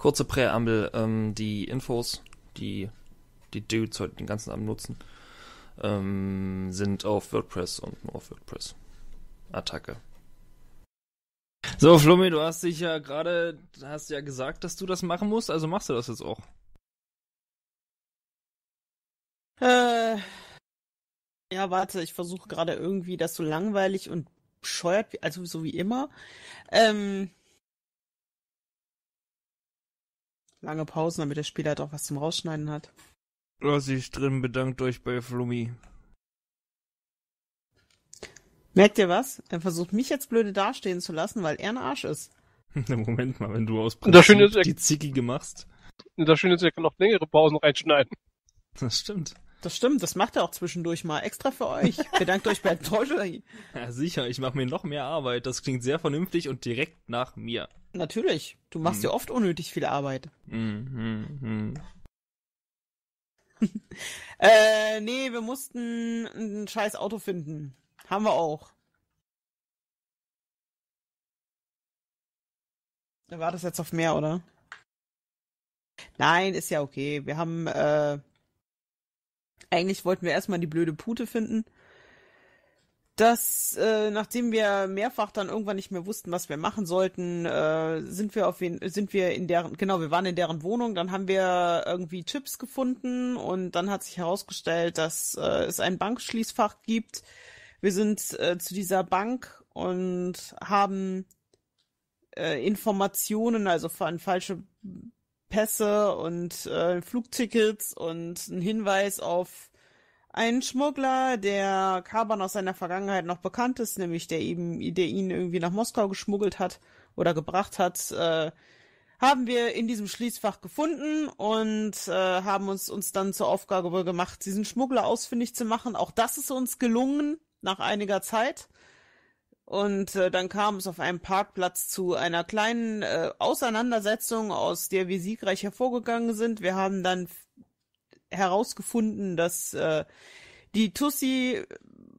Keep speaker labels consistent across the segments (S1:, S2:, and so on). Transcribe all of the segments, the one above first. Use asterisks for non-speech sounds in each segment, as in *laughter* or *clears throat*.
S1: Kurze Präambel, ähm, die Infos, die die Dudes heute den ganzen Abend nutzen, ähm, sind auf WordPress und nur auf WordPress. Attacke. So, Flummi, du hast dich ja gerade, hast ja gesagt, dass du das machen musst, also machst du das jetzt auch.
S2: Äh, ja, warte, ich versuche gerade irgendwie das so langweilig und bescheuert, also so wie immer. Ähm, lange Pausen, damit der Spieler halt auch was zum Rausschneiden hat.
S1: Lass dich drin, bedankt euch bei Flummi.
S2: Merkt ihr was? Er versucht mich jetzt blöde dastehen zu lassen, weil er ein Arsch ist. *laughs*
S1: Moment mal, wenn du aus
S3: Und das Schöne ist, er-
S1: die Zickige machst.
S3: Und das Schöne ist, er kann noch längere Pausen reinschneiden.
S1: Das stimmt.
S2: Das stimmt, das macht er auch zwischendurch mal. Extra für euch. *laughs* Bedankt euch bei Teufel.
S1: Ja, sicher, ich mache mir noch mehr Arbeit. Das klingt sehr vernünftig und direkt nach mir.
S2: Natürlich. Du machst
S1: Mhm.
S2: dir oft unnötig viel Arbeit.
S1: Mhm, mhm. *laughs*
S2: Äh, nee, wir mussten ein scheiß Auto finden. Haben wir auch. War das jetzt auf mehr, oder? Nein, ist ja okay. Wir haben, äh, eigentlich wollten wir erstmal die blöde Pute finden. Das, äh, nachdem wir mehrfach dann irgendwann nicht mehr wussten, was wir machen sollten, äh, sind wir auf jeden, sind wir in deren, genau, wir waren in deren Wohnung, dann haben wir irgendwie Chips gefunden und dann hat sich herausgestellt, dass äh, es ein Bankschließfach gibt. Wir sind äh, zu dieser Bank und haben äh, Informationen, also von falsche Pässe und äh, Flugtickets und einen Hinweis auf einen Schmuggler, der Kaban aus seiner Vergangenheit noch bekannt ist, nämlich der eben, der ihn irgendwie nach Moskau geschmuggelt hat oder gebracht hat, äh, haben wir in diesem Schließfach gefunden und äh, haben uns uns dann zur Aufgabe gemacht, diesen Schmuggler ausfindig zu machen. Auch das ist uns gelungen nach einiger Zeit. Und äh, dann kam es auf einem Parkplatz zu einer kleinen äh, Auseinandersetzung, aus der wir siegreich hervorgegangen sind. Wir haben dann herausgefunden, dass äh, die Tussi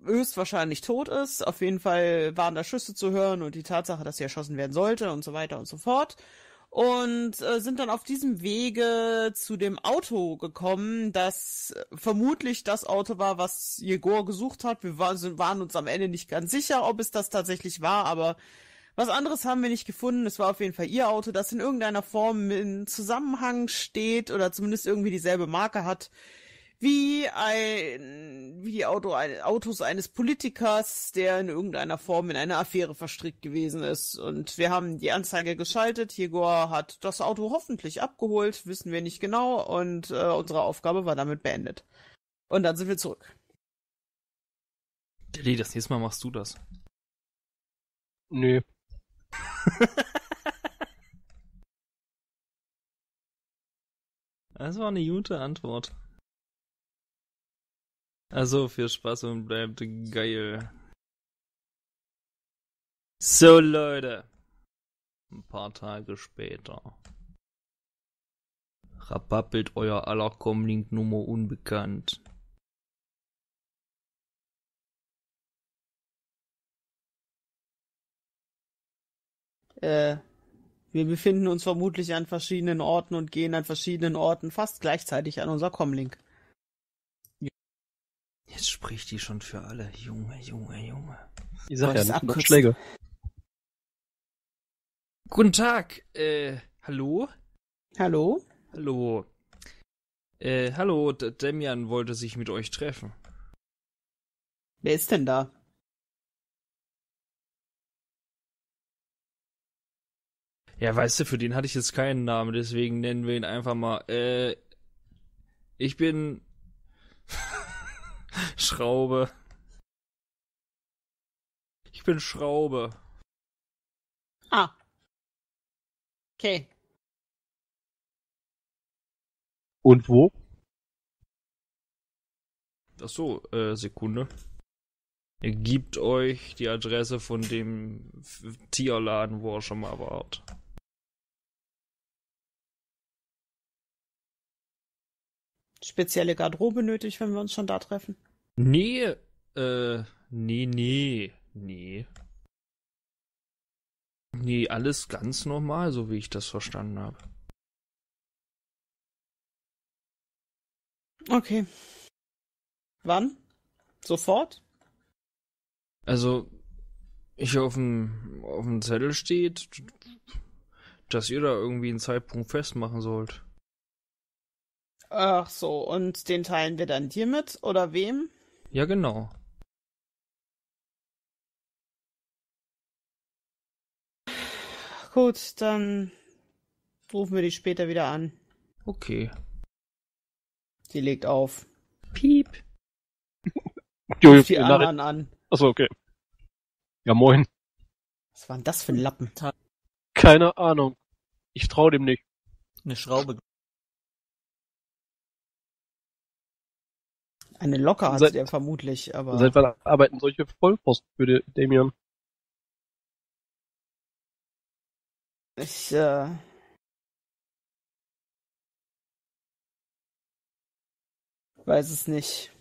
S2: höchstwahrscheinlich tot ist. Auf jeden Fall waren da Schüsse zu hören und die Tatsache, dass sie erschossen werden sollte und so weiter und so fort. Und äh, sind dann auf diesem Wege zu dem Auto gekommen, das vermutlich das Auto war, was Jegor gesucht hat. Wir war, sind, waren uns am Ende nicht ganz sicher, ob es das tatsächlich war, aber was anderes haben wir nicht gefunden. Es war auf jeden Fall ihr Auto, das in irgendeiner Form in Zusammenhang steht oder zumindest irgendwie dieselbe Marke hat wie ein wie die Auto, ein, Autos eines Politikers, der in irgendeiner Form in eine Affäre verstrickt gewesen ist. Und wir haben die Anzeige geschaltet. Jegor hat das Auto hoffentlich abgeholt, wissen wir nicht genau. Und äh, unsere Aufgabe war damit beendet. Und dann sind wir zurück.
S1: Daddy, das nächste Mal machst du das.
S3: Nö. *laughs*
S1: Das war eine gute Antwort. Also, viel Spaß und bleibt geil. So, Leute. Ein paar Tage später. Rabappelt euer aller Comlink-Nummer unbekannt.
S2: Äh, wir befinden uns vermutlich an verschiedenen Orten und gehen an verschiedenen Orten fast gleichzeitig an unser Comlink.
S1: Jetzt spricht die schon für alle. Junge, Junge, Junge.
S3: Ich sag ja,
S2: ich's
S3: nicht? Schläge.
S1: Guten Tag, äh, hallo?
S2: Hallo?
S1: Hallo. Äh, hallo, D Demian wollte sich mit euch treffen.
S2: Wer ist denn da?
S1: Ja, weißt du, für den hatte ich jetzt keinen Namen, deswegen nennen wir ihn einfach mal, äh, ich bin *laughs* Schraube. Ich bin Schraube.
S2: Ah. Okay.
S3: Und wo?
S1: Ach so, äh, Sekunde. Er gibt euch die Adresse von dem Tierladen, wo er schon mal wart.
S2: Spezielle Garderobe nötig, wenn wir uns schon da treffen?
S1: Nee, äh, nee, nee, nee. Nee, alles ganz normal, so wie ich das verstanden habe.
S2: Okay. Wann? Sofort?
S1: Also, ich auf dem, auf dem Zettel steht, dass ihr da irgendwie einen Zeitpunkt festmachen sollt.
S2: Ach so, und den teilen wir dann dir mit oder wem?
S1: Ja, genau.
S2: Gut, dann rufen wir die später wieder an.
S1: Okay.
S2: Die legt auf.
S1: Piep.
S2: Ruf die
S3: Nachricht.
S2: anderen an.
S3: Achso, okay. Ja, moin.
S2: Was war denn das für ein Lappen?
S3: Keine Ahnung. Ich trau dem nicht.
S4: Eine Schraube.
S2: Eine Locke hat
S3: Seit-
S2: der vermutlich, aber.
S3: Seit wann arbeiten solche Vollposten für Damian?
S2: Ich, äh. Weiß es nicht.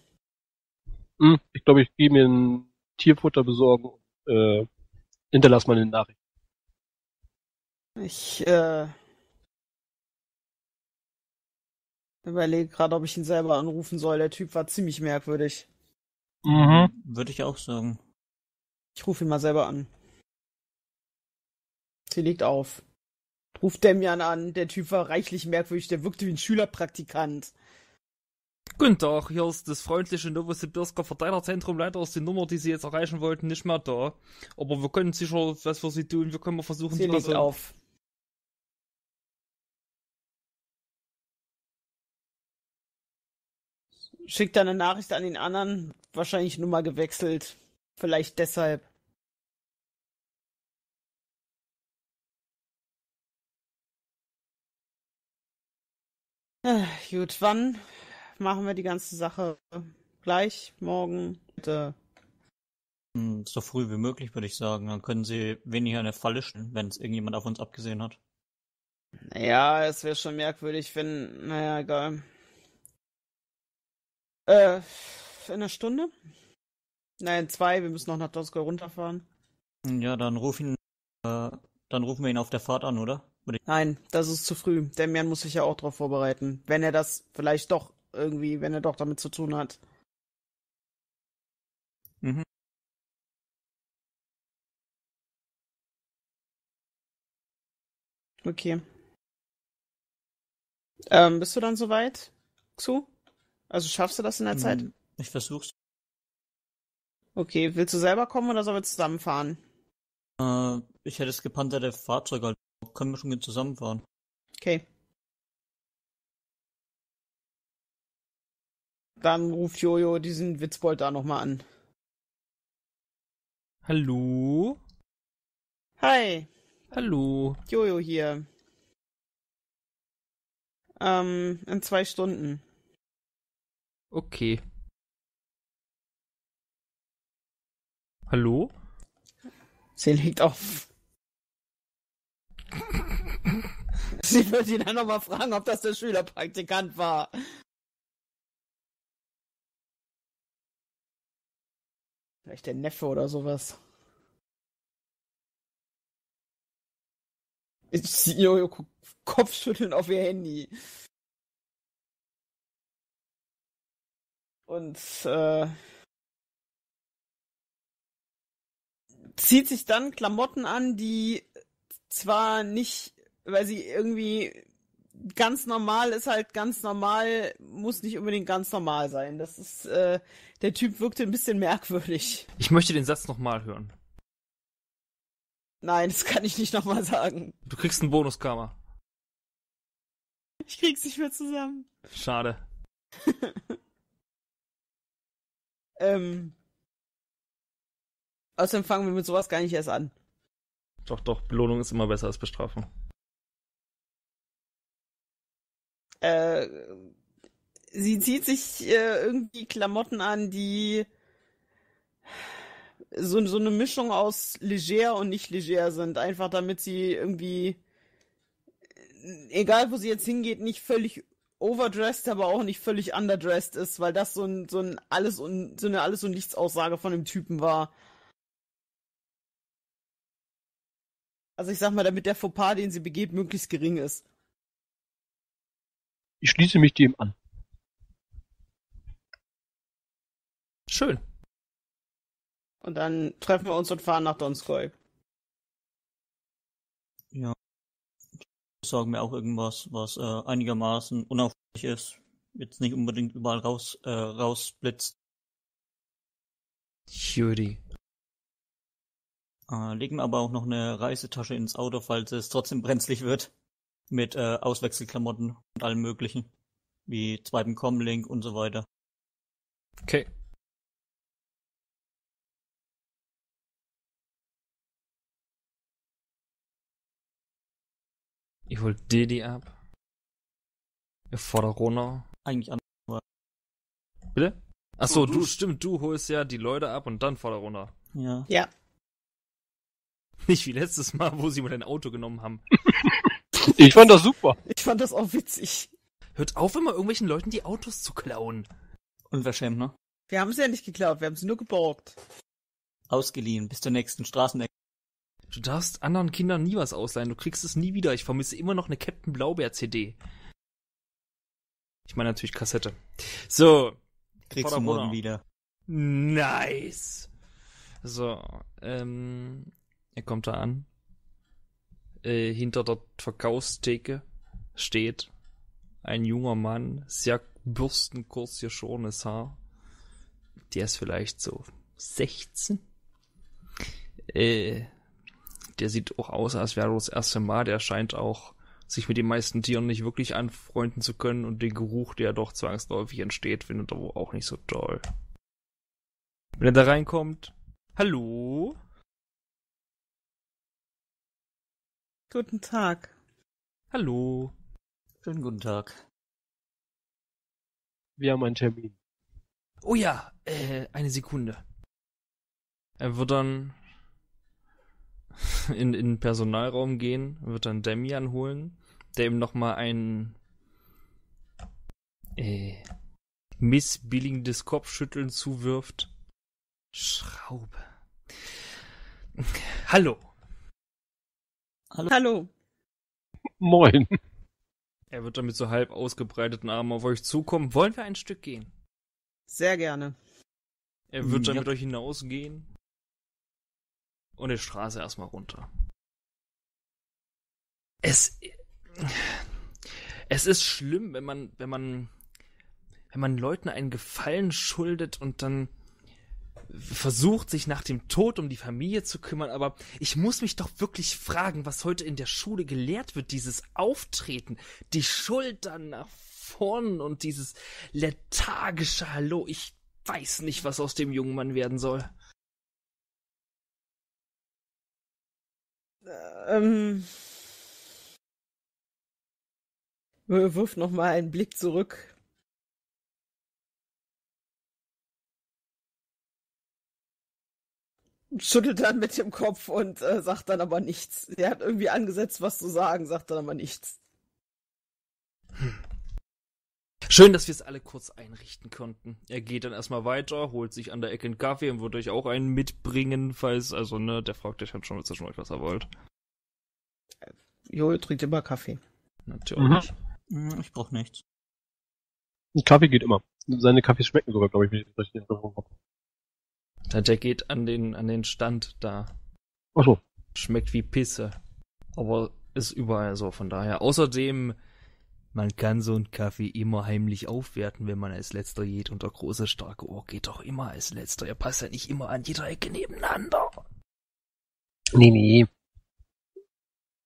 S3: Hm, ich glaube, ich gehe mir ein Tierfutter besorgen und äh, hinterlass mal eine Nachricht.
S2: Ich, äh. Überlege gerade, ob ich ihn selber anrufen soll. Der Typ war ziemlich merkwürdig.
S3: Mhm.
S4: Würde ich auch sagen.
S2: Ich rufe ihn mal selber an. Sie legt auf. Ruft Demian an. Der Typ war reichlich merkwürdig. Der wirkte wie ein Schülerpraktikant.
S1: Guten Tag, hier ist das freundliche Novosibirsker Verteilerzentrum. Leider ist die Nummer, die Sie jetzt erreichen wollten, nicht mehr da. Aber wir können sicher was für Sie tun. Wir können mal versuchen,
S2: Sie
S1: die
S2: legt
S1: Person-
S2: auf. Schickt dann eine Nachricht an den anderen. Wahrscheinlich Nummer gewechselt. Vielleicht deshalb. Äh, gut, wann machen wir die ganze Sache? Gleich? Morgen? Bitte.
S4: Hm, So früh wie möglich, würde ich sagen. Dann können sie weniger eine Falle stellen, wenn es irgendjemand auf uns abgesehen hat.
S2: Naja, es wäre schon merkwürdig, wenn. Naja, egal. Äh, in einer Stunde? Nein, zwei. Wir müssen noch nach Doskoi runterfahren.
S4: Ja, dann ruf ihn, äh, dann rufen wir ihn auf der Fahrt an, oder?
S2: Nein, das ist zu früh. Damian muss sich ja auch darauf vorbereiten. Wenn er das vielleicht doch irgendwie, wenn er doch damit zu tun hat.
S4: mhm.
S2: Okay. Ähm, bist du dann soweit, Xu? Also schaffst du das in der Zeit?
S4: Hm, Ich versuch's.
S2: Okay, willst du selber kommen oder sollen wir zusammenfahren?
S4: Äh, ich hätte das gepanzerte Fahrzeug, also können wir schon zusammenfahren.
S2: Okay. Dann ruft Jojo diesen Witzbold da nochmal an.
S1: Hallo?
S2: Hi,
S1: Hallo?
S2: Jojo hier. Ähm, in zwei Stunden.
S1: Okay. Hallo?
S2: Sie legt auf. Sie wird ihn dann nochmal fragen, ob das der Schülerpraktikant war. Vielleicht der Neffe oder sowas. Jojo Ko- Kopfschütteln auf ihr Handy. Und äh, zieht sich dann Klamotten an, die zwar nicht, weil sie irgendwie ganz normal ist halt ganz normal, muss nicht unbedingt ganz normal sein. Das ist, äh, der Typ wirkte ein bisschen merkwürdig.
S1: Ich möchte den Satz nochmal hören.
S2: Nein, das kann ich nicht nochmal sagen.
S1: Du kriegst einen Bonuskarma.
S2: Ich krieg's nicht mehr zusammen.
S1: Schade. *laughs*
S2: Ähm. Außerdem fangen wir mit sowas gar nicht erst an.
S1: Doch, doch, Belohnung ist immer besser als Bestrafung.
S2: Äh, sie zieht sich äh, irgendwie Klamotten an, die so, so eine Mischung aus leger und nicht leger sind. Einfach damit sie irgendwie, egal wo sie jetzt hingeht, nicht völlig overdressed, aber auch nicht völlig underdressed ist, weil das so ein, so ein alles und so eine alles und nichts Aussage von dem Typen war. Also ich sag mal, damit der Fauxpas, den sie begeht, möglichst gering ist.
S3: Ich schließe mich dem an.
S1: Schön.
S2: Und dann treffen wir uns und fahren nach Donskoy.
S4: Ja. Sagen wir auch irgendwas, was äh, einigermaßen unauffällig ist. Jetzt nicht unbedingt überall raus, äh, rausblitzt.
S1: Judy.
S4: Äh, legen wir aber auch noch eine Reisetasche ins Auto, falls es trotzdem *laughs* brenzlig wird. Mit äh, Auswechselklamotten und allem möglichen. Wie zweiten Comlink und so weiter.
S1: Okay. Ihr holt Didi ab. Ihr fordert runter.
S4: Eigentlich an.
S1: Bitte? Achso, du, stimmt, du holst ja die Leute ab und dann fordert runter.
S4: Ja.
S2: Ja.
S1: Nicht wie letztes Mal, wo sie mal dein Auto genommen haben. *laughs*
S3: Ich fand das super.
S2: Ich fand das auch witzig.
S1: Hört auf, immer irgendwelchen Leuten die Autos zu klauen.
S4: Unverschämt, ne?
S2: Wir haben sie ja nicht geklaut, wir haben sie nur geborgt.
S4: Ausgeliehen bis zur nächsten Straßenecke.
S1: Du darfst anderen Kindern nie was ausleihen. Du kriegst es nie wieder. Ich vermisse immer noch eine Captain Blaubeer CD. Ich meine natürlich Kassette. So.
S4: Kriegst du morgen wieder.
S1: Nice. So, ähm, er kommt da an. Äh, hinter der Verkaufstheke steht ein junger Mann, sehr bürstenkurz geschorenes Haar. Der ist vielleicht so 16. Äh, der sieht auch aus, als wäre er das erste Mal. Der scheint auch sich mit den meisten Tieren nicht wirklich anfreunden zu können und den Geruch, der doch zwangsläufig entsteht, findet er wohl auch nicht so toll. Wenn er da reinkommt, hallo?
S2: Guten Tag.
S1: Hallo?
S4: Schönen guten Tag.
S3: Wir haben einen Termin.
S1: Oh ja, äh, eine Sekunde. Er wird dann *laughs* in, in den Personalraum gehen, wird dann Demian holen, der ihm nochmal ein äh, missbilligendes Kopfschütteln zuwirft. Schraube. *laughs* Hallo.
S2: Hallo.
S3: Moin.
S1: Er wird dann mit so halb ausgebreiteten Armen auf euch zukommen. Wollen wir ein Stück gehen?
S2: Sehr gerne.
S1: Er wird dann
S4: Ja.
S1: mit euch hinausgehen und die Straße erstmal runter. Es, es ist schlimm, wenn man, wenn man, wenn man Leuten einen Gefallen schuldet und dann versucht, sich nach dem Tod um die Familie zu kümmern, aber ich muss mich doch wirklich fragen, was heute in der Schule gelehrt wird, dieses Auftreten, die Schultern nach vorn und dieses lethargische Hallo. Ich weiß nicht, was aus dem jungen Mann werden soll.
S2: Ähm. Wir- Wirf noch mal einen Blick zurück. Schüttelt dann mit dem Kopf und äh, sagt dann aber nichts. Der hat irgendwie angesetzt, was zu sagen, sagt dann aber nichts.
S1: Schön, dass wir es alle kurz einrichten konnten. Er geht dann erstmal weiter, holt sich an der Ecke einen Kaffee und wird euch auch einen mitbringen, falls, also, ne, der fragt euch dann schon zwischendurch, was er wollt.
S2: Joel trinkt immer Kaffee.
S1: Natürlich.
S4: Hm, Ich brauch nichts.
S3: Kaffee geht immer. Seine Kaffees schmecken sogar, glaube ich, wenn ich das richtig in Erinnerung habe.
S1: Der geht an den, an den Stand da.
S3: Ach so.
S1: Schmeckt wie Pisse. Aber ist überall so, von daher. Außerdem, man kann so einen Kaffee immer heimlich aufwerten, wenn man als letzter geht und der große starke Ohr geht doch immer als letzter. Er passt ja nicht immer an jeder Ecke nebeneinander.
S3: Nee, nee.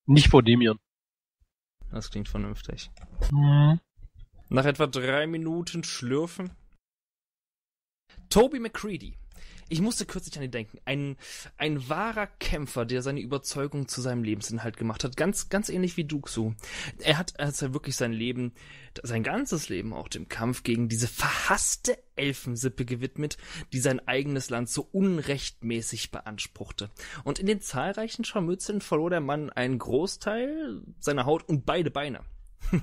S3: Nicht vor dem hier.
S1: Das klingt vernünftig.
S3: Mhm.
S1: Nach etwa drei Minuten Schlürfen. Toby McCready. Ich musste kürzlich an ihn denken. Ein, ein wahrer Kämpfer, der seine Überzeugung zu seinem Lebensinhalt gemacht hat. Ganz, ganz ähnlich wie Duxu. Er hat, er hat wirklich sein Leben, sein ganzes Leben auch dem Kampf gegen diese verhasste Elfensippe gewidmet, die sein eigenes Land so unrechtmäßig beanspruchte. Und in den zahlreichen Scharmützeln verlor der Mann einen Großteil seiner Haut und beide Beine. *laughs*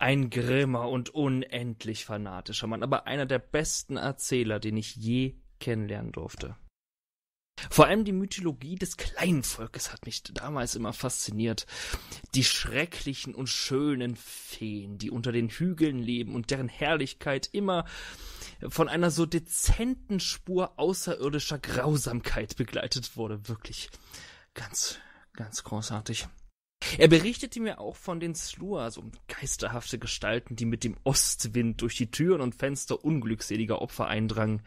S1: Ein grimmer und unendlich fanatischer Mann, aber einer der besten Erzähler, den ich je kennenlernen durfte. Vor allem die Mythologie des kleinen Volkes hat mich damals immer fasziniert. Die schrecklichen und schönen Feen, die unter den Hügeln leben und deren Herrlichkeit immer von einer so dezenten Spur außerirdischer Grausamkeit begleitet wurde. Wirklich ganz, ganz großartig. Er berichtete mir auch von den Slua, so geisterhafte Gestalten, die mit dem Ostwind durch die Türen und Fenster unglückseliger Opfer eindrangen.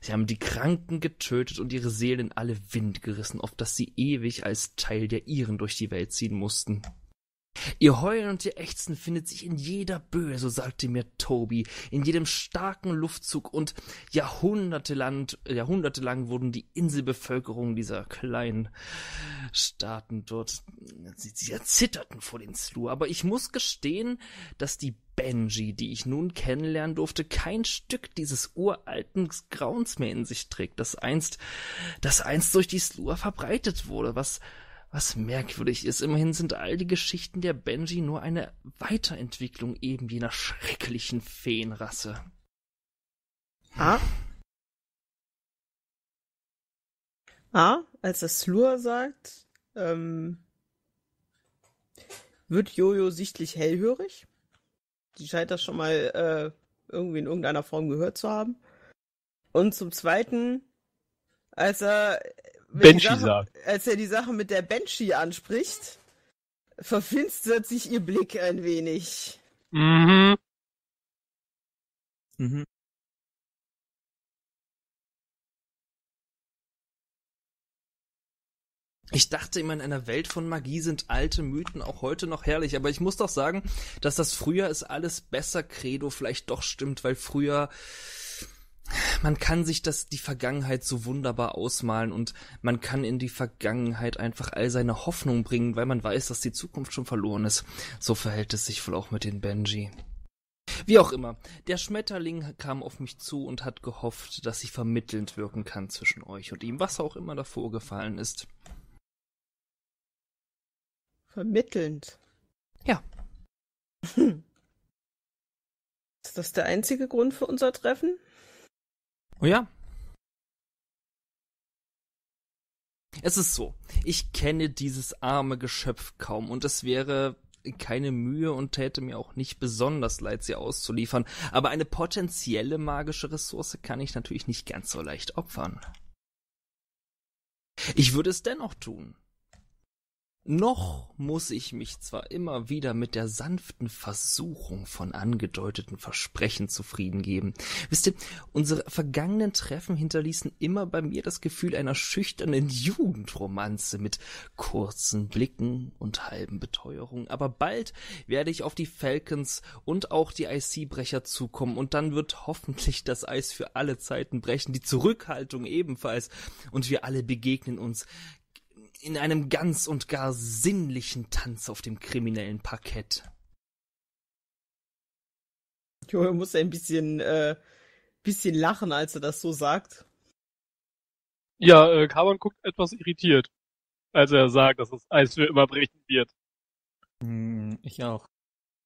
S1: Sie haben die Kranken getötet und ihre Seelen in alle Wind gerissen, auf dass sie ewig als Teil der ihren durch die Welt ziehen mussten. Ihr Heulen und ihr Ächzen findet sich in jeder Böe, so sagte mir Toby, in jedem starken Luftzug und jahrhundertelang, jahrhundertelang wurden die Inselbevölkerung dieser kleinen Staaten dort, sie, sie erzitterten vor den Slu, aber ich muss gestehen, dass die Benji, die ich nun kennenlernen durfte, kein Stück dieses uralten Grauens mehr in sich trägt, das einst, das einst durch die Slua verbreitet wurde, was was merkwürdig ist, immerhin sind all die Geschichten der Benji nur eine Weiterentwicklung eben jener schrecklichen Feenrasse.
S2: Ah. Ah, als das Slur sagt, ähm, wird Jojo sichtlich hellhörig. Die scheint das schon mal äh, irgendwie in irgendeiner Form gehört zu haben. Und zum Zweiten, als er
S3: Banshee
S2: Sache,
S3: sagt.
S2: als er die Sache mit der Banshee anspricht, verfinstert sich ihr Blick ein wenig.
S3: Mhm.
S4: Mhm.
S1: Ich dachte immer, in einer Welt von Magie sind alte Mythen auch heute noch herrlich, aber ich muss doch sagen, dass das früher ist alles besser Credo vielleicht doch stimmt, weil früher man kann sich das die Vergangenheit so wunderbar ausmalen und man kann in die Vergangenheit einfach all seine Hoffnung bringen, weil man weiß, dass die Zukunft schon verloren ist. So verhält es sich wohl auch mit den Benji. Wie auch immer, der Schmetterling kam auf mich zu und hat gehofft, dass ich vermittelnd wirken kann zwischen euch und ihm, was auch immer davor gefallen ist.
S2: Vermittelnd.
S1: Ja.
S2: Ist das der einzige Grund für unser Treffen?
S1: Oh ja. Es ist so, ich kenne dieses arme Geschöpf kaum und es wäre keine Mühe und täte mir auch nicht besonders leid, sie auszuliefern, aber eine potenzielle magische Ressource kann ich natürlich nicht ganz so leicht opfern. Ich würde es dennoch tun. Noch muss ich mich zwar immer wieder mit der sanften Versuchung von angedeuteten Versprechen zufrieden geben. Wisst ihr, unsere vergangenen Treffen hinterließen immer bei mir das Gefühl einer schüchternen Jugendromanze mit kurzen Blicken und halben Beteuerungen. Aber bald werde ich auf die Falcons und auch die IC-Brecher zukommen und dann wird hoffentlich das Eis für alle Zeiten brechen, die Zurückhaltung ebenfalls und wir alle begegnen uns in einem ganz und gar sinnlichen Tanz auf dem kriminellen Parkett.
S2: Jojo muss ein bisschen, äh, bisschen lachen, als er das so sagt.
S3: Ja, äh, Kaban guckt etwas irritiert, als er sagt, dass das Eis für immer brechen wird.
S4: Hm, Ich auch.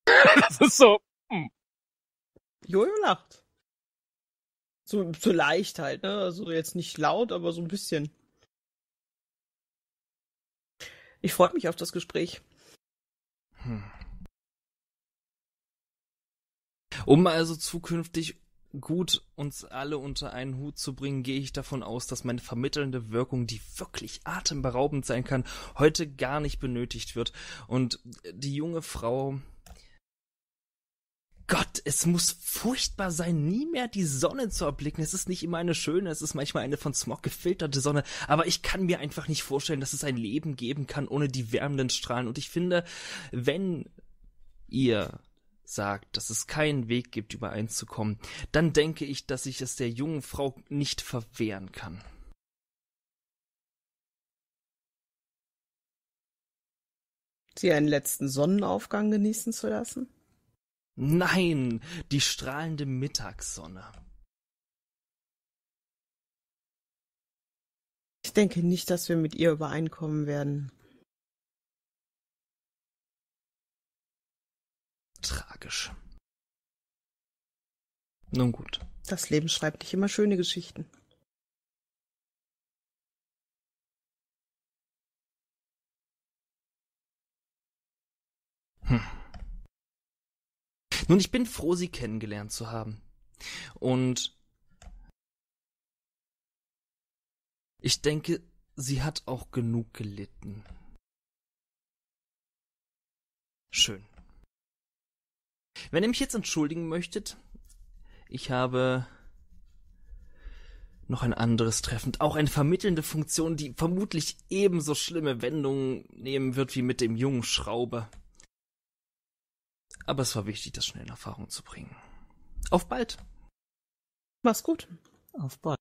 S4: *laughs*
S3: Das ist so.
S2: Jojo lacht. So, so leicht halt, ne? Also jetzt nicht laut, aber so ein bisschen. Ich freue mich auf das Gespräch.
S1: Hm. Um also zukünftig gut, uns alle unter einen Hut zu bringen, gehe ich davon aus, dass meine vermittelnde Wirkung, die wirklich atemberaubend sein kann, heute gar nicht benötigt wird. Und die junge Frau. Gott, es muss furchtbar sein, nie mehr die Sonne zu erblicken. Es ist nicht immer eine schöne, es ist manchmal eine von Smog gefilterte Sonne, aber ich kann mir einfach nicht vorstellen, dass es ein Leben geben kann ohne die wärmenden Strahlen. Und ich finde, wenn ihr sagt, dass es keinen Weg gibt, übereinzukommen, dann denke ich, dass ich es der jungen Frau nicht verwehren kann.
S2: Sie einen letzten Sonnenaufgang genießen zu lassen?
S1: Nein, die strahlende Mittagssonne.
S2: Ich denke nicht, dass wir mit ihr übereinkommen werden.
S1: Tragisch. Nun gut.
S2: Das Leben schreibt nicht immer schöne Geschichten.
S1: Hm. Nun, ich bin froh, Sie kennengelernt zu haben. Und ich denke, sie hat auch genug gelitten. Schön. Wenn ihr mich jetzt entschuldigen möchtet, ich habe noch ein anderes Treffen, auch eine vermittelnde Funktion, die vermutlich ebenso schlimme Wendungen nehmen wird wie mit dem jungen Schrauber. Aber es war wichtig, das schnell in Erfahrung zu bringen. Auf bald.
S2: Mach's gut.
S4: Auf bald.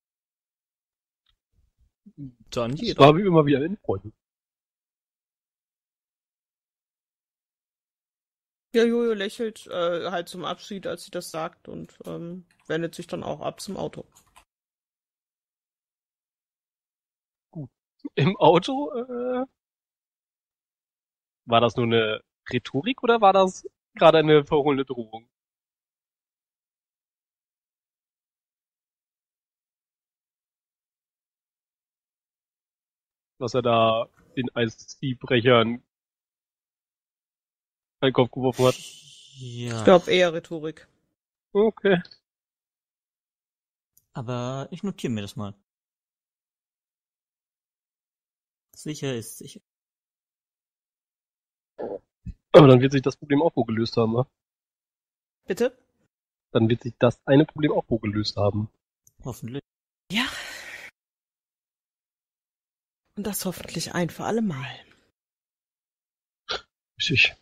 S1: Dann
S3: Das
S1: jeder.
S3: war wie immer wieder in Freude.
S2: Ja, Jojo lächelt äh, halt zum Abschied, als sie das sagt und ähm, wendet sich dann auch ab zum Auto.
S3: Im Auto, äh, war das nur eine Rhetorik oder war das gerade eine verhohlene Drohung? Was er da den Eisbrechern einen Kopf geworfen hat.
S4: Ja.
S2: Ich glaube eher Rhetorik.
S3: Okay.
S4: Aber ich notiere mir das mal. Sicher ist sicher.
S3: Aber dann wird sich das Problem auch wohl gelöst haben, wa?
S2: Bitte?
S3: Dann wird sich das eine Problem auch wohl gelöst haben.
S4: Hoffentlich.
S2: Ja. Und das hoffentlich ein für alle Mal.
S3: Richtig.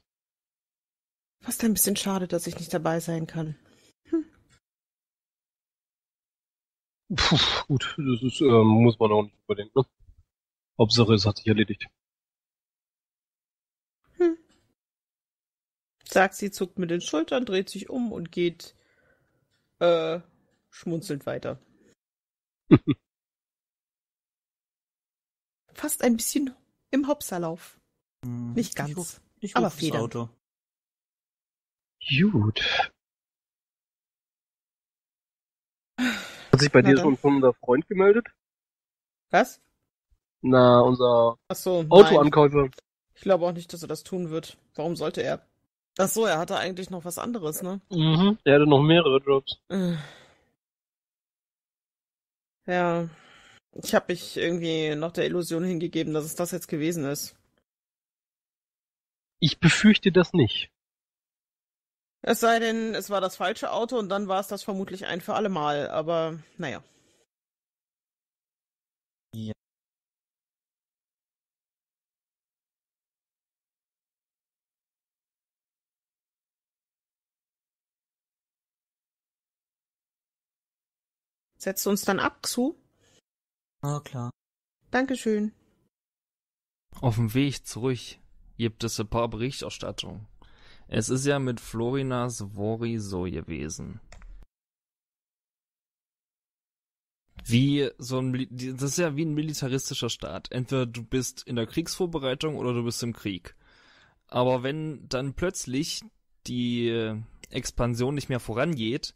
S2: Fast ein bisschen schade, dass ich nicht dabei sein kann.
S3: Puh, gut, das ist, ähm, muss man auch nicht unbedingt, ne? Hauptsache, es hat sich erledigt.
S2: Sagt sie, zuckt mit den Schultern, dreht sich um und geht äh, schmunzelnd weiter. *laughs* Fast ein bisschen im Hopserlauf.
S4: Hm,
S2: Nicht
S4: ich
S2: ganz.
S4: ruf- Ich
S2: aber
S4: ruf
S2: Federn.
S4: Auto.
S3: Gut. *sighs* Hat sich bei
S2: Na
S3: dir
S2: dann.
S3: schon unser Freund gemeldet?
S2: Was?
S3: Na, unser
S2: so.
S3: Autoankäufer.
S2: Ich glaube auch nicht, dass er das tun wird. Warum sollte er? Ach so, er hatte eigentlich noch was anderes, ne?
S3: Mhm. Er hatte noch mehrere Jobs.
S2: Äh. Ja. Ich habe mich irgendwie noch der Illusion hingegeben, dass es das jetzt gewesen ist.
S3: Ich befürchte das nicht.
S2: Es sei denn, es war das falsche Auto und dann war es das vermutlich ein für alle Mal, aber naja.
S4: Ja.
S2: Setzt du uns dann ab, Xu?
S4: Ah, klar.
S2: Dankeschön.
S1: Auf dem Weg zurück gibt es ein paar Berichterstattungen. Es ist ja mit Florina Svori so gewesen. Wie so ein, das ist ja wie ein militaristischer Staat. Entweder du bist in der Kriegsvorbereitung oder du bist im Krieg. Aber wenn dann plötzlich die Expansion nicht mehr vorangeht,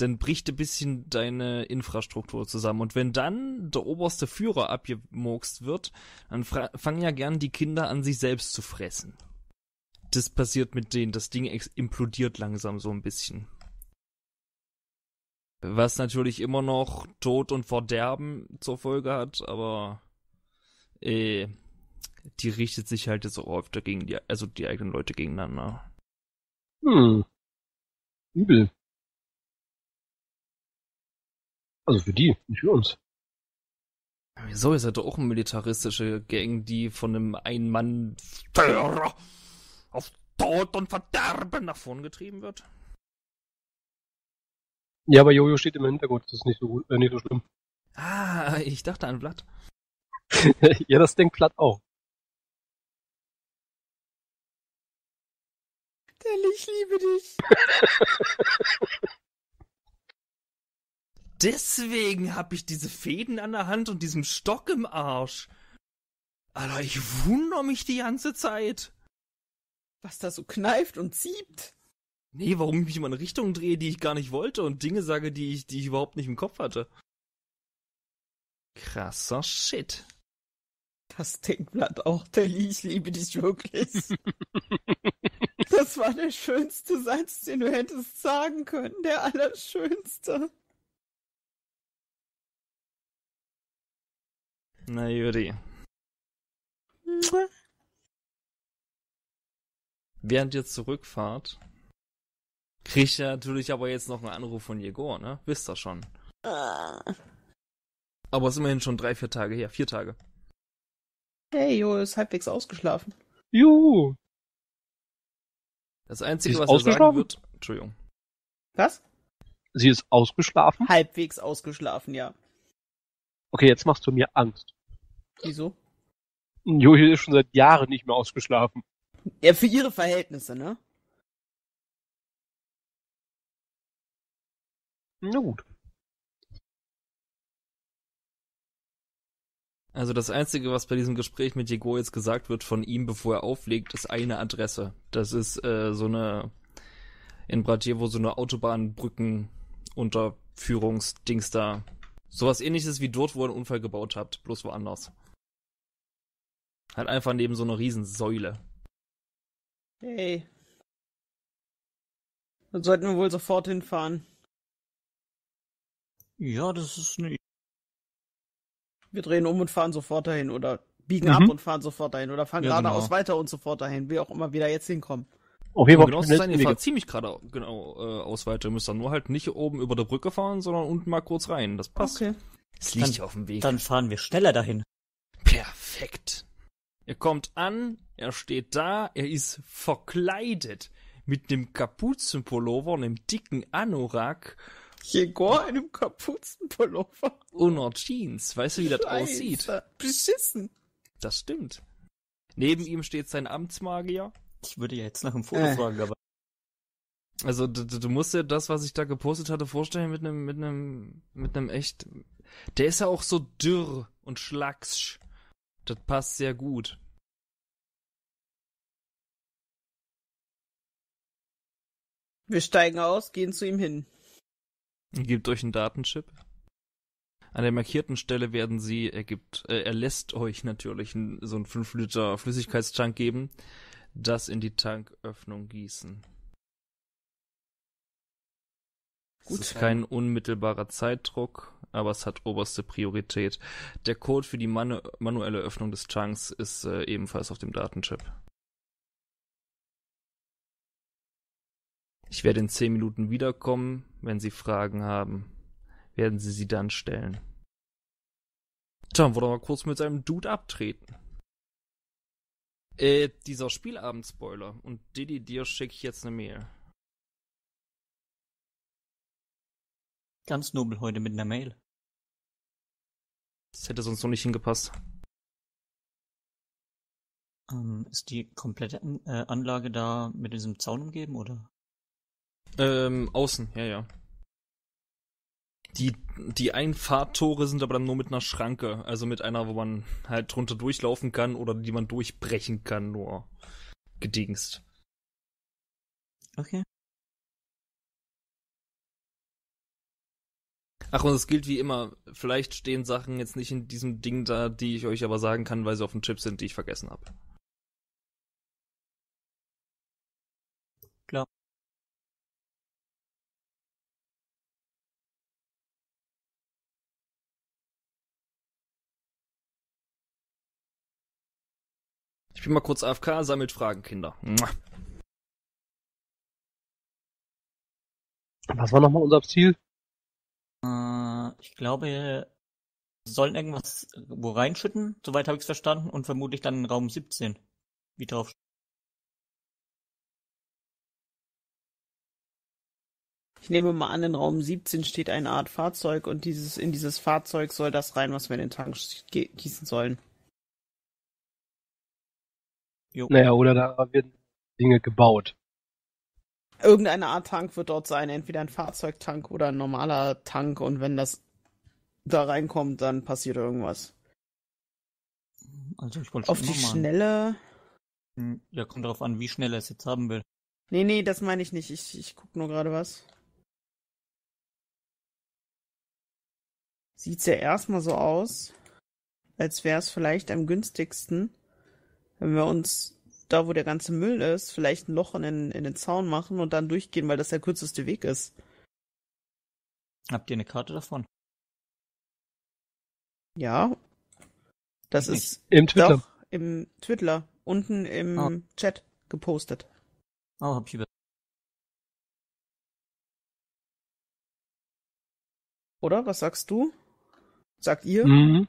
S1: dann bricht ein bisschen deine Infrastruktur zusammen. Und wenn dann der oberste Führer abgemurkst wird, dann fangen ja gern die Kinder an, sich selbst zu fressen. Das passiert mit denen, das Ding implodiert langsam so ein bisschen. Was natürlich immer noch Tod und Verderben zur Folge hat, aber äh, die richtet sich halt jetzt auch öfter gegen die, also die eigenen Leute gegeneinander.
S3: Hm. Übel. Also für die, nicht für uns.
S1: Wieso ist er doch auch eine militaristische Gang, die von einem Ein-Mann-Führer auf Tod und Verderben nach vorn getrieben wird?
S3: Ja, aber Jojo steht im Hintergrund, das ist nicht so gut, äh, nicht so schlimm. *laughs*
S1: Ah, ich dachte an Blatt.
S3: ja, das denkt Platt auch.
S2: Dell, ich liebe dich. *laughs*
S1: Deswegen hab ich diese Fäden an der Hand und diesem Stock im Arsch. Alter, ich wundere mich die ganze Zeit.
S2: Was da so kneift und zieht.
S1: Nee, warum ich mich immer in eine Richtung drehe, die ich gar nicht wollte und Dinge sage, die ich, die ich überhaupt nicht im Kopf hatte. Krasser Shit.
S2: Das Denkblatt auch, Telly, ich liebe dich wirklich. *laughs* das war der schönste Satz, den du hättest sagen können. Der allerschönste.
S1: Na, Judy.
S2: Mua.
S1: Während ihr zurückfahrt, kriegt ihr natürlich aber jetzt noch einen Anruf von Jegor, ne? Wisst ihr schon.
S2: Ah.
S1: Aber es ist immerhin schon drei, vier Tage her. Vier Tage.
S2: Hey, Jo ist halbwegs ausgeschlafen.
S3: Juhu.
S1: Das Einzige, was er sagen
S3: ausgeschlafen?
S1: wird... Entschuldigung.
S2: Was?
S3: Sie ist ausgeschlafen?
S2: Halbwegs ausgeschlafen, ja.
S3: Okay, jetzt machst du mir Angst.
S2: Wieso?
S3: Jojo ist schon seit Jahren nicht mehr ausgeschlafen.
S2: Ja, für ihre Verhältnisse, ne?
S3: Na gut.
S1: Also das Einzige, was bei diesem Gespräch mit Jegor jetzt gesagt wird von ihm, bevor er auflegt, ist eine Adresse. Das ist äh, so eine in Brajewo so eine Autobahnbrücken-Unterführungsdings da. Sowas ähnliches wie dort, wo ihr einen Unfall gebaut habt, bloß woanders. Halt einfach neben so einer Riesensäule.
S2: Hey. Dann sollten wir wohl sofort hinfahren.
S4: Ja, das ist eine
S2: Wir drehen um und fahren sofort dahin oder biegen
S3: Mhm.
S2: ab und fahren sofort dahin oder fahren
S4: Ja,
S2: geradeaus
S4: genau.
S2: weiter und sofort dahin, wie auch immer wir da jetzt hinkommen.
S3: Auf jeden Fall
S1: genau sein, ihr fahrt ziemlich gerade genau äh, aus weiter. Ihr müsst dann nur halt nicht oben über der Brücke fahren, sondern unten mal kurz rein. Das passt.
S2: Okay.
S1: Es liegt
S4: Dann-
S1: ja auf dem Weg.
S4: Dann fahren wir schneller dahin.
S1: Perfekt. Er kommt an, er steht da, er ist verkleidet mit einem Kapuzenpullover und einem dicken Anorak
S2: Jegor in einem Kapuzenpullover.
S1: und einer Jeans. Weißt du, wie das aussieht?
S2: Beschissen.
S1: Das stimmt. Neben ihm steht sein Amtsmagier.
S4: Ich würde ja jetzt nach dem Foto
S2: Äh.
S4: fragen, aber
S1: Also du, du musst dir das, was ich da gepostet hatte, vorstellen mit einem mit einem mit einem echt. Der ist ja auch so dürr und schlacksch. Das passt sehr gut.
S2: Wir steigen aus, gehen zu ihm hin.
S1: gibt euch einen Datenchip. An der markierten Stelle werden sie, er gibt, äh, er lässt euch natürlich so einen 5 Liter Flüssigkeitstank geben, das in die Tanköffnung gießen. Es
S2: Gut.
S1: ist kein unmittelbarer Zeitdruck, aber es hat oberste Priorität. Der Code für die manu manuelle Öffnung des Tanks ist äh, ebenfalls auf dem Datenchip. Ich werde in 10 Minuten wiederkommen. Wenn Sie Fragen haben, werden Sie sie dann stellen. Dann wurde mal kurz mit seinem Dude abtreten. Äh, dieser Spielabend-Spoiler. Und Didi, dir schicke ich jetzt eine Mail.
S4: Ganz nobel heute mit einer Mail.
S1: Das hätte sonst noch nicht hingepasst.
S4: Ähm, ist die komplette An äh, Anlage da mit diesem Zaun umgeben, oder?
S1: Ähm, außen, ja, ja. Die, die Einfahrttore sind aber dann nur mit einer Schranke, also mit einer, wo man halt drunter durchlaufen kann oder die man durchbrechen kann, nur gedingst.
S4: Okay.
S1: Ach, und es gilt wie immer, vielleicht stehen Sachen jetzt nicht in diesem Ding da, die ich euch aber sagen kann, weil sie auf dem Chip sind, die ich vergessen habe.
S4: Klar.
S1: Ich bin mal kurz AFK, sammelt Fragen, Kinder.
S3: Was war nochmal unser Ziel?
S4: Äh, ich glaube, wir sollen irgendwas wo reinschütten, soweit habe ich es verstanden, und vermutlich dann in Raum 17. Wie drauf.
S2: Ich nehme mal an, in Raum 17 steht eine Art Fahrzeug und dieses, in dieses Fahrzeug soll das rein, was wir in den Tank gießen sollen.
S4: Jo.
S3: Naja, oder da werden Dinge gebaut.
S2: Irgendeine Art Tank wird dort sein, entweder ein Fahrzeugtank oder ein normaler Tank und wenn das da reinkommt, dann passiert irgendwas.
S4: Also ich wollte
S2: Auf
S4: schon
S2: die Schnelle.
S4: Hm, Ja, kommt darauf an, wie schnell er es jetzt haben will.
S2: Nee, nee, das meine ich nicht. Ich, ich guck nur gerade was. Sieht's ja erstmal so aus, als wäre es vielleicht am günstigsten, wenn wir uns da, wo der ganze Müll ist, vielleicht ein Loch in den, in den Zaun machen und dann durchgehen, weil das der kürzeste Weg ist.
S4: Habt ihr eine Karte davon?
S2: Ja. Das
S4: Ich
S2: ist
S3: Im Twitter.
S2: doch im Twitter unten im
S4: Ah.
S2: Chat gepostet.
S4: Oh, hab ich über.
S2: Oder? Was sagst du? Sagt ihr?
S3: Mhm.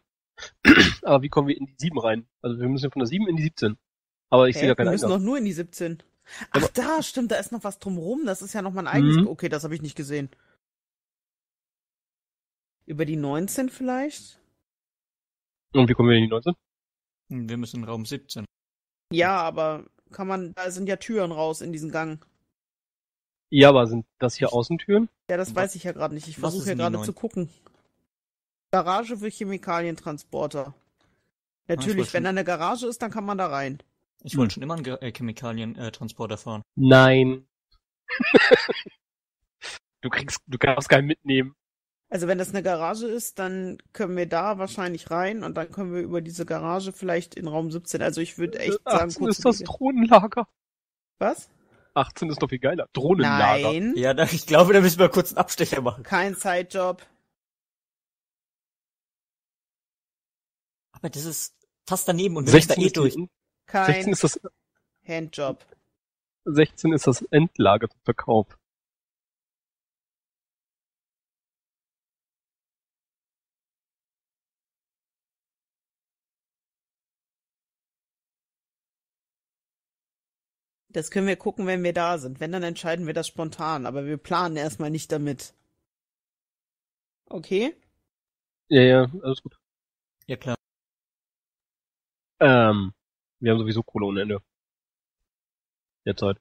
S3: *clears throat* Aber wie kommen wir in die 7 rein? Also wir müssen ja von der 7 in die 17. Aber ich sehe da
S2: wir
S3: keinen
S2: müssen doch nur in die 17. Ach da, stimmt, da ist noch was drumrum. Das ist ja noch mal ein eigenes.
S3: Mhm.
S2: Okay, das habe ich nicht gesehen. Über die 19 vielleicht?
S3: Und wie kommen wir in die 19?
S4: Hm, Wir müssen in Raum 17.
S2: Ja, aber kann man, da sind ja Türen raus in diesen Gang.
S3: Ja, aber sind das hier Außentüren?
S2: Ja, das
S4: Was-
S2: weiß ich ja gerade nicht. Ich versuche ja gerade zu gucken. Garage für Chemikalientransporter. Natürlich,
S4: wollte
S2: wenn da eine Garage ist, dann kann man da rein.
S4: Ich wollte schon immer einen Ge- äh, Chemikalien-Transporter fahren.
S3: Nein. *laughs* du kriegst, du kannst keinen mitnehmen.
S2: Also wenn das eine Garage ist, dann können wir da wahrscheinlich rein und dann können wir über diese Garage vielleicht in Raum 17. Also ich würde echt sagen,
S3: 18
S2: kurz
S3: ist das Drohnenlager.
S2: Was?
S3: 18 ist doch viel geiler. Drohnenlager.
S2: Nein,
S4: Ja, da, ich glaube, da müssen wir kurz einen Abstecher machen.
S2: kein Zeitjob.
S4: Aber das ist fast daneben und wir müssen da
S3: 16
S4: eh durch.
S2: Kein
S3: 16 ist das,
S2: Handjob.
S3: 16 ist das Endlager zum Verkauf.
S2: Das können wir gucken, wenn wir da sind. Wenn, dann entscheiden wir das spontan, aber wir planen erstmal nicht damit. Okay?
S3: Ja, ja, alles gut.
S4: Ja, klar.
S3: Ähm, wir haben sowieso Kohle ohne Ende. Derzeit.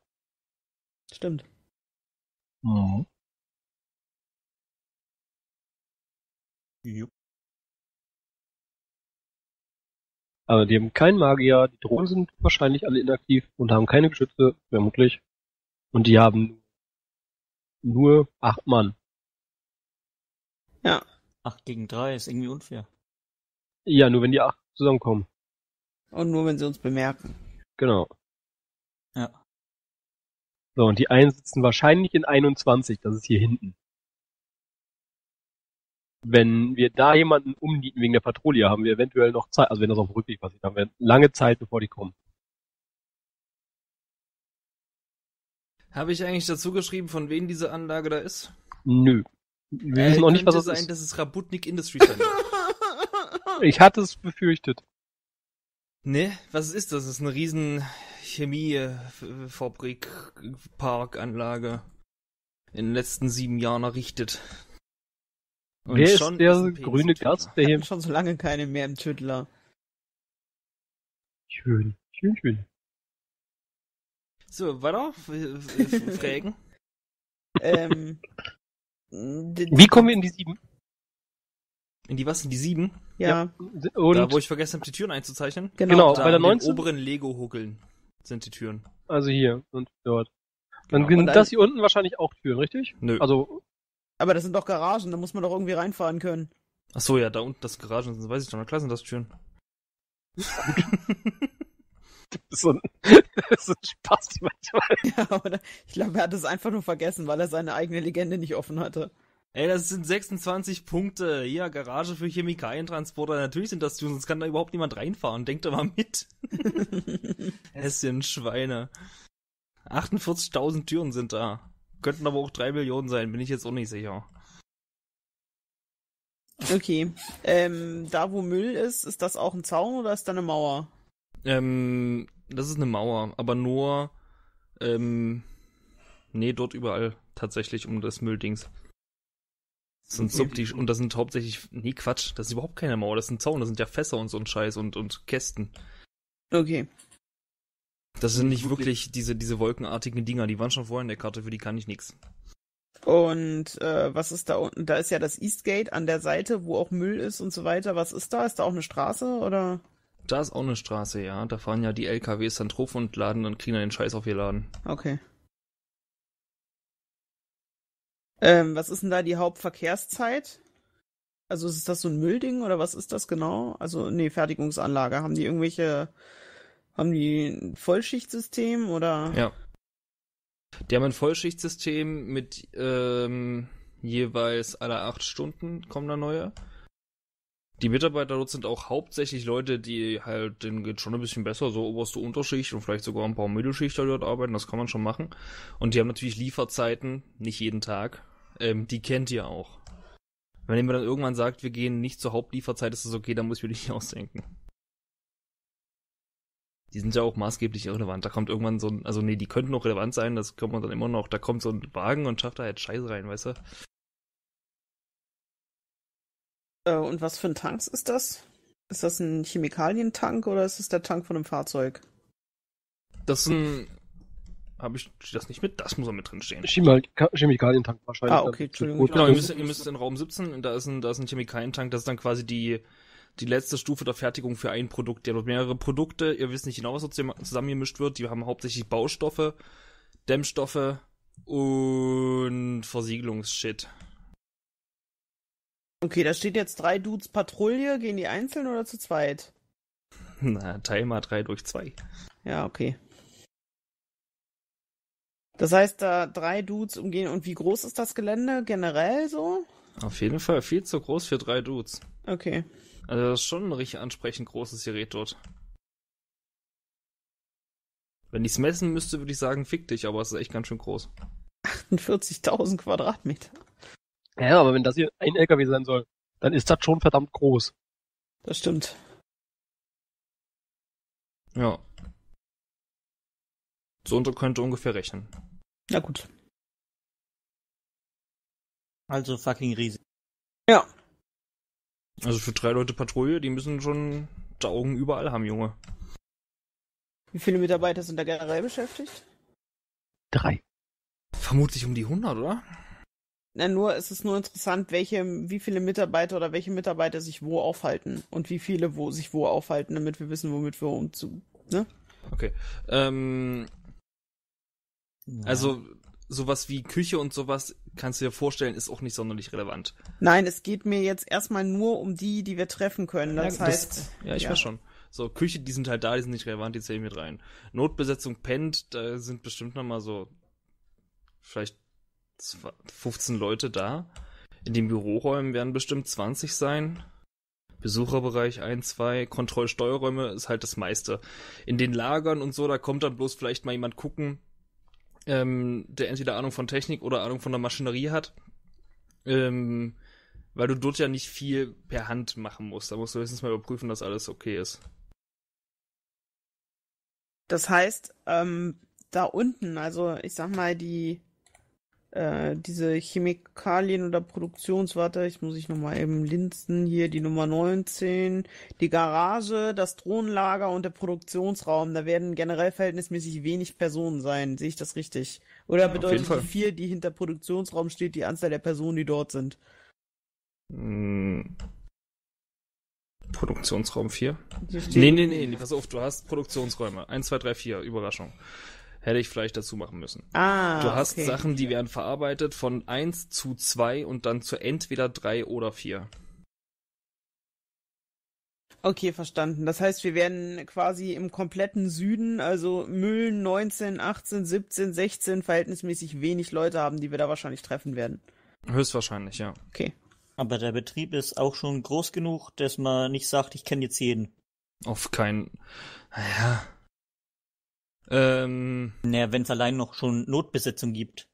S2: Stimmt.
S3: Mhm.
S4: Jupp.
S3: Aber die haben keinen Magier, die Drohnen sind wahrscheinlich alle inaktiv und haben keine Geschütze, vermutlich. Und die haben nur acht Mann.
S4: Acht gegen drei ist irgendwie unfair.
S3: Ja, nur wenn die acht zusammenkommen.
S2: Und nur wenn sie uns bemerken.
S3: Genau.
S4: Ja.
S3: So, und die einen sitzen wahrscheinlich in 21, das ist hier hinten. Wenn wir da jemanden umnieten wegen der Patrouille, haben wir eventuell noch Zeit, also wenn das auf dem Rückweg passiert, haben wir lange Zeit, bevor die kommen.
S1: Habe ich eigentlich dazu geschrieben, von wem diese Anlage da ist?
S3: Nö. Wir
S1: Äh,
S3: wissen auch nicht, was das
S1: sein,
S3: ist.
S1: dass es Rabutnik Industries sein wird.
S3: Ich hatte es befürchtet.
S1: Ne, was ist das? Das ist eine riesen Chemiefabrik, Parkanlage. In den letzten sieben Jahren errichtet. Und
S3: Wer ist
S1: schon
S3: der
S1: Penis
S3: grüne. Gast, der hier...
S2: Schon so lange keine mehr im Tüdler.
S3: Schön, schön, schön.
S1: So, weiter? Fragen? *laughs*
S2: ähm, *laughs*
S3: Wie kommen wir in die sieben?
S1: In die was? In die sieben?
S2: Ja,
S3: Und,
S1: da, wo ich vergessen habe, die Türen einzuzeichnen?
S2: genau.
S3: Genau,
S1: Da
S3: bei der
S1: an den
S3: 19?
S1: oberen Lego-Huckeln sind die Türen.
S3: also hier und dort. Dann
S1: Genau.
S3: sind
S2: Und
S3: das hier unten wahrscheinlich auch Türen, richtig?
S1: Nö.
S3: Also,
S2: Aber das sind doch Garagen, da muss man doch irgendwie reinfahren können.
S1: Ach so, ja, da unten das Garagen, sind, weiß ich doch, na klar sind das Türen. *laughs*
S3: so ein, *laughs* so ein Spaß manchmal.
S2: Ja, oder ich glaube, er hat es einfach nur vergessen, weil er seine eigene Legende nicht offen hatte.
S1: Ey, das sind 26 Punkte. Hier, Garage für Chemikalientransporter. Natürlich sind das Türen, sonst kann da überhaupt niemand reinfahren. Denkt doch mal mit. *laughs* Es sind Schweine. 48.000 Türen sind da. Könnten aber auch 3 Millionen sein, bin ich jetzt auch nicht sicher.
S2: Okay. Ähm, da wo Müll ist, ist das auch ein Zaun oder ist da eine Mauer?
S1: Ähm, das ist eine Mauer, aber nur, ähm, nee, dort überall tatsächlich um das Mülldings. Das sind so, die, und das sind hauptsächlich, nee, Quatsch, das ist überhaupt keine Mauer, das ein Zaun, das sind ja Fässer und so ein Scheiß und, und Kästen.
S2: Okay.
S1: Das sind nicht wirklich diese, diese wolkenartigen Dinger, die waren schon vorher in der Karte, für die kann ich nix.
S2: Und äh, was ist da unten? Da ist ja das Eastgate an der Seite, wo auch Müll ist und so weiter. Was ist da? Ist da auch eine Straße oder?
S1: Da ist auch eine Straße, ja, da fahren ja die LKWs dann drauf und laden und kriegen dann den Scheiß auf ihr Laden.
S2: Okay. Ähm, was ist denn da die Hauptverkehrszeit? Also ist das so ein Müllding oder was ist das genau? Also, nee, Fertigungsanlage. Haben die irgendwelche, haben die ein Vollschichtsystem oder?
S1: Ja. Die haben ein Vollschichtsystem mit ähm, jeweils alle acht Stunden kommen da neue. Die Mitarbeiter dort sind auch hauptsächlich Leute, die halt, denen geht schon ein bisschen besser, so oberste Unterschicht und vielleicht sogar ein paar Mittelschichter dort arbeiten, das kann man schon machen. Und die haben natürlich Lieferzeiten, nicht jeden Tag. Ähm, die kennt ihr auch. Wenn ihr mir dann irgendwann sagt, wir gehen nicht zur Hauptlieferzeit, ist das okay, dann muss ich mir nicht *laughs* ausdenken. Die sind ja auch maßgeblich irrelevant. Da kommt irgendwann so ein, also nee, die könnten noch relevant sein, das kommt man dann immer noch. Da kommt so ein Wagen und schafft da halt Scheiße rein, weißt du?
S2: Äh, und was für ein Tanks ist das? Ist das ein Chemikalientank oder ist es der Tank von einem Fahrzeug?
S1: Das ist ein. Habe ich das nicht mit? Das muss er mit drin stehen.
S3: Chemikalientank wahrscheinlich.
S2: Ah, okay, Entschuldigung.
S3: Gut.
S1: Genau, ihr müsst, ihr müsst in Raum 17, und da ist ein, da ist ein Chemikalientank, das ist dann quasi die, die letzte Stufe der Fertigung für ein Produkt. Der hat mehrere Produkte, ihr wisst nicht genau, was zusammengemischt wird. Die haben hauptsächlich Baustoffe, Dämmstoffe und Versiegelungsshit.
S2: Okay, da steht jetzt drei Dudes Patrouille. Gehen die einzeln oder zu zweit?
S1: Na, teil mal 3 durch 2.
S2: Ja, okay. Das heißt, da drei Dudes umgehen. Und wie groß ist das Gelände generell so?
S1: Auf jeden Fall viel zu groß für drei Dudes.
S2: Okay.
S1: Also das ist schon ein richtig ansprechend großes Gerät dort. Wenn ich's messen müsste, würde ich sagen, fick dich, aber es ist echt ganz schön groß.
S2: 48.000 Quadratmeter.
S3: Ja, aber wenn das hier ein LKW sein soll, dann ist das schon verdammt groß.
S2: Das stimmt.
S1: Ja. So und könnte ungefähr rechnen.
S2: Na gut.
S4: Also fucking riesig.
S2: Ja.
S1: Also für drei Leute Patrouille, die müssen schon die Augen überall haben, Junge.
S2: Wie viele Mitarbeiter sind da generell beschäftigt?
S3: Drei.
S1: Vermutlich um die 100, oder?
S2: Na, nur, es ist nur interessant, welche, wie viele Mitarbeiter oder welche Mitarbeiter sich wo aufhalten und wie viele wo sich wo aufhalten, damit wir wissen, womit wir uns zu, ne?
S1: Okay. Ähm,
S4: Ja.
S1: also sowas wie Küche und sowas, kannst du dir vorstellen, ist auch nicht sonderlich relevant.
S2: Nein, es geht mir jetzt erstmal nur um die, die wir treffen können. Das
S1: Ja, das-
S2: heißt,
S1: Ja, ich weiß schon. So, Küche, die sind halt da, die sind nicht relevant, die zählen mit rein. Notbesetzung pennt, da sind bestimmt noch mal so vielleicht 2 15 Leute da. In den Büroräumen werden bestimmt 20 sein. Besucherbereich 1, 2, Kontrollsteuerräume ist halt das meiste. In den Lagern und so, da kommt dann bloß vielleicht mal jemand gucken, ähm, der entweder Ahnung von Technik oder Ahnung von der Maschinerie hat. Ähm, weil du dort ja nicht viel per Hand machen musst. Da musst du höchstens mal überprüfen, dass alles okay ist.
S2: Das heißt, ähm, da unten, also ich sag mal, die äh, diese Chemikalien oder Produktionswarte, ich muss ich nochmal eben linsen, hier die Nummer 19, die Garage, das Drohnenlager und der Produktionsraum, da werden generell verhältnismäßig wenig Personen sein, sehe ich das richtig? Oder bedeutet die vier, die hinter Produktionsraum steht, die Anzahl der Personen, die dort sind?
S1: Hm. Produktionsraum 4?
S2: Hier steht-
S1: Nee, nee, nee, nee, pass auf, du hast Produktionsräume. 1, 2, 3, 4, Überraschung. Hätte ich vielleicht dazu machen müssen.
S2: Ah,
S1: Du hast
S2: okay.
S1: Sachen, die werden verarbeitet von 1 zu 2 und dann zu entweder 3 oder 4.
S2: Okay, verstanden. Das heißt, wir werden quasi im kompletten Süden, also Mühlen 19, 18, 17, 16, verhältnismäßig wenig Leute haben, die wir da wahrscheinlich treffen werden.
S1: Höchstwahrscheinlich, ja.
S2: Okay.
S4: Aber der Betrieb ist auch schon groß genug, dass man nicht sagt, ich kenne jetzt jeden.
S1: Auf keinen. Naja. Ähm,
S4: Naja, wenn es allein noch schon Notbesetzung gibt.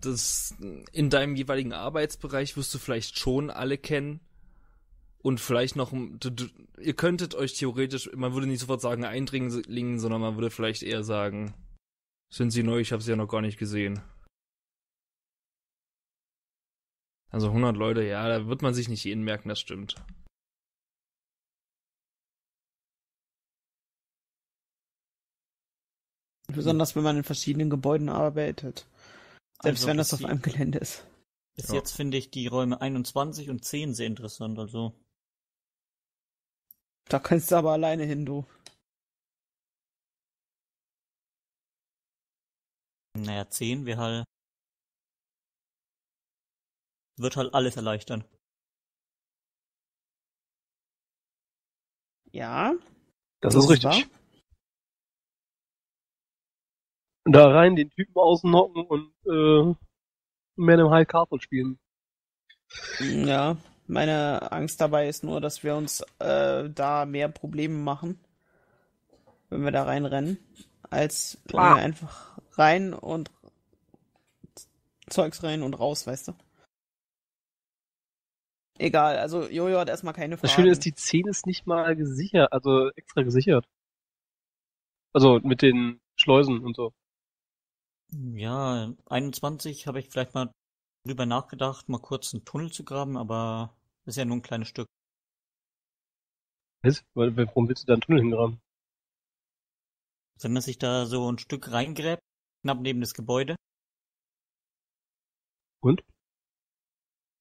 S1: das in deinem jeweiligen Arbeitsbereich wirst du vielleicht schon alle kennen. Und vielleicht noch, du, du, ihr könntet euch theoretisch, man würde nicht sofort sagen Eindringling, sondern man würde vielleicht eher sagen, sind sie neu, ich habe sie ja noch gar nicht gesehen. Also 100 Leute, ja, da wird man sich nicht jeden merken, das stimmt.
S2: Besonders wenn man in verschiedenen Gebäuden arbeitet. Selbst
S4: Also
S2: wenn das auf einem Gelände ist.
S4: Bis
S1: Ja.
S4: jetzt finde ich die Räume 21 und 10 sehr interessant, also.
S2: Da kannst du aber alleine hin, du.
S4: Naja, 10 wäre halt. Wird halt alles erleichtern.
S2: Ja.
S3: Das ist richtig.
S2: wahr.
S3: Da rein den Typen außen hocken und äh, Man im High Castle spielen.
S2: Ja. Meine Angst dabei ist nur, dass wir uns äh, da mehr Probleme machen, wenn wir da reinrennen, als wenn
S3: Klar.
S2: wir einfach rein und Zeugs rein und raus, weißt du? Egal, also Jojo hat erstmal keine Fragen.
S3: Das Schöne ist, die 10 ist nicht mal gesichert, also extra gesichert. Also mit den Schleusen und so.
S4: Ja, 21 habe ich vielleicht mal drüber nachgedacht, mal kurz einen Tunnel zu graben, aber ist ja nur ein kleines Stück.
S3: Was? Warum willst du da einen Tunnel hingraben?
S4: Wenn man sich da so ein Stück reingräbt, knapp neben das Gebäude,
S3: Und?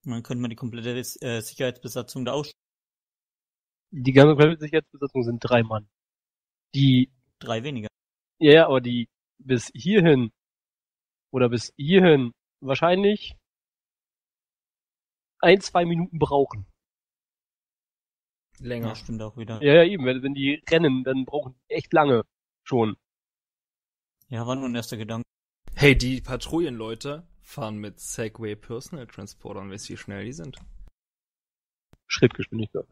S4: dann könnte man die komplette äh, Sicherheitsbesatzung da aus
S3: Die ganze Sicherheitsbesatzung sind drei Mann. Die,
S4: drei weniger.
S3: ja, ja, aber die bis hierhin oder bis hierhin wahrscheinlich ein, zwei Minuten brauchen.
S1: Länger.
S4: Ja, stimmt auch wieder.
S3: Ja, ja, eben. Wenn, wenn die rennen, dann brauchen die echt lange schon.
S4: Ja, war nur ein erster Gedanke.
S1: Hey, die Patrouillenleute fahren mit Segway Personal Transportern, weißt du, wie schnell die sind?
S3: Schrittgeschwindigkeit.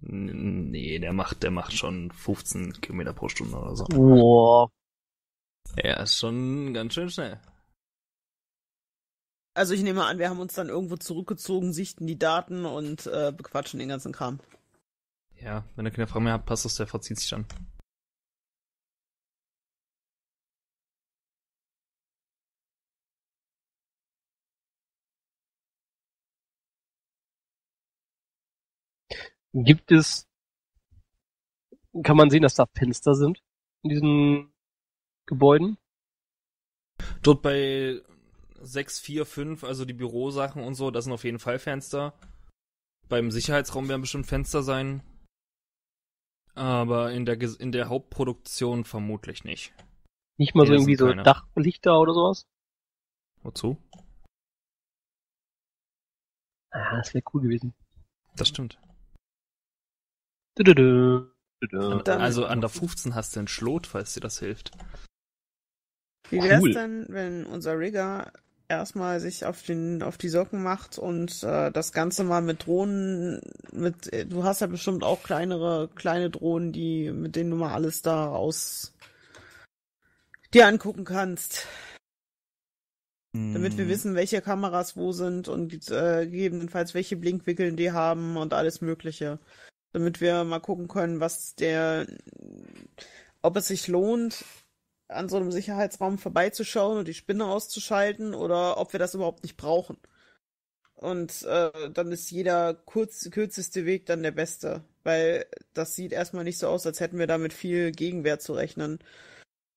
S1: Nee, der macht, der macht schon 15 Kilometer pro Stunde oder so.
S3: Boah.
S1: Er ist schon ganz schön schnell.
S2: Also ich nehme an, wir haben uns dann irgendwo zurückgezogen, sichten die Daten und äh, bequatschen den ganzen Kram.
S1: Ja, wenn ihr keine Frage mehr habt, passt das, der verzieht sich dann.
S3: Gibt es, kann man sehen, dass da Fenster sind in diesen Gebäuden?
S1: Dort bei 6, 4, 5, also die Bürosachen und so, das sind auf jeden Fall Fenster. Beim Sicherheitsraum werden bestimmt Fenster sein. Aber in der, in der Hauptproduktion vermutlich nicht.
S3: Nicht mal
S1: Nee,
S3: so irgendwie so
S1: keine.
S3: Dachlichter oder sowas?
S1: Wozu?
S3: Ah, das wäre cool gewesen.
S1: Das stimmt.
S3: Dududü, dududü.
S2: Dann-
S1: also an der 15 hast du einen Schlot, falls dir das hilft.
S2: Wie wär's
S3: Cool.
S2: denn, wenn unser Rigger erstmal sich auf den auf die Socken macht und äh, das Ganze mal mit Drohnen mit äh, du hast ja bestimmt auch kleinere kleine Drohnen, die mit denen du mal alles da aus dir angucken kannst, damit wir
S4: Hm,
S2: wissen, welche Kameras wo sind und äh, gegebenenfalls welche Blinkwickeln die haben und alles mögliche, damit wir mal gucken können, was der ob es sich lohnt an so einem Sicherheitsraum vorbeizuschauen und die Spinne auszuschalten oder ob wir das überhaupt nicht brauchen. Und äh, dann ist jeder kurz, kürzeste Weg dann der beste, weil das sieht erstmal nicht so aus, als hätten wir damit viel Gegenwehr zu rechnen.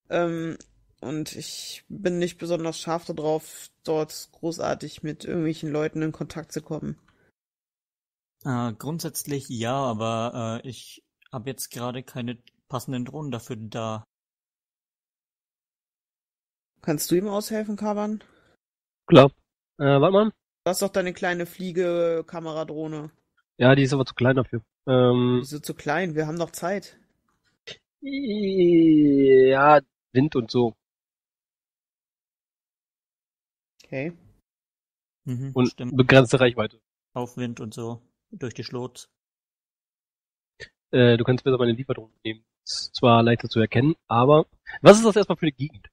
S2: Ähm, und ich bin nicht besonders scharf darauf, dort großartig mit irgendwelchen Leuten in Kontakt zu kommen.
S4: Äh, grundsätzlich ja, aber äh, ich habe jetzt gerade keine passenden Drohnen dafür da.
S2: Kannst du ihm aushelfen, Kavan?
S3: Klar. Äh, warte mal.
S2: Du hast doch deine kleine Fliege-Kameradrohne.
S3: Ja, die ist aber zu klein dafür. Ähm,
S2: Wieso zu klein? Wir haben doch Zeit.
S3: ja, Wind und so.
S2: Okay.
S4: Mhm,
S3: und
S4: stimmt.
S3: begrenzte Reichweite.
S4: Aufwind und so. Durch die Schlot.
S3: Äh, du kannst besser meine Lieferdrohne nehmen. Ist zwar leichter zu erkennen, aber was ist das erstmal für eine Gegend?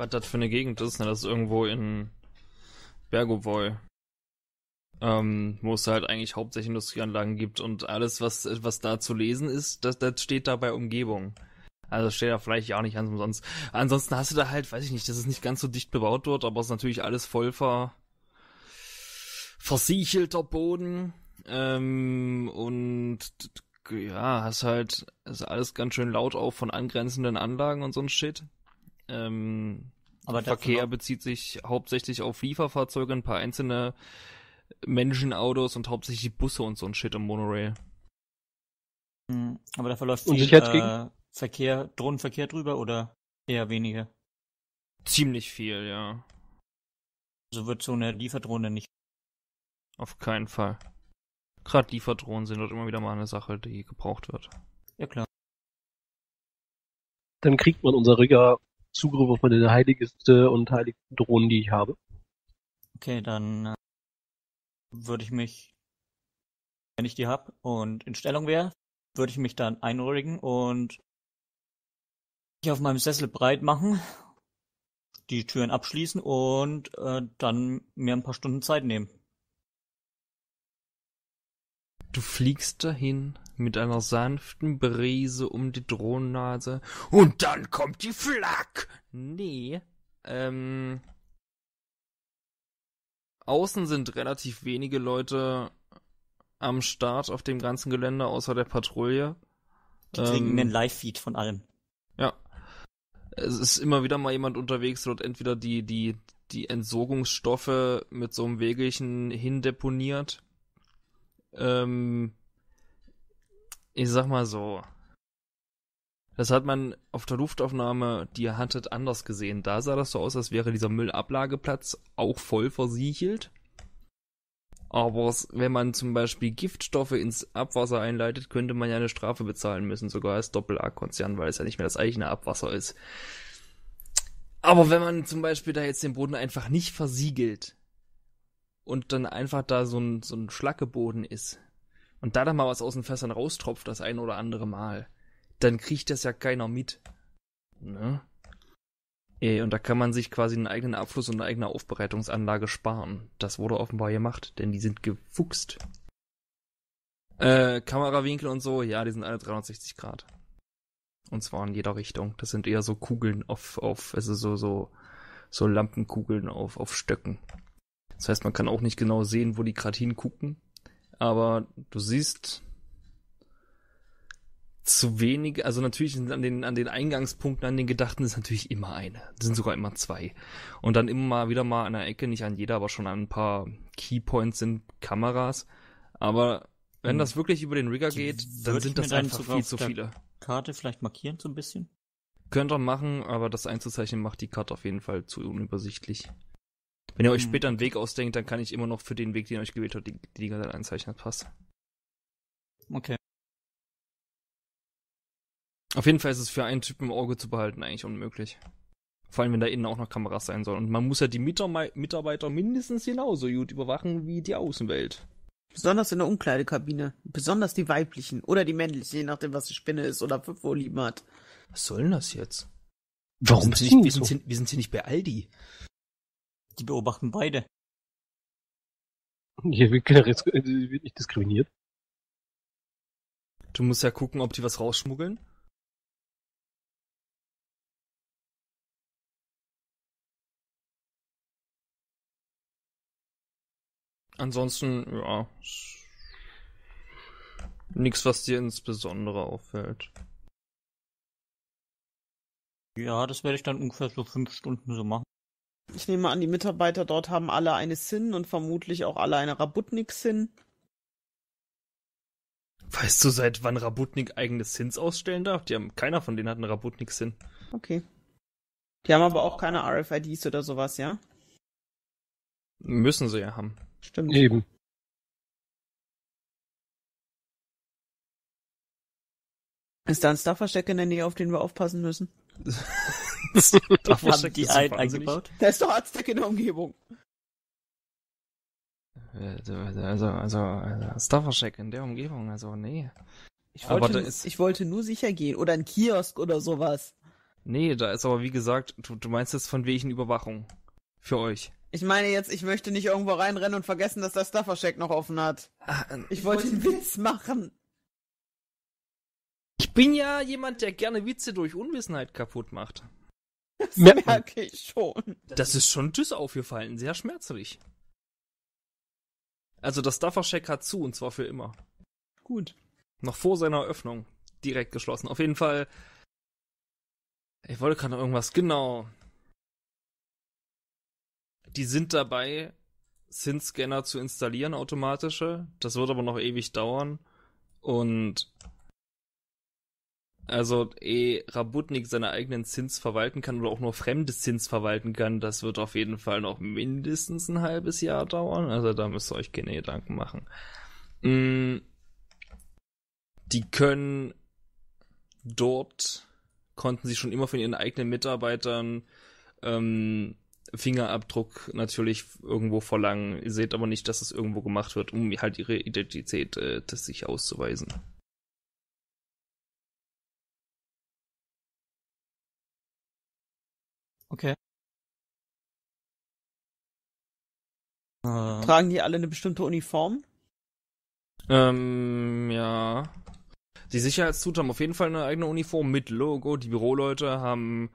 S1: Was das für eine Gegend ist, ne? Das ist irgendwo in Bergovoy. Ähm, wo es halt eigentlich hauptsächlich Industrieanlagen gibt und alles, was, was da zu lesen ist, das, das steht da bei Umgebung. Also steht da vielleicht auch nicht ganz umsonst. Ansonsten hast du da halt, weiß ich nicht, dass es nicht ganz so dicht bebaut wird, aber es ist natürlich alles voll ver, versiechelter Boden. Ähm, und ja, hast halt, ist alles ganz schön laut auch von angrenzenden Anlagen und so ein Shit. Ähm,
S4: Aber
S1: Verkehr bezieht sich hauptsächlich auf Lieferfahrzeuge, ein paar einzelne Menschenautos und hauptsächlich Busse und so ein Shit im Monorail.
S4: Mhm, Aber da verläuft viel äh, Verkehr, Drohnenverkehr drüber oder eher weniger?
S1: Ziemlich viel, ja.
S4: Also wird so eine Lieferdrohne nicht.
S1: Auf keinen Fall. Gerade Lieferdrohnen sind dort immer wieder mal eine Sache, die gebraucht wird.
S4: Ja klar.
S3: Dann kriegt man unser Rigger Zugriff auf meine heiligste und heiligsten Drohnen, die ich habe.
S4: Okay, dann äh, würde ich mich, wenn ich die hab und in Stellung wäre, würde ich mich dann einrolligen und mich auf meinem Sessel breit machen, die Türen abschließen und äh, dann mir ein paar Stunden Zeit nehmen.
S1: Du fliegst dahin mit einer sanften Brise um die Drohnennase und dann kommt die Flak. Nee, ähm, außen sind relativ wenige Leute am Start auf dem ganzen Gelände, außer der Patrouille.
S4: Die kriegen
S1: Ähm,
S4: einen Live-Feed von allem.
S1: Ja. Es ist immer wieder mal jemand unterwegs, dort entweder die, die, die Entsorgungsstoffe mit so einem Wägelchen hindeponiert. Ähm, ich sag mal so. Das hat man auf der Luftaufnahme, die ihr hattet, anders gesehen. Da sah das so aus, als wäre dieser Müllablageplatz auch voll versiechelt. Aber wenn man zum Beispiel Giftstoffe ins Abwasser einleitet, könnte man ja eine Strafe bezahlen müssen, sogar als Doppel-A-Konzern, weil es ja nicht mehr das eigene Abwasser ist. Aber wenn man zum Beispiel da jetzt den Boden einfach nicht versiegelt und dann einfach da so ein, so ein Schlackeboden ist und da dann mal was aus den Fässern raustropft, das ein oder andere Mal, dann kriegt das ja keiner mit. Ne? Ey, und da kann man sich quasi einen eigenen Abfluss und eine eigene Aufbereitungsanlage sparen. Das wurde offenbar gemacht, denn die sind gefuchst. Äh, Kamerawinkel und so, ja, die sind alle 360 Grad. Und zwar in jeder Richtung. Das sind eher so Kugeln auf, auf, also so, so, so Lampenkugeln auf, auf Stöcken. Das heißt, man kann auch nicht genau sehen, wo die gerade hingucken. Aber du siehst zu wenig, also natürlich an den, an den Eingangspunkten, an den Gedachten ist natürlich immer eine. Das sind sogar immer zwei. Und dann immer mal wieder mal an der Ecke, nicht an jeder, aber schon an ein paar Keypoints sind Kameras. Aber wenn
S4: Hm.
S1: das wirklich über den Rigger geht, dann sind das einfach viel zu viele.
S4: Karte vielleicht markieren so ein bisschen?
S1: Könnt ihr machen, aber das einzuzeichnen macht die Karte auf jeden Fall zu unübersichtlich. Wenn ihr euch
S4: Hm.
S1: später einen Weg ausdenkt, dann kann ich immer noch für den Weg, den ihr euch gewählt habt, die, die ganze Zeit einzeichnen. Das passt.
S4: Okay.
S1: Auf jeden Fall ist es für einen Typen im Auge zu behalten eigentlich unmöglich. Vor allem, wenn da innen auch noch Kameras sein sollen. Und man muss ja die Mitarbeiter mindestens genauso gut überwachen wie die Außenwelt.
S2: Besonders in der Umkleidekabine. Besonders die weiblichen oder die männlichen, je nachdem, was die Spinne ist oder für Vorlieben hat.
S1: Was soll denn das jetzt?
S3: Warum
S1: wir, sind
S3: denn
S1: nicht, wir,
S3: so?
S1: sind hier, wir sind hier nicht bei Aldi.
S4: Die beobachten beide. *laughs*
S3: Hier wird generell äh, wird nicht diskriminiert.
S1: Du musst ja gucken, ob die was rausschmuggeln. Ansonsten, ja. Nichts, was dir insbesondere auffällt.
S4: Ja, das werde ich dann ungefähr so fünf Stunden so machen.
S2: Ich nehme an, die Mitarbeiter dort haben alle eine SIN und vermutlich auch alle eine Rabutnik-SIN.
S1: Weißt du, seit wann Rabutnik eigene Sins ausstellen darf? Die haben, keiner von denen hat einen Rabutnik-Sin.
S2: Okay. Die haben aber auch keine RFIDs oder sowas, ja?
S1: Müssen sie ja haben.
S2: Stimmt.
S3: Eben.
S2: Ist da ein Starversteck in der Nähe, auf den wir aufpassen müssen? *laughs* *laughs*
S4: Haben die
S1: es so
S4: ein
S1: wahnsinnig.
S4: eingebaut?
S2: Da ist doch Aztec in der Umgebung.
S1: Also, also, also, also Staffercheck in der Umgebung, also nee.
S2: Ich
S1: Aber
S2: wollte,
S1: da ist-
S2: ich wollte nur sicher gehen. Oder ein Kiosk oder sowas.
S1: Nee, da ist aber wie gesagt, du, du meinst jetzt von wegen Überwachung. Für euch.
S2: Ich meine jetzt, ich möchte nicht irgendwo reinrennen und vergessen, dass der Staffercheck noch offen hat. Ich wollte einen Witz machen.
S1: Ich bin ja jemand, der gerne Witze durch Unwissenheit kaputt macht.
S2: Das merke ich schon.
S1: Das ist schon tschüss aufgefallen, sehr schmerzlich. Also das Staffercheck hat zu, und zwar für immer.
S2: Gut.
S1: Noch vor seiner Öffnung. Direkt geschlossen. Auf jeden Fall. Ich wollte gerade noch irgendwas. Genau. Die sind dabei, SIN-Scanner zu installieren, automatische. Das wird aber noch ewig dauern. Und also eh Rabutnik seine eigenen Zins verwalten kann oder auch nur fremde Zins verwalten kann, das wird auf jeden Fall noch mindestens ein halbes Jahr dauern. Also da müsst ihr euch keine Gedanken machen. Mm, die können dort konnten sie schon immer von ihren eigenen Mitarbeitern ähm, Fingerabdruck natürlich irgendwo verlangen. Ihr seht aber nicht, dass es irgendwo gemacht wird, um halt ihre Identität äh, das sich auszuweisen.
S4: Okay. Äh,
S2: Tragen die alle eine bestimmte Uniform?
S1: Ähm, ja. Die Sicherheitstut haben auf jeden Fall eine eigene Uniform mit Logo. Die Büroleute haben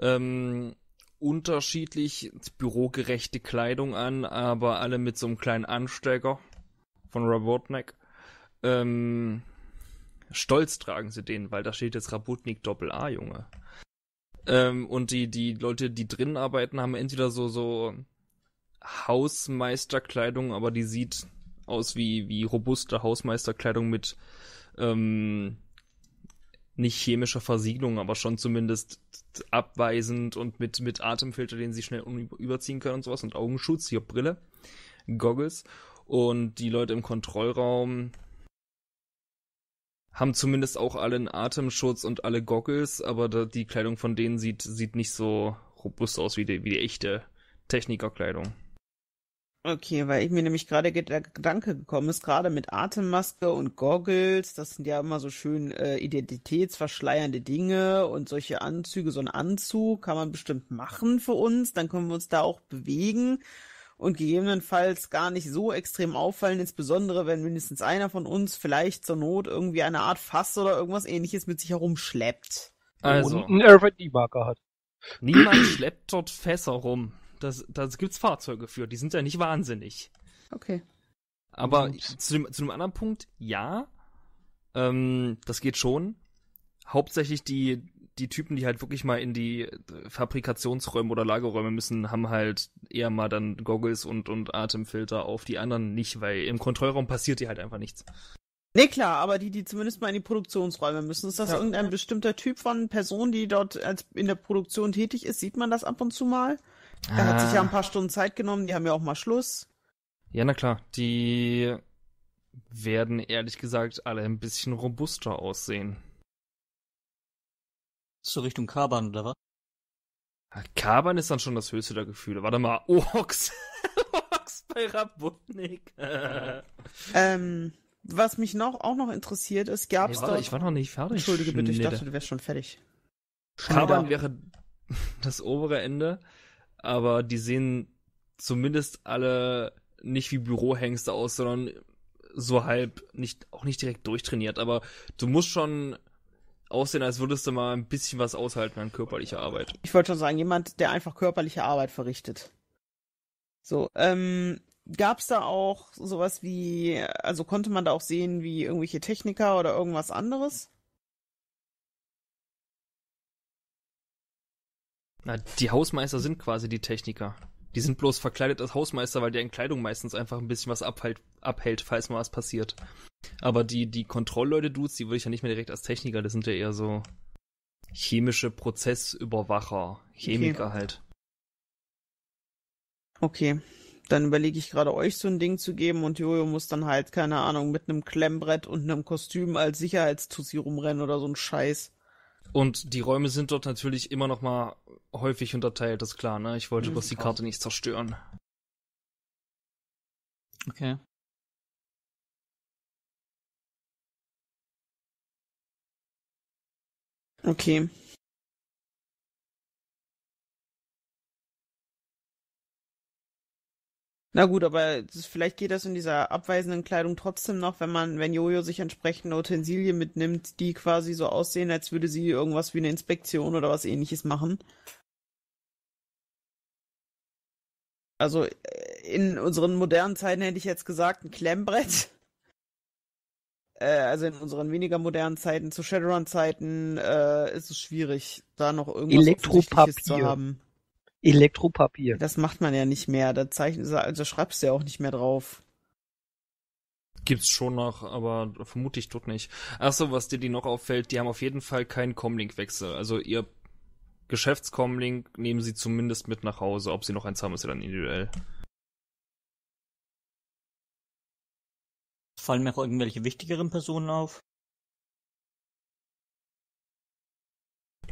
S1: ähm, unterschiedlich bürogerechte Kleidung an, aber alle mit so einem kleinen Anstecker von Robotnik. Ähm, stolz tragen sie den, weil da steht jetzt Rabotnik Doppel A, Junge. Ähm, und die, die Leute, die drinnen arbeiten, haben entweder so, so Hausmeisterkleidung, aber die sieht aus wie, wie robuste Hausmeisterkleidung mit ähm, nicht chemischer Versiegelung, aber schon zumindest abweisend und mit, mit Atemfilter, den sie schnell überziehen können und sowas und Augenschutz, hier Brille, Goggles. Und die Leute im Kontrollraum haben zumindest auch alle einen Atemschutz und alle Goggles, aber die Kleidung von denen sieht, sieht nicht so robust aus wie die, wie die echte Technikerkleidung.
S2: Okay, weil ich mir nämlich gerade ge- der Gedanke gekommen ist, gerade mit Atemmaske und Goggles, das sind ja immer so schön äh, identitätsverschleiernde Dinge und solche Anzüge, so ein Anzug kann man bestimmt machen für uns, dann können wir uns da auch bewegen und gegebenenfalls gar nicht so extrem auffallen, insbesondere wenn mindestens einer von uns vielleicht zur Not irgendwie eine Art Fass oder irgendwas ähnliches mit sich herumschleppt.
S1: Also,
S3: Und einen RFID-Marker hat.
S1: niemand schleppt dort Fässer rum. Das, das gibt's Fahrzeuge für, die sind ja nicht wahnsinnig.
S2: Okay.
S1: Aber zu dem, zu dem anderen Punkt, ja, ähm, das geht schon. Hauptsächlich die, die Typen, die halt wirklich mal in die Fabrikationsräume oder Lagerräume müssen, haben halt eher mal dann Goggles und, und Atemfilter auf. Die anderen nicht, weil im Kontrollraum passiert dir halt einfach nichts.
S2: Nee, klar, aber die, die zumindest mal in die Produktionsräume müssen. Ist das
S1: Ja.
S2: irgendein bestimmter Typ von Person, die dort als in der Produktion tätig ist? Sieht man das ab und zu mal? Er hat sich ja ein paar Stunden Zeit genommen, die haben ja auch mal Schluss.
S1: Ja, na klar, die werden ehrlich gesagt alle ein bisschen robuster aussehen.
S4: So Richtung Kaban oder was?
S1: Kaban ist dann schon das höchste der Gefühle. Warte mal, *laughs* Orks. Orks bei Rabotnik. *laughs*
S2: Ähm, was mich noch auch noch interessiert ist, gab's
S1: warte,
S2: dort...
S1: ich war noch nicht fertig.
S2: Entschuldige bitte, ich dachte, du wärst schon fertig.
S1: Kaban wäre *laughs* das obere Ende, aber die sehen zumindest alle nicht wie Bürohengste aus, sondern so halb, nicht, auch nicht direkt durchtrainiert, aber du musst schon aussehen, als würdest du mal ein bisschen was aushalten an körperlicher Arbeit.
S2: Ich wollte schon sagen, jemand, der einfach körperliche Arbeit verrichtet. So, ähm, gab's da auch sowas wie, also konnte man da auch sehen, wie irgendwelche Techniker oder irgendwas anderes?
S1: Na, die Hausmeister sind quasi die Techniker. Die sind bloß verkleidet als Hausmeister, weil deren Kleidung meistens einfach ein bisschen was abhält, abhält falls mal was passiert. Aber die, die Kontrollleute-Dudes, die würde ich ja nicht mehr direkt als Techniker, das sind ja eher so chemische Prozessüberwacher, Chemiker halt.
S2: Okay. Dann überlege ich gerade euch so ein Ding zu geben und Jojo muss dann halt, keine Ahnung, mit einem Klemmbrett und einem Kostüm als Sicherheitstussi rumrennen oder so ein Scheiß.
S1: Und die Räume sind dort natürlich immer noch mal häufig unterteilt, das ist klar, ne? Ich wollte
S2: Mhm.
S1: bloß die Karte nicht zerstören.
S4: Okay.
S2: Okay. Na gut, aber das, vielleicht geht das in dieser abweisenden Kleidung trotzdem noch, wenn man, wenn Jojo sich entsprechende Utensilien mitnimmt, die quasi so aussehen, als würde sie irgendwas wie eine Inspektion oder was ähnliches machen. Also äh, in unseren modernen Zeiten hätte ich jetzt gesagt, ein Klemmbrett. *laughs* Äh, also in unseren weniger modernen Zeiten, zu Shadowrun-Zeiten, äh, ist es schwierig, da noch irgendwas zu haben.
S3: Elektropapier.
S2: Das macht man ja nicht mehr. Da zeichnen also schreibst du ja auch nicht mehr drauf.
S1: Gibt's schon noch, aber vermutlich dort nicht. Achso, was dir die noch auffällt, die haben auf jeden Fall keinen Comlink-Wechsel. Also ihr Geschäftscomlink nehmen sie zumindest mit nach Hause. Ob sie noch eins haben, ist ja dann individuell.
S4: Fallen mir auch irgendwelche wichtigeren Personen auf?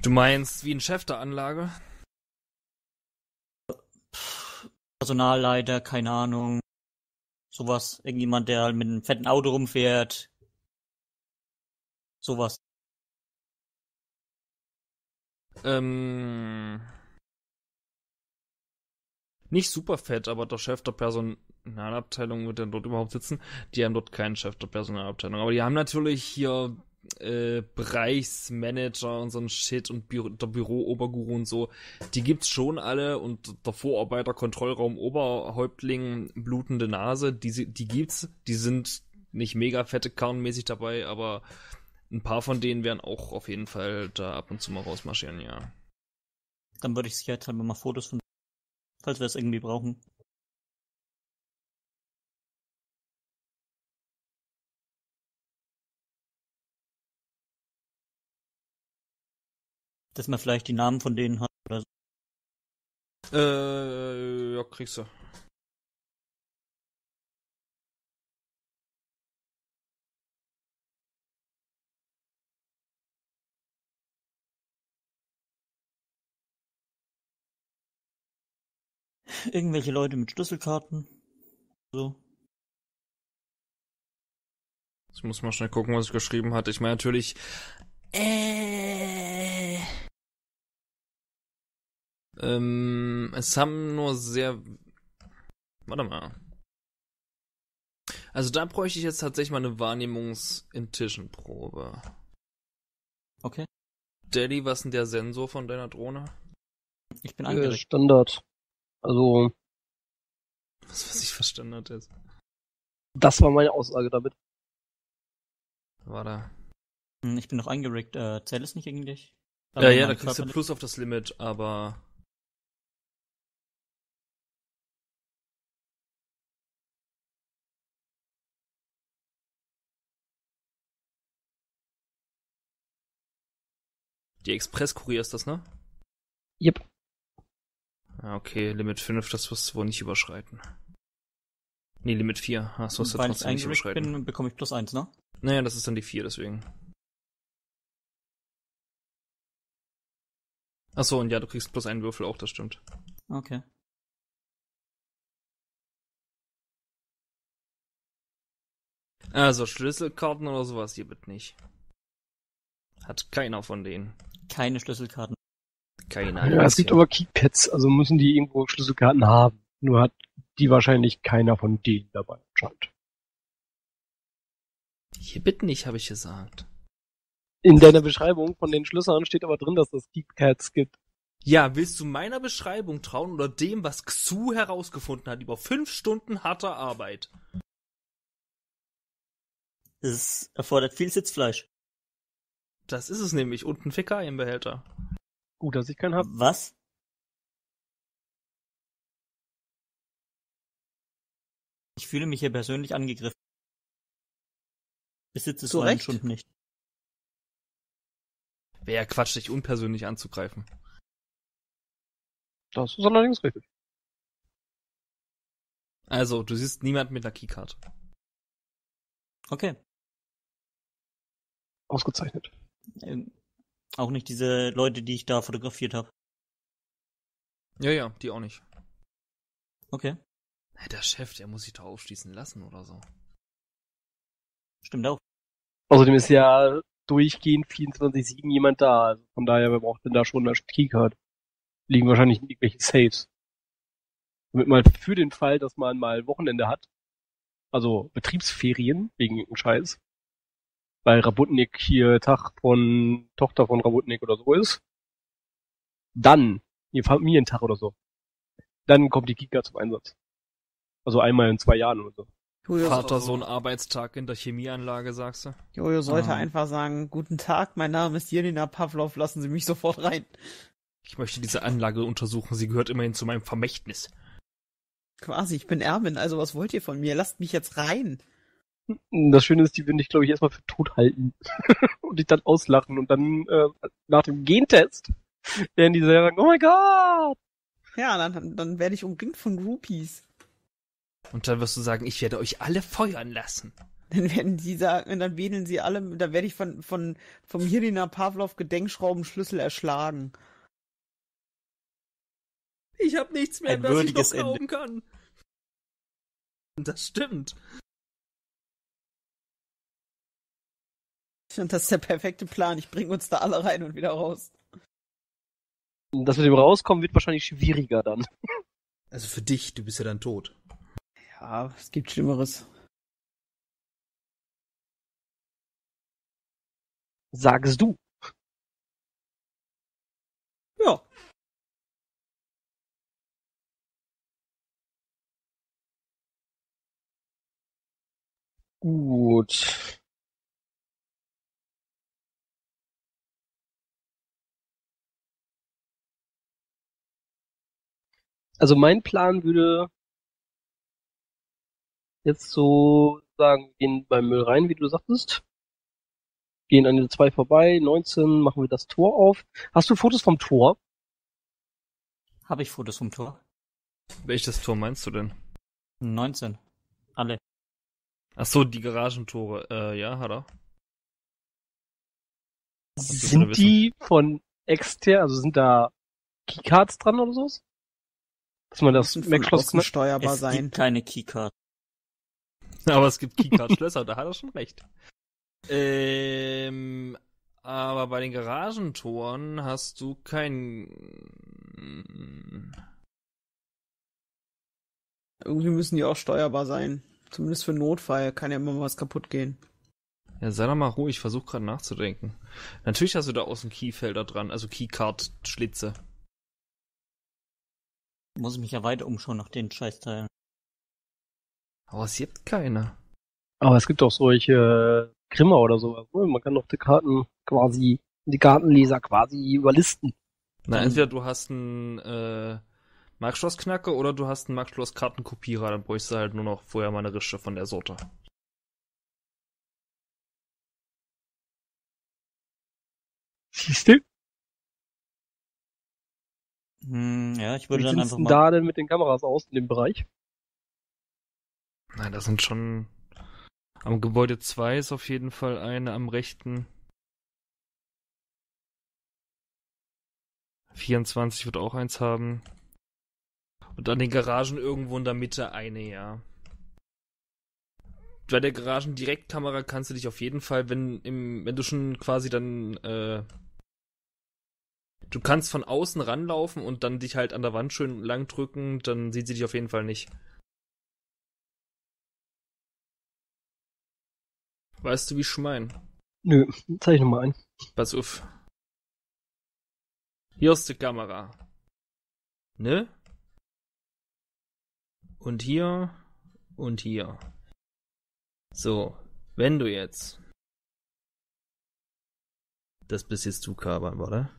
S1: Du meinst wie ein Chef der Anlage?
S4: Personalleiter, keine Ahnung. Sowas. Irgendjemand, der mit einem fetten Auto rumfährt. Sowas.
S1: Ähm. Nicht super fett, aber der Chef der Personalabteilung wird dann dort überhaupt sitzen. Die haben dort keinen Chef der Personalabteilung. Aber die haben natürlich hier äh, Bereichsmanager und so ein Shit und Büro, der Bürooberguru und so. Die gibt's schon alle und der Vorarbeiter, Kontrollraum, Oberhäuptling, blutende Nase, die, die gibt's. Die sind nicht mega fette Karrenmäßig dabei, aber ein paar von denen werden auch auf jeden Fall da ab und zu mal rausmarschieren, ja.
S4: Dann würde ich sicherheitshalber mal Fotos von, falls wir es irgendwie brauchen. Dass man vielleicht die Namen von denen hat oder so.
S1: Äh, ja, kriegst du. *laughs*
S4: Irgendwelche Leute mit Schlüsselkarten. So.
S1: Ich muss mal schnell gucken, was ich geschrieben hatte. Ich meine natürlich. Äh. Ähm, es haben nur sehr. Warte mal. Also da bräuchte ich jetzt tatsächlich mal eine Wahrnehmungs-Intuition-Probe.
S4: Okay.
S1: Daddy, was ist denn der Sensor von deiner Drohne?
S4: Ich bin
S3: Äh,
S4: angeregt.
S3: Standard. Also,
S1: Was, was ich verstanden hatte jetzt.
S3: das war meine Aussage damit.
S1: War da.
S4: Hm, Ich bin noch eingeregt. Äh, zählt es nicht eigentlich?
S1: Ja, ja, da kriegst du Plus auf das Limit, aber. Die Express-Kurier ist das, ne?
S3: Yep.
S1: Ah, okay, Limit 5, das wirst du wohl nicht überschreiten. Nee, Limit 4. Ach, das wirst du
S4: Weil ich
S1: trotzdem nicht überschreiten.
S4: bin, bekomme ich plus eins, ne?
S1: Naja, das ist dann die 4, deswegen. Achso, und ja, du kriegst plus einen Würfel auch, das stimmt.
S4: Okay.
S1: Also, Schlüsselkarten oder sowas hier bitte nicht. Hat keiner von denen.
S4: Keine Schlüsselkarten.
S1: Keiner.
S3: Ja, es gibt aber Keypads, also müssen die irgendwo Schlüsselkarten haben. Nur hat die wahrscheinlich keiner von denen dabei anscheinend.
S1: Hier bitte nicht, habe ich gesagt.
S3: In deiner Beschreibung von den Schlüsseln steht aber drin, dass es Keypads gibt.
S1: Ja, willst du meiner Beschreibung trauen oder dem, was Xu herausgefunden hat über fünf Stunden harter Arbeit?
S4: Es erfordert viel Sitzfleisch.
S1: Das ist es nämlich. Und ein Fäkalienbehälter.
S3: Gut, dass ich keinen habe.
S4: Was? Ich fühle mich hier persönlich angegriffen. Besitze so einen
S2: Recht.
S4: Schund nicht.
S1: Wäre ja Quatsch, dich unpersönlich anzugreifen.
S3: Das ist allerdings richtig.
S1: Also, du siehst niemand mit einer Keykarte.
S4: Okay.
S3: Ausgezeichnet.
S4: Ähm, auch nicht diese Leute, die ich da fotografiert habe.
S1: Ja, ja, die auch nicht.
S4: Okay.
S1: Der Chef, der muss sich doch aufschließen lassen oder so.
S4: Stimmt auch.
S3: Außerdem ist ja durchgehend 24-7 jemand da. Also von daher, wer braucht denn da schon eine Keycard? Liegen wahrscheinlich irgendwelche Saves. Damit man für den Fall, dass man mal Wochenende hat, also Betriebsferien wegen irgendeinem Scheiß, weil Rabotnik hier Tag von Tochter von Rabotnik oder so ist, dann, ihr Familientag oder so, dann kommt die Keycard zum Einsatz. Also einmal in zwei Jahren oder so.
S1: Vater, Sohn, Arbeitstag in der Chemieanlage, sagst du?
S2: Jojo sollte
S4: Ah.
S2: einfach sagen, guten Tag, mein Name ist Jelena Pavlov, lassen Sie mich sofort rein.
S1: Ich möchte diese Anlage untersuchen, sie gehört immerhin zu meinem Vermächtnis.
S2: Quasi, ich bin Erwin, also was wollt ihr von mir? Lasst mich jetzt rein.
S3: Das Schöne ist, die würden dich, glaube ich, erstmal für tot halten *laughs* und dich dann auslachen und dann äh, nach dem Gentest werden die sagen, oh mein Gott!
S2: Ja, dann, dann werde ich umringt von Groupies.
S1: Und dann wirst du sagen, ich werde euch alle feuern lassen.
S2: Dann werden die sagen, dann wedeln sie alle, dann werde ich von, von, vom Jelena Pavlov Gedenkschraubenschlüssel erschlagen.
S1: Ich habe nichts mehr,
S4: Ein
S1: an das ich noch
S4: würdiges Ende.
S1: glauben kann. Das stimmt.
S2: Und das ist der perfekte Plan. Ich bringe uns da alle rein und wieder raus.
S3: Das mit dem Rauskommen wird wahrscheinlich schwieriger dann.
S1: Also für dich, du bist ja dann tot.
S2: Ja, es gibt Schlimmeres.
S3: Sagst du.
S2: Ja.
S3: Gut. Also mein Plan würde jetzt so sagen, wir gehen beim Müll rein, wie du sagtest. Gehen an den zwei vorbei, 19, machen wir das Tor auf. Hast du Fotos vom Tor?
S4: Habe ich Fotos vom Tor?
S1: Welches Tor meinst du denn?
S4: 19. Alle.
S1: Ach so, die Garagentore. Äh, ja, hat er.
S3: Sind die von extern, also sind da Keycards dran oder so? Dass man das Mac-Schloss
S2: steuerbar
S4: es
S2: sein.
S4: gibt keine Keycard. *laughs*
S1: Aber es gibt Keycard-Schlösser, da hat er schon recht. Ähm, aber bei den Garagentoren hast du kein...
S2: Irgendwie müssen die auch steuerbar sein. Zumindest für Notfall kann ja immer was kaputt gehen.
S1: Ja, sei doch mal ruhig, versuch gerade nachzudenken. Natürlich hast du da außen Keyfelder dran, also Keycard-Schlitze.
S4: Muss ich mich ja weiter umschauen nach den Scheißteilen.
S1: Aber es gibt keine.
S3: Aber es gibt auch solche Grimmer oder sowas. Man kann doch die Karten quasi, die Kartenleser quasi überlisten.
S1: Na,
S4: Dann-
S1: entweder du hast einen äh, Markschloss-Knacker oder du hast einen Markschloss-Kartenkopierer, dann bräuchst du halt nur noch vorher mal eine Rische von der Sorte.
S3: Siehst du?
S4: Hm, ja, ich
S3: Wie
S4: würde dann
S3: sieht's
S4: einfach
S3: denn
S4: mal.
S3: da denn mit den Kameras aus in dem Bereich?
S1: Nein, das sind schon. Am Gebäude 2 ist auf jeden Fall eine am rechten. 24 wird auch eins haben. Und an den Garagen irgendwo in der Mitte eine, ja. Bei der Garagen-Direktkamera kannst du dich auf jeden Fall, wenn im, wenn du schon quasi dann, äh, du kannst von außen ranlaufen und dann dich halt an der Wand schön lang drücken, dann sieht sie dich auf jeden Fall nicht. Weißt du, wie ich mein?
S3: Nö, zeig nochmal ein.
S1: Pass auf. Hier ist die Kamera. Ne? Und hier und hier. So, wenn du jetzt. Das bist jetzt du, Kaban, oder?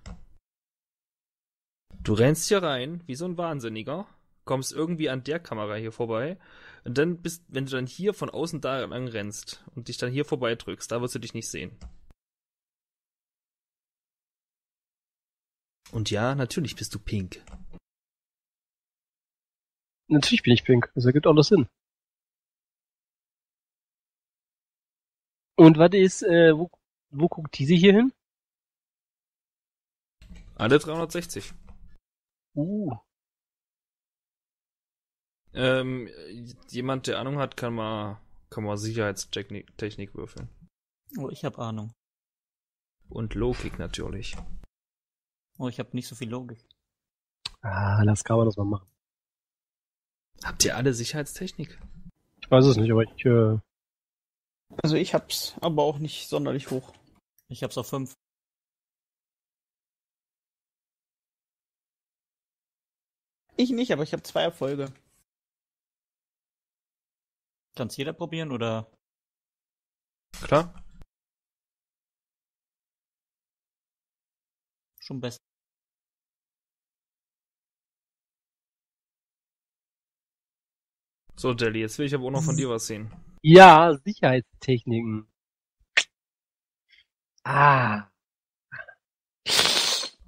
S1: Du rennst hier rein, wie so ein Wahnsinniger, kommst irgendwie an der Kamera hier vorbei und dann bist, wenn du dann hier von außen da lang rennst und dich dann hier vorbei drückst, da wirst du dich nicht sehen. Und ja, natürlich bist du pink.
S3: Natürlich bin ich pink. Das ergibt alles Sinn. Und was ist, äh, wo, wo guckt diese hier hin?
S1: Alle 360.
S3: Uh.
S1: Ähm, jemand, der Ahnung hat, kann mal, kann mal Sicherheitstechnik Technik würfeln.
S4: Oh, ich habe Ahnung.
S1: Und Logik natürlich.
S4: Oh, ich habe nicht so viel Logik.
S3: Ah, lass Gaba das mal machen.
S1: Habt ihr alle Sicherheitstechnik?
S3: Ich weiß es nicht, aber ich, äh,
S2: Also ich hab's, aber auch nicht sonderlich hoch.
S4: Ich hab's auf fünf.
S2: Ich nicht, aber ich habe zwei Erfolge.
S4: Kann's jeder probieren oder?
S1: Klar?
S4: Schon besser.
S1: So, Jelly, jetzt will ich aber auch noch von *laughs* dir was sehen.
S3: ja, Sicherheitstechniken. Ah.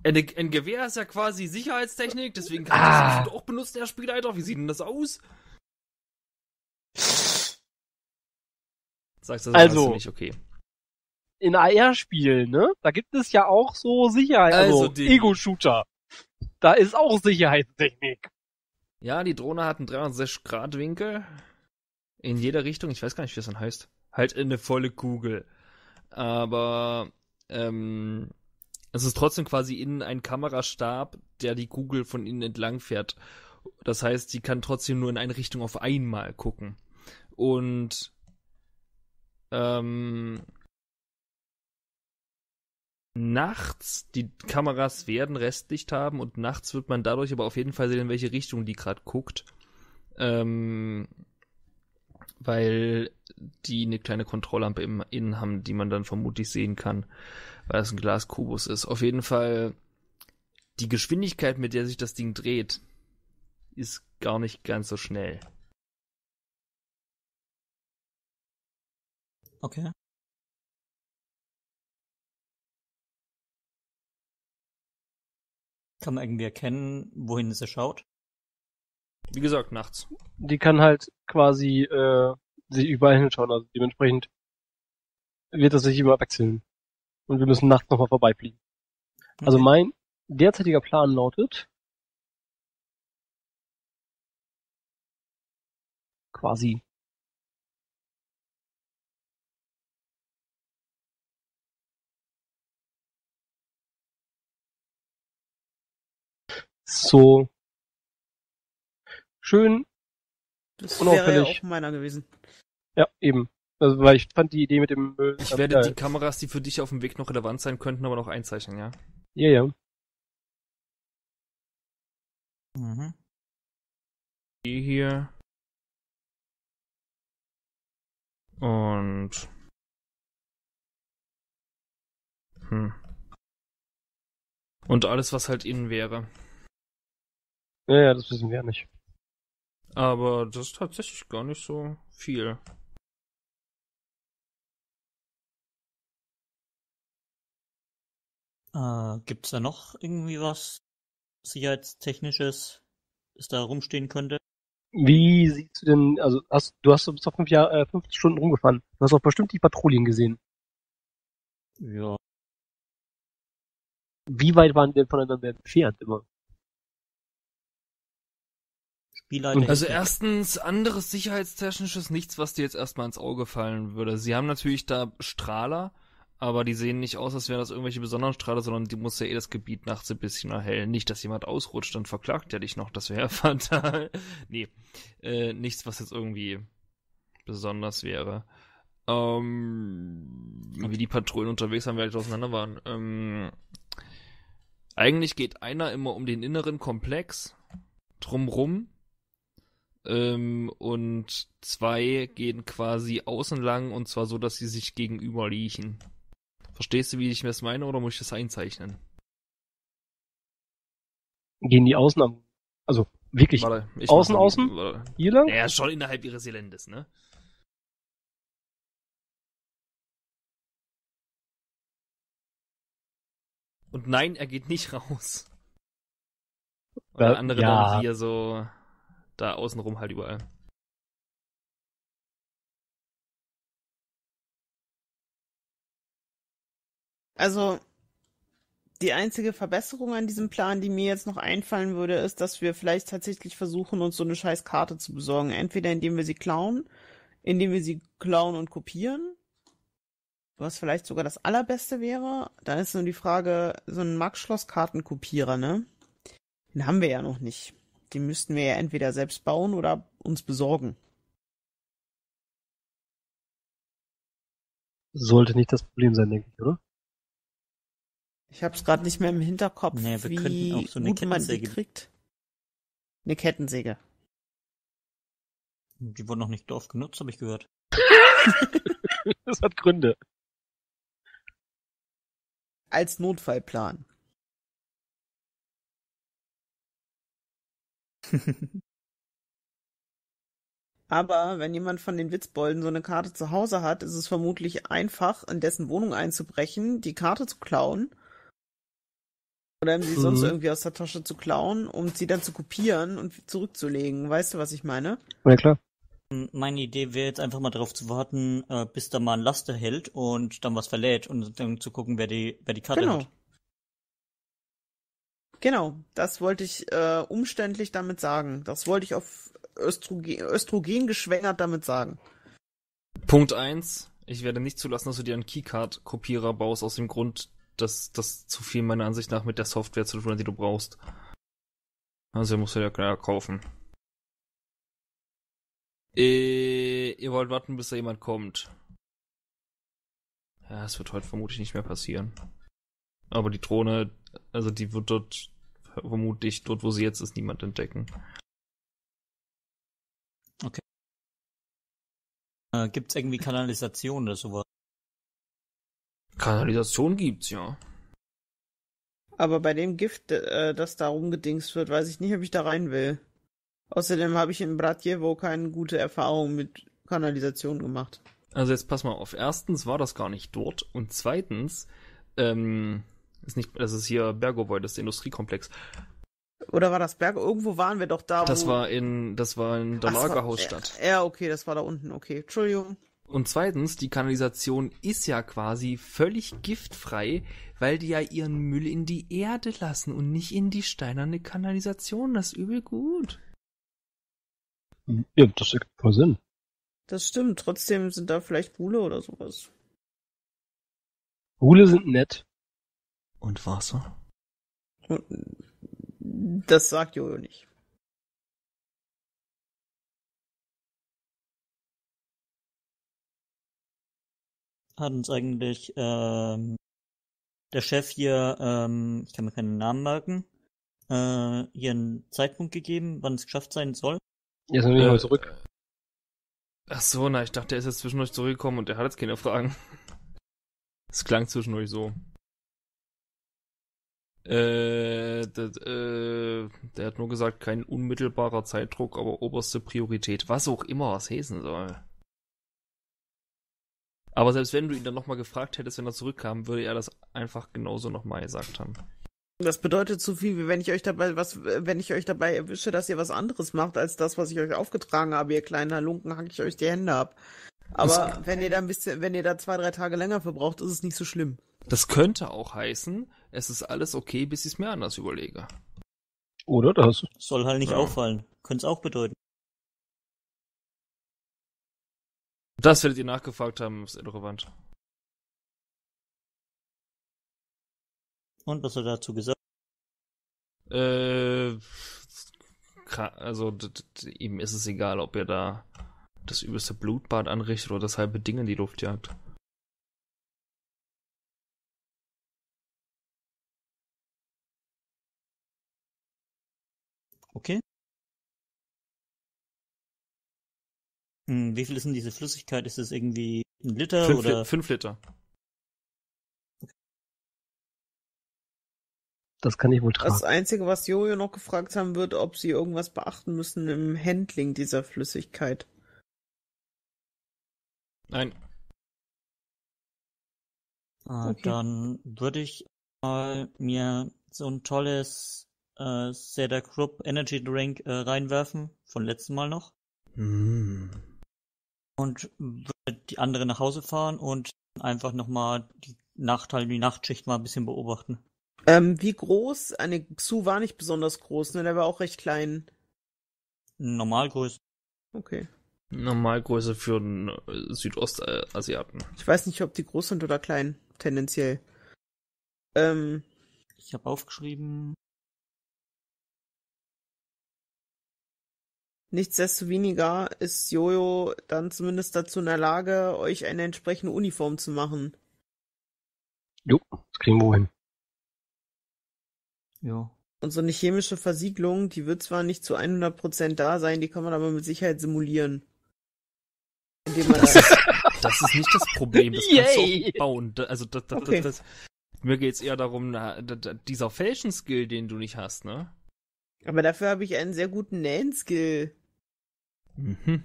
S1: Ein, ein Gewehr ist ja quasi Sicherheitstechnik, deswegen kann
S3: Ah.
S1: ich das auch benutzen, Herr Spielleiter. Wie sieht denn das aus? Sagst du, das
S3: Also.
S1: nicht, okay.
S3: In AR-Spielen, ne? Da gibt es ja auch so Sicherheit, also,
S1: Also,
S3: Ego-Shooter. Da ist auch Sicherheitstechnik.
S1: Ja, die Drohne hat einen 360-Grad-Winkel. In jeder Richtung. Ich weiß gar nicht, wie das dann heißt. Halt in eine volle Kugel. Aber ähm, es ist trotzdem quasi innen ein Kamerastab, der die Kugel von innen entlang fährt. Das heißt, sie kann trotzdem nur in eine Richtung auf einmal gucken. Und ähm, nachts, die Kameras werden Restlicht haben und nachts wird man dadurch aber auf jeden Fall sehen, in welche Richtung die gerade guckt. Ähm, weil die eine kleine Kontrolllampe im Innen haben, die man dann vermutlich sehen kann, weil es ein Glaskubus ist. Auf jeden Fall die Geschwindigkeit, mit der sich das Ding dreht, ist gar nicht ganz so schnell.
S4: Okay. Kann man irgendwie erkennen, wohin es schaut?
S1: Wie gesagt, nachts.
S3: Die kann halt quasi, äh, sich überall hinschauen, also dementsprechend wird das sich immer wechseln. Und wir müssen nachts nochmal vorbeifliegen. Also
S4: Okay.
S3: mein derzeitiger Plan lautet, quasi so schön,
S2: Das wäre ja auch meiner gewesen.
S3: ja, eben. Also, weil ich fand die Idee mit dem Müll.
S1: Ich werde
S3: geil.
S1: die Kameras, die für dich auf dem Weg noch relevant sein könnten, aber noch einzeichnen, ja?
S3: Ja, ja.
S4: Mhm.
S1: Die hier. Und. Hm. Und alles, was halt innen wäre.
S3: Ja, ja, das wissen wir ja nicht.
S1: Aber das ist tatsächlich gar nicht so viel.
S4: Äh, gibt's da noch irgendwie was sicherheitstechnisches, das da rumstehen könnte?
S3: Wie siehst du denn, also hast, du hast du bist auf fünf, Jahr, äh, fünf Stunden rumgefahren. Du hast auch bestimmt die Patrouillen gesehen.
S4: Ja.
S3: Wie weit waren die denn voneinander entfernt immer?
S4: Spielleiter.
S1: Also erstens, anderes sicherheitstechnisches, nichts, was dir jetzt erstmal ins Auge fallen würde. Sie haben natürlich da Strahler, aber die sehen nicht aus, als wären das irgendwelche besonderen Strahler, sondern die muss ja eh das Gebiet nachts ein bisschen erhellen. Nicht, dass jemand ausrutscht, dann verklagt er dich noch, das wäre *laughs* fatal. nee, äh, nichts, was jetzt irgendwie besonders wäre. Ähm, wie die Patrouillen unterwegs haben, weit auseinander waren. Ähm, eigentlich geht einer immer um den inneren Komplex drumrum ähm, und zwei gehen quasi außen lang und zwar so, dass sie sich gegenüber liegen. Verstehst du, wie ich mir das meine oder muss ich das einzeichnen?
S3: Gehen die außen am, also wirklich
S1: Warte, ich
S3: Außen, außen?
S1: Warte.
S3: hier lang?
S1: Ja, schon innerhalb ihres Geländes, ne? Und nein, er geht nicht *laughs* raus. Und
S3: Ja,
S1: der andere
S3: ja.
S1: dann hier so da außenrum halt überall.
S2: Also, Die einzige Verbesserung an diesem Plan, die mir jetzt noch einfallen würde, ist, dass wir vielleicht tatsächlich versuchen, uns so eine scheiß Karte zu besorgen. Entweder indem wir sie klauen, indem wir sie klauen und kopieren. Was vielleicht sogar das allerbeste wäre. Dann ist nur die Frage, so ein Max-Schloss-Kartenkopierer, ne? Den haben wir ja noch nicht. Den müssten wir ja entweder selbst bauen oder uns besorgen.
S3: Sollte nicht das Problem sein, denke ich, oder?
S2: Ich habe es gerade nicht mehr im Hinterkopf,
S4: Nee, wir
S2: wie
S4: könnten auch so eine
S2: gut man die
S4: Kettensäge-
S2: kriegt. Eine Kettensäge.
S4: Die wurden noch nicht oft genutzt, habe ich gehört. *laughs*
S3: Das hat Gründe.
S2: Als Notfallplan. *laughs* Aber wenn jemand von den Witzbolden so eine Karte zu Hause hat, ist es vermutlich einfach, in dessen Wohnung einzubrechen, die Karte zu klauen. Oder sie
S3: Mhm.
S2: sonst irgendwie aus der Tasche zu klauen, um sie dann zu kopieren und zurückzulegen. Weißt du, was ich meine?
S3: Ja, klar.
S4: Meine Idee wäre jetzt einfach mal darauf zu warten, äh, bis da mal ein Laster hält und dann was verlädt und dann zu gucken, wer die, wer die Karte
S2: Genau.
S4: hat.
S2: Genau, das wollte ich äh, umständlich damit sagen. Das wollte ich auf Östrogen, Östrogen geschwängert damit sagen.
S1: Punkt eins: Ich werde nicht zulassen, dass du dir einen Keycard-Kopierer baust, aus dem Grund, dass das zu viel meiner Ansicht nach mit der Software zu tun hat, die du brauchst. Also musst du ja kaufen. Äh, ihr wollt warten, bis da jemand kommt. Ja, es wird heute vermutlich nicht mehr passieren. Aber die Drohne, also die wird dort vermutlich, dort wo sie jetzt ist, niemand entdecken.
S4: Äh, gibt's irgendwie Kanalisation oder sowas?
S1: Kanalisation gibt's, ja.
S2: Aber bei dem Gift, äh, das da rumgedingst wird, weiß ich nicht, ob ich da rein will. Außerdem habe ich in Bratjewo keine gute Erfahrung mit Kanalisation gemacht.
S1: Also jetzt pass mal auf. Erstens war das gar nicht dort und zweitens ähm, ist nicht, das ist hier Bergovoy, das ist der Industriekomplex.
S2: Oder war das Berg? Irgendwo waren wir doch da.
S1: Das war in, das war in der Lagerhausstadt.
S2: Ja, ja, okay, das war da unten. Okay, Entschuldigung.
S1: Und zweitens, die Kanalisation ist ja quasi völlig giftfrei, weil die ja ihren Müll in die Erde lassen und nicht in die steinerne Kanalisation. Das ist übel gut.
S3: Ja, das ergibt voll Sinn.
S2: Das stimmt. Trotzdem sind da vielleicht Gule oder sowas.
S3: Hule sind nett.
S1: Und Wasser?
S2: Das sagt Jojo nicht.
S4: Hat uns eigentlich ähm, der Chef hier, ähm, ich kann mir keinen Namen merken, äh, hier einen Zeitpunkt gegeben, wann es geschafft sein soll?
S3: Er ist noch nicht
S1: Äh,
S3: mal zurück.
S1: Ach so, na, ich dachte, er ist jetzt zwischendurch zurückgekommen und er hat jetzt keine Fragen. *laughs* Es klang zwischendurch so. Äh, d- äh, der hat nur gesagt, kein unmittelbarer Zeitdruck, aber oberste Priorität. Was auch immer was heißen soll. Aber selbst wenn du ihn dann nochmal gefragt hättest, wenn er zurückkam, würde er das einfach genauso nochmal gesagt haben.
S2: Das bedeutet so viel, wie wenn ich euch dabei was, wenn ich euch dabei erwische, dass ihr was anderes macht als das, was ich euch aufgetragen habe, ihr kleinen Halunken, hack ich euch die Hände ab. Aber wenn ihr da ein bisschen, wenn ihr da zwei, drei Tage länger verbraucht, ist es nicht so schlimm.
S1: Das könnte auch heißen, es ist alles okay, bis ich es mir anders überlege.
S3: Oder das?
S4: Soll halt nicht
S1: Ja.
S4: auffallen. Könnte es auch bedeuten.
S1: Das werdet ihr nachgefragt haben, ist irrelevant.
S4: Und was hat er dazu gesagt?
S1: Äh, also ihm ist es egal, ob er da das übelste Blutbad anrichtet oder das halbe Ding in die Luft jagt.
S4: Okay. Hm, wie viel ist denn diese Flüssigkeit? Ist es irgendwie ein Liter
S1: Fünf,
S4: oder?
S1: Fünf Liter.
S3: Das kann ich wohl tragen.
S2: Das Einzige, was Jojo noch gefragt haben wird, ob sie irgendwas beachten müssen im Handling dieser Flüssigkeit.
S1: Nein,
S4: Ah,
S2: Okay.
S4: Dann würde ich mal mir so ein tolles äh, Seda Group Energy Drink äh, reinwerfen, von letztem Mal noch.
S1: Hm.
S4: Und würde die andere nach Hause fahren und einfach nochmal die Nacht, halt die Nachtschicht mal ein bisschen beobachten.
S2: Ähm, wie groß? Eine Xu war nicht besonders groß, ne? Der war auch recht klein.
S4: Normalgröße.
S2: Okay.
S1: Normalgröße für einen äh, Südostasiaten.
S2: Ich weiß nicht, ob die groß sind oder klein, tendenziell. Ähm,
S4: Ich habe aufgeschrieben,
S2: nichtsdestoweniger ist Jojo dann zumindest dazu in der Lage, euch eine entsprechende Uniform zu machen.
S3: Jo, das kriegen wir hin.
S4: ja.
S2: Und so eine chemische Versiegelung, die wird zwar nicht zu 100% da sein, die kann man aber mit Sicherheit simulieren. Indem man
S1: Das ist, das ist nicht das Problem. Das kannst du
S3: Yay.
S1: auch bauen. Also das, das,
S2: Okay.
S1: das, das, mir geht's eher darum, na, dieser Fashion-Skill, den du nicht hast, ne?
S2: aber dafür habe ich einen sehr guten Nähen-Skill.
S1: Mhm.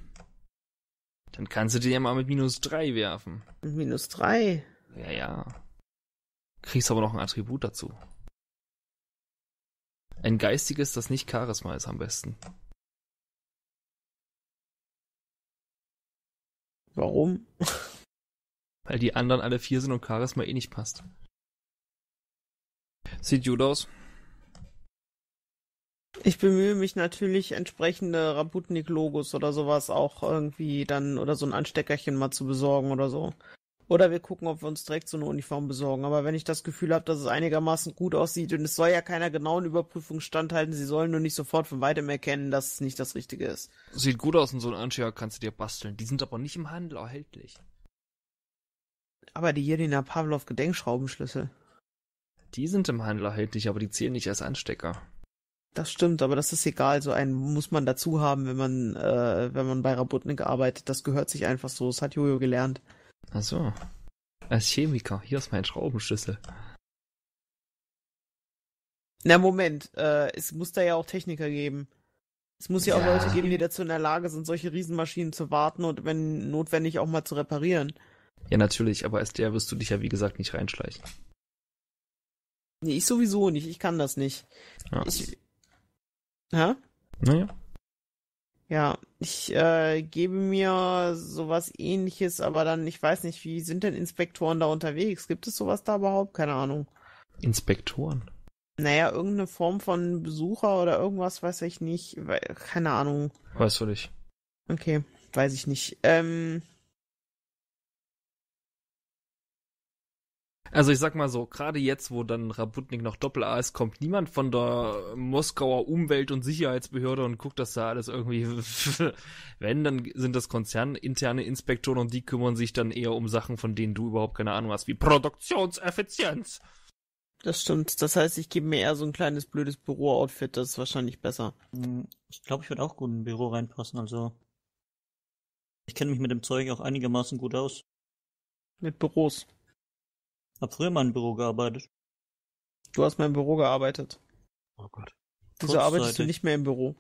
S1: Dann kannst du dir ja mal mit minus drei werfen.
S2: Und minus drei.
S1: Ja, ja. Kriegst aber noch ein Attribut dazu. Ein geistiges, das nicht Charisma ist am besten.
S2: Warum? *laughs*
S1: Weil die anderen alle vier sind und Charisma eh nicht passt. Sieht gut aus.
S2: Ich bemühe mich natürlich, entsprechende Rabutnik-Logos oder sowas auch irgendwie dann oder so ein Ansteckerchen mal zu besorgen oder so. Oder wir gucken, ob wir uns direkt so eine Uniform besorgen. Aber wenn ich das Gefühl habe, dass es einigermaßen gut aussieht und es soll ja keiner genauen Überprüfung standhalten, sie sollen nur nicht sofort von weitem erkennen, dass es nicht das Richtige ist.
S1: Sieht gut aus und so ein Anschlag kannst du dir basteln. Die sind aber nicht im Handel erhältlich.
S2: Aber die Jelena Pavlov Gedenkschraubenschlüssel.
S1: Die sind im Handel erhältlich, aber die zählen nicht als Anstecker.
S2: Das stimmt, aber das ist egal. So einen muss man dazu haben, wenn man, äh, wenn man bei Rabutnik arbeitet. Das gehört sich einfach so. Das hat Jojo gelernt.
S1: Ach so. Als Chemiker, hier ist mein Schraubenschlüssel.
S2: Na Moment, äh, es muss da ja auch Techniker geben. Es muss ja, auch
S1: Ja.
S2: Leute geben, die dazu in der Lage sind, solche Riesenmaschinen zu warten und wenn notwendig auch mal zu reparieren.
S1: Ja, natürlich, aber als der wirst du dich ja wie gesagt nicht reinschleichen.
S2: Nee, ich sowieso nicht, ich kann das nicht.
S1: Ja.
S2: Ich. Hä?
S1: Naja.
S2: Ja, ich äh, gebe mir sowas ähnliches, aber dann, ich weiß nicht, wie sind denn Inspektoren da unterwegs? Gibt es sowas da überhaupt? Keine Ahnung.
S1: Inspektoren.
S2: Naja, irgendeine Form von Besucher oder irgendwas, weiß ich nicht. Keine Ahnung.
S1: Weißt du nicht.
S2: Okay, weiß ich nicht. Ähm,
S1: Also ich sag mal so, gerade jetzt, wo dann Rabutnik noch Doppel-A ist, kommt niemand von der Moskauer Umwelt- und Sicherheitsbehörde und guckt, dass da alles irgendwie... *laughs* Wenn, dann sind das konzerninterne Inspektoren und die kümmern sich dann eher um Sachen, von denen du überhaupt keine Ahnung hast, wie Produktionseffizienz.
S2: das stimmt. Das heißt, ich gebe mir eher so ein kleines blödes Büro-Outfit, das ist wahrscheinlich besser.
S4: Hm, Ich glaube, ich würde auch gut in ein Büro reinpassen, also. Ich kenne mich mit dem Zeug auch einigermaßen gut aus.
S2: Mit Büros.
S4: Hab früher mal im Büro gearbeitet.
S2: Du hast mal im Büro gearbeitet.
S3: Oh Gott.
S2: Wieso arbeitest du nicht mehr im Büro?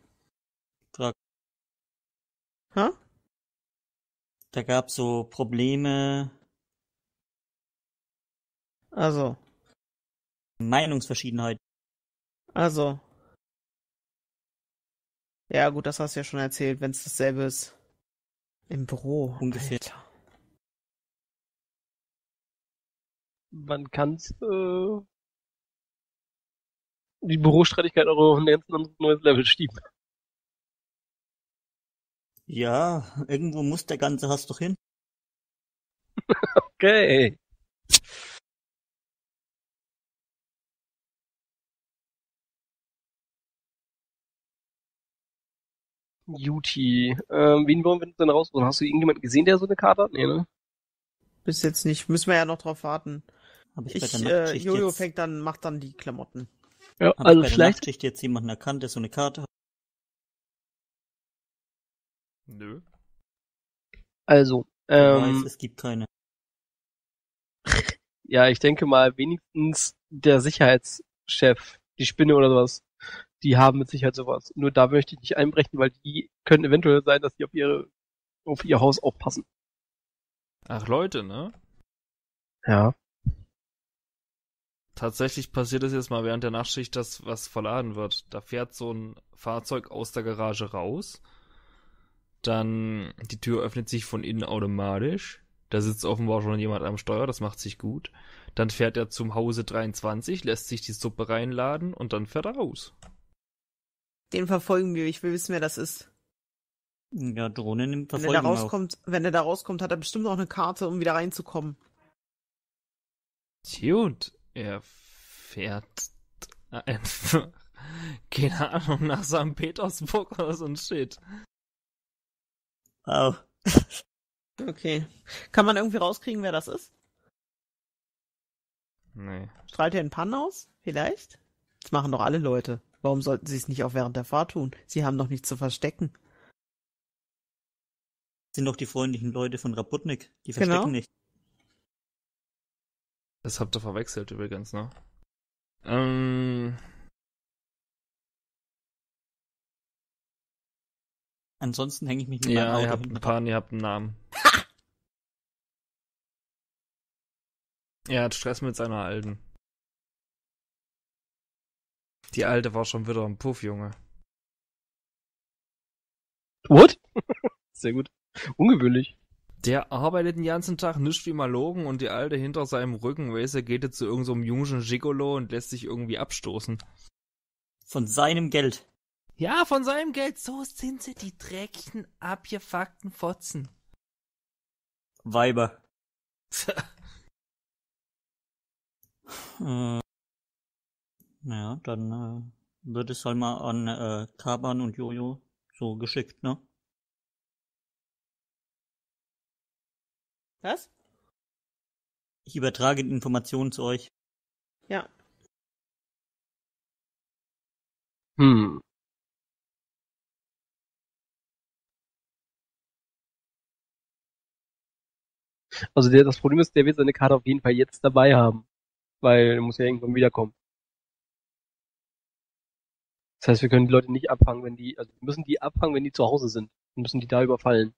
S4: Frag-
S2: Hä?
S4: Da gab's so Probleme,
S2: Also,
S4: Meinungsverschiedenheit.
S2: also. Ja, gut, das hast du ja schon erzählt, wenn es dasselbe ist. Im Büro.
S4: Ungefähr.
S2: Alter.
S3: Man kann's, äh, die Bürostreitigkeit auch auf ein ganz neues Level schieben.
S4: Ja, irgendwo muss der ganze Hass doch hin. *laughs*
S3: Okay. Juti. Ähm, wen wollen wir denn raussuchen? Hast du irgendjemanden gesehen, der so eine Karte hat? Nee, ne?
S2: Bis jetzt nicht. Müssen wir ja noch drauf warten.
S4: Hab ich, bei
S2: Ich,
S4: der
S2: äh, Jojo
S4: jetzt,
S2: fängt dann, macht dann die Klamotten.
S3: Ja,
S4: hab
S3: also
S4: ich bei der
S3: vielleicht.
S4: Nachtschicht jetzt jemanden erkannt, der so eine Karte hat.
S1: Nö.
S3: Also,
S4: Ich
S3: ähm,
S4: weiß, es gibt keine. *laughs*
S3: ja, ich denke mal, wenigstens der Sicherheitschef, die Spinne oder sowas, die haben mit Sicherheit sowas. Nur da möchte ich nicht einbrechen, weil die können eventuell sein, dass die auf ihre, auf ihr Haus aufpassen.
S1: Ach Leute, ne?
S3: Ja.
S1: Tatsächlich passiert es jetzt mal während der Nachtschicht, dass was verladen wird. Da fährt so ein Fahrzeug aus der Garage raus. Dann die Tür öffnet sich von innen automatisch. Da sitzt offenbar schon jemand am Steuer, das macht sich gut. Dann fährt er zum Hause 23, lässt sich die Suppe reinladen und dann fährt er raus.
S2: Den verfolgen wir. Ich will wissen, wer das ist.
S4: Ja, Drohnen
S2: Wenn er da
S4: verfolgen auch.
S2: rauskommt, wenn er da rauskommt, hat er bestimmt auch eine Karte, um wieder reinzukommen.
S1: Gut, er fährt einfach, *laughs* keine Ahnung, nach St. Petersburg oder so ein Shit.
S4: Wow. *laughs*
S2: Okay. Kann man irgendwie rauskriegen, wer das ist?
S1: Nee.
S2: Strahlt er einen Pann aus? Vielleicht? Das machen doch alle Leute. Warum sollten sie es nicht auch während der Fahrt tun? Sie haben doch nichts zu verstecken.
S4: sind doch die freundlichen Leute von Raputnik. Die
S2: Genau.
S4: verstecken nicht.
S1: Das habt ihr verwechselt übrigens, ne? Ähm,
S4: Ansonsten hänge ich mich mit meinem
S1: ja, ihr habt einen Pan, ihr habt einen Namen. Er hat Stress mit seiner Alten. Die Alte war schon wieder im Puff, Junge.
S3: What? *laughs* Sehr gut. Ungewöhnlich.
S1: Der arbeitet den ganzen Tag nicht wie Malogen und die Alte hinter seinem Rücken, weißt du, geht jetzt zu irgendeinem so jungen Gigolo und lässt sich irgendwie abstoßen.
S4: Von seinem Geld.
S1: Ja, von seinem Geld. So sind sie, die dreckigen, abgefuckten Fotzen.
S4: Weiber. *laughs* Äh, naja, dann äh, wird es halt mal an äh, Taban und Jojo so geschickt, ne?
S2: Was?
S4: Ich übertrage die Informationen zu euch.
S2: Ja.
S3: Hm. Also der, das Problem ist, der wird seine Karte auf jeden Fall jetzt dabei haben. Weil er muss ja irgendwann wiederkommen. Das heißt, wir können die Leute nicht abfangen, wenn die, also wir müssen die abfangen, wenn die zu Hause sind. Wir müssen die da überfallen.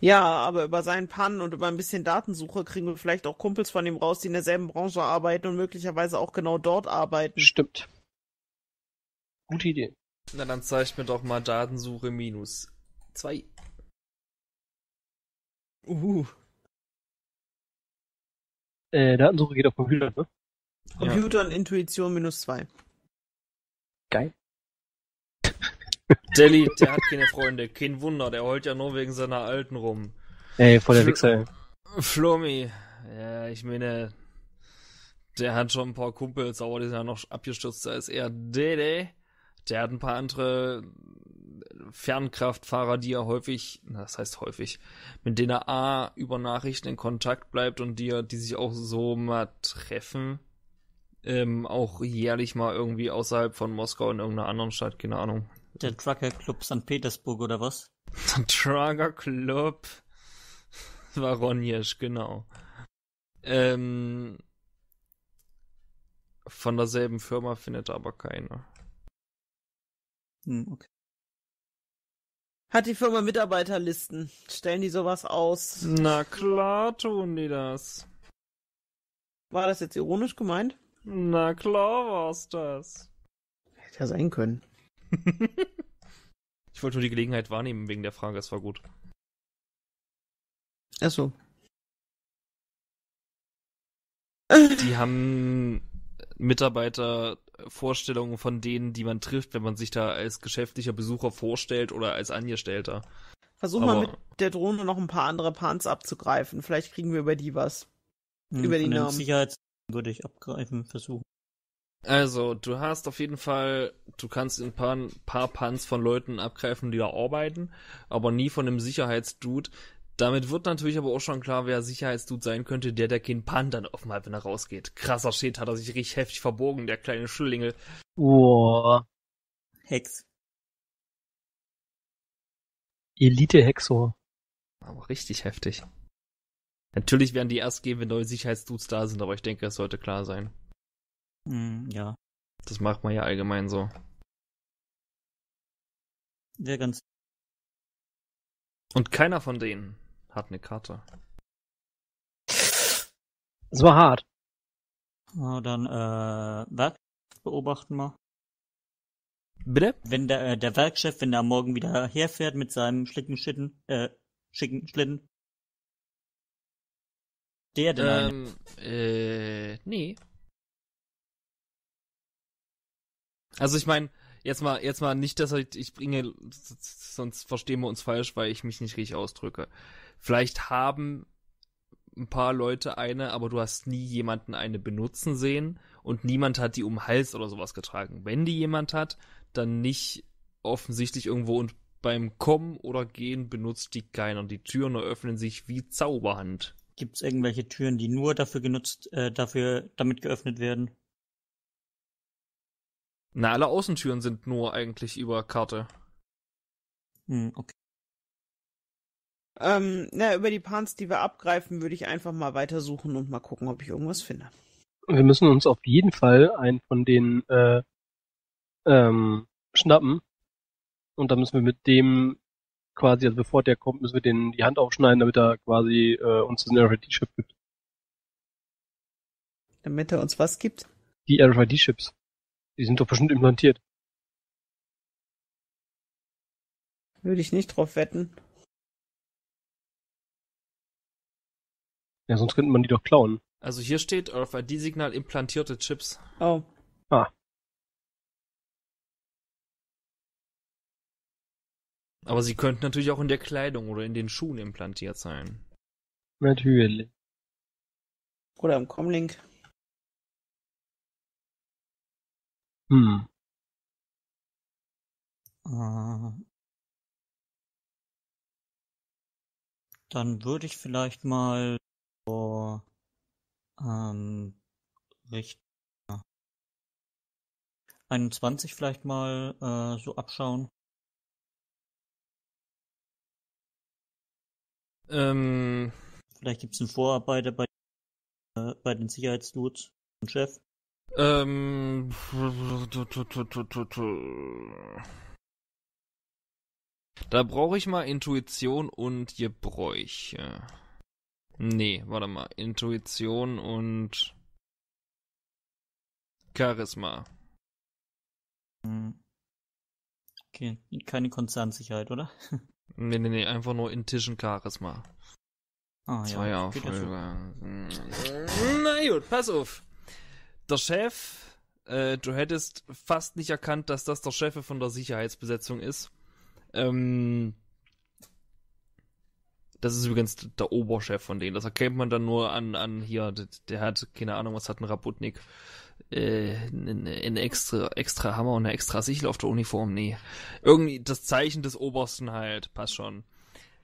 S2: Ja, aber über seinen Pannen und über ein bisschen Datensuche kriegen wir vielleicht auch Kumpels von ihm raus, die in derselben Branche arbeiten und möglicherweise auch genau dort arbeiten.
S3: Stimmt. Gute Idee.
S1: Na, dann zeigt mir doch mal Datensuche minus zwei.
S2: Uh.
S3: Äh, Datensuche geht auf Computer, ne?
S2: Computer und Intuition minus zwei.
S3: Geil.
S1: Delhi, der hat keine Freunde. Kein Wunder, der heult ja nur wegen seiner Alten rum.
S3: Ey, voll der
S1: Fl-
S3: Wichser, ey.
S1: Flummi, ja, ich meine, der hat schon ein paar Kumpels, aber die sind ja noch abgestürzter als er. Dede, der hat ein paar andere Fernkraftfahrer, die er häufig, das heißt häufig, mit denen er A, über Nachrichten in Kontakt bleibt und die, die sich auch so mal treffen. Ähm, auch jährlich mal irgendwie außerhalb von Moskau in irgendeiner anderen Stadt, keine Ahnung.
S4: Der Trucker Club St. Petersburg oder was?
S1: Trager Club. Waronjesch, genau. Ähm, von derselben Firma findet er aber keine.
S4: Hm, okay.
S2: Hat die Firma Mitarbeiterlisten? Stellen die sowas aus?
S1: Na klar tun die das.
S2: War das jetzt ironisch gemeint?
S1: Na klar war's das.
S2: Hätte ja sein können. *laughs*
S1: ich wollte nur die Gelegenheit wahrnehmen wegen der Frage, es war gut.
S2: Achso.
S1: Die haben Mitarbeitervorstellungen von denen, die man trifft, wenn man sich da als geschäftlicher Besucher vorstellt oder als Angestellter.
S2: Versuch mal
S1: Aber-
S2: mit der Drohne noch ein paar andere Pans abzugreifen. Vielleicht kriegen wir über die was.
S4: Hm,
S2: Über die Namen.
S4: Sicherheits würde ich abgreifen versuchen.
S1: Also, du hast auf jeden Fall, du kannst ein paar, paar Punts von Leuten abgreifen, die da arbeiten, aber nie von einem Sicherheitsdude. Damit wird natürlich aber auch schon klar, wer Sicherheitsdude sein könnte, der der keinen Pan dann offen hat, wenn er rausgeht. Krasser Shit, hat er sich richtig heftig verbogen, der kleine Schlingel.
S3: Boah.
S4: Hex.
S3: Elite-Hexor.
S1: Aber richtig heftig. Natürlich werden die erst gehen, wenn neue Sicherheitsdudes da sind, aber ich denke, es sollte klar sein.
S4: Hm, ja.
S1: Das macht man ja allgemein so.
S4: Wäre ganz.
S1: Und keiner von denen hat eine Karte.
S3: Das war hart.
S4: Ah, dann äh, Werk beobachten mal.
S1: Bitte?
S4: Wenn der, äh, der Werkchef, wenn er morgen wieder herfährt mit seinem Schlitten, Schlitten, äh, schicken Schlitten, der denn eine?
S1: Ähm, äh, nee. Also ich meine, jetzt mal, jetzt mal nicht, dass ich, ich bringe, sonst verstehen wir uns falsch, weil ich mich nicht richtig ausdrücke. Vielleicht haben ein paar Leute eine, aber du hast nie jemanden eine benutzen sehen und niemand hat die um den Hals oder sowas getragen. Wenn die jemand hat, dann nicht offensichtlich irgendwo und beim Kommen oder Gehen benutzt die keiner. Die Türen eröffnen sich wie Zauberhand.
S4: Gibt es irgendwelche Türen, die nur dafür genutzt, äh, dafür, damit geöffnet werden?
S1: Na, alle Außentüren sind nur eigentlich über Karte.
S4: Hm, okay.
S2: Ähm, na, über die Pans, die wir abgreifen, würde ich einfach mal weitersuchen und mal gucken, ob ich irgendwas finde.
S3: Wir müssen uns auf jeden Fall einen von den äh, ähm, schnappen. Und dann müssen wir mit dem quasi, also bevor der kommt, müssen wir den die Hand aufschneiden, damit er quasi äh, uns das RFID-Chip gibt.
S2: Damit er uns was gibt.
S3: Die RFID-Chips. Die sind doch bestimmt implantiert.
S2: Würde ich nicht drauf wetten.
S3: Ja, sonst könnte man die doch klauen.
S1: Also hier steht RFID-Signal implantierte Chips.
S2: Oh.
S3: Ah.
S1: Aber sie könnten natürlich auch in der Kleidung oder in den Schuhen implantiert sein.
S3: Natürlich.
S2: Oder im Comlink.
S3: Hm.
S4: Äh, dann würde ich vielleicht mal so, ähm, Richt 21 vielleicht mal äh, so abschauen.
S1: Ähm,
S4: Vielleicht gibt's einen Vorarbeiter bei, äh, bei den Sicherheitsdudes und Chef.
S1: Ähm. Da brauche ich mal Intuition und Gebräuche. Nee, warte mal. Intuition und Charisma.
S4: Okay, keine Konzernsicherheit, oder?
S1: Nee, nee, nee, einfach nur Intischen Charisma.
S4: Ah
S1: Zwei
S4: ja.
S1: Auffolger. Na gut, pass auf. Der Chef, äh, du hättest fast nicht erkannt, dass das der Chef von der Sicherheitsbesetzung ist. Ähm, das ist übrigens der Oberchef von denen. Das erkennt man dann nur an, an hier, der, hat, keine Ahnung, was hat ein Rabutnik? Äh, ein, extra, extra Hammer und eine extra Sichel auf der Uniform? Nee. Irgendwie das Zeichen des Obersten halt, passt schon.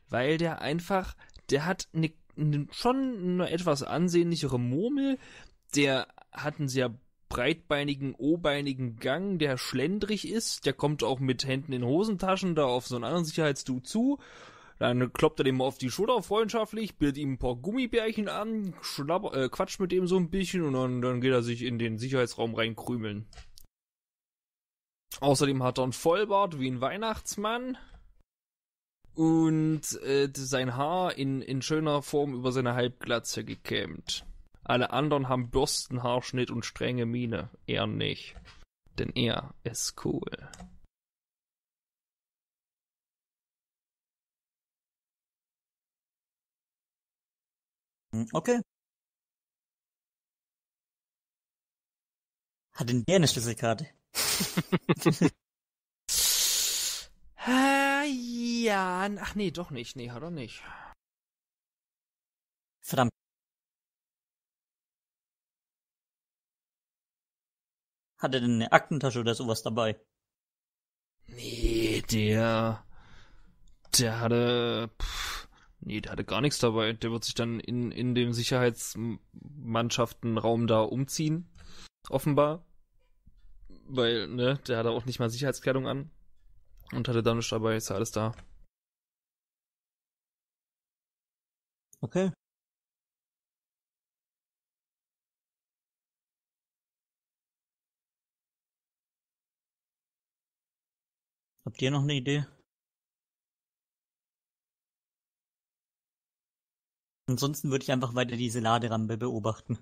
S1: Weil der einfach, der hat eine, eine, schon eine etwas ansehnlichere Murmel, der hat einen sehr breitbeinigen, o-beinigen Gang, der schlendrig ist, der kommt auch mit Händen in Hosentaschen da auf so einen anderen Sicherheitsdude zu, dann kloppt er dem auf die Schulter freundschaftlich, bildet ihm ein paar Gummibärchen an, schlabber, äh, quatscht mit dem so ein bisschen und dann, dann geht er sich in den Sicherheitsraum reinkrümeln. Außerdem hat er einen Vollbart wie ein Weihnachtsmann und äh, sein Haar in, in schöner Form über seine Halbglatze gekämmt. Alle anderen haben Bürstenhaarschnitt und strenge Miene. Er nicht. Denn er ist cool.
S4: Hm, Okay. Hat denn der eine Schlüsselkarte? *laughs*
S1: Äh, ja, ach nee, doch nicht. Nee, hat er nicht.
S4: Verdammt. Hat er denn eine Aktentasche oder sowas dabei?
S1: Nee, der. Der hatte. Pff, nee, der hatte gar nichts dabei. Der wird sich dann in, in dem Sicherheitsmannschaftenraum da umziehen. Offenbar. Weil, ne, der hatte auch nicht mal Sicherheitskleidung an. Und hatte dann nichts dabei, ist ja alles da.
S4: Okay. Habt ihr noch eine Idee? Ansonsten würde ich einfach weiter diese Laderampe beobachten.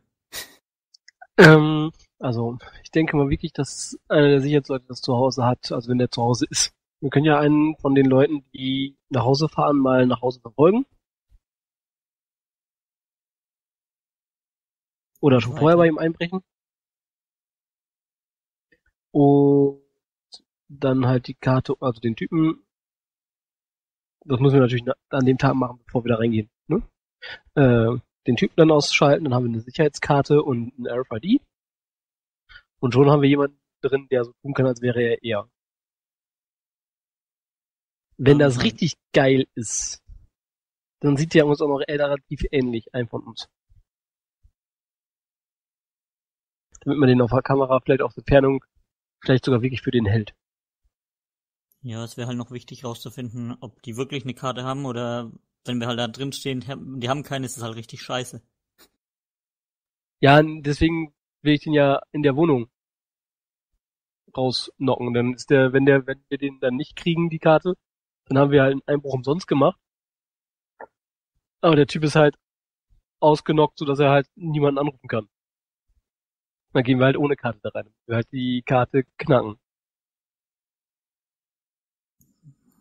S3: Ähm, also, ich denke mal wirklich, dass einer der Sicherheitsleute das zu Hause hat, also wenn der zu Hause ist. Wir können ja einen von den Leuten, die nach Hause fahren, mal nach Hause verfolgen. Oder schon vorher bei ihm einbrechen. Und dann halt die Karte, also den Typen. Das müssen wir natürlich na- an dem Tag machen, bevor wir da reingehen. Ne? Äh, den Typen dann ausschalten, dann haben wir eine Sicherheitskarte und ein RFID. Und schon haben wir jemanden drin, der so tun kann, als wäre er er. Wenn das
S4: Mhm.
S3: richtig geil ist, dann sieht der uns auch noch relativ ähnlich, ein von uns. Damit man den auf der Kamera vielleicht auf Entfernung vielleicht sogar wirklich für den hält.
S4: Ja, es wäre halt noch wichtig rauszufinden, ob die wirklich eine Karte haben oder wenn wir halt da drin stehen, die haben keine, ist es halt richtig scheiße.
S3: Ja, deswegen will ich den ja in der Wohnung rausnocken. Dann ist der, wenn der, wenn wir den dann nicht kriegen, die Karte, dann haben wir halt einen Einbruch umsonst gemacht. Aber der Typ ist halt ausgenockt, sodass er halt niemanden anrufen kann. Dann gehen wir halt ohne Karte da rein. Wir halt die Karte knacken.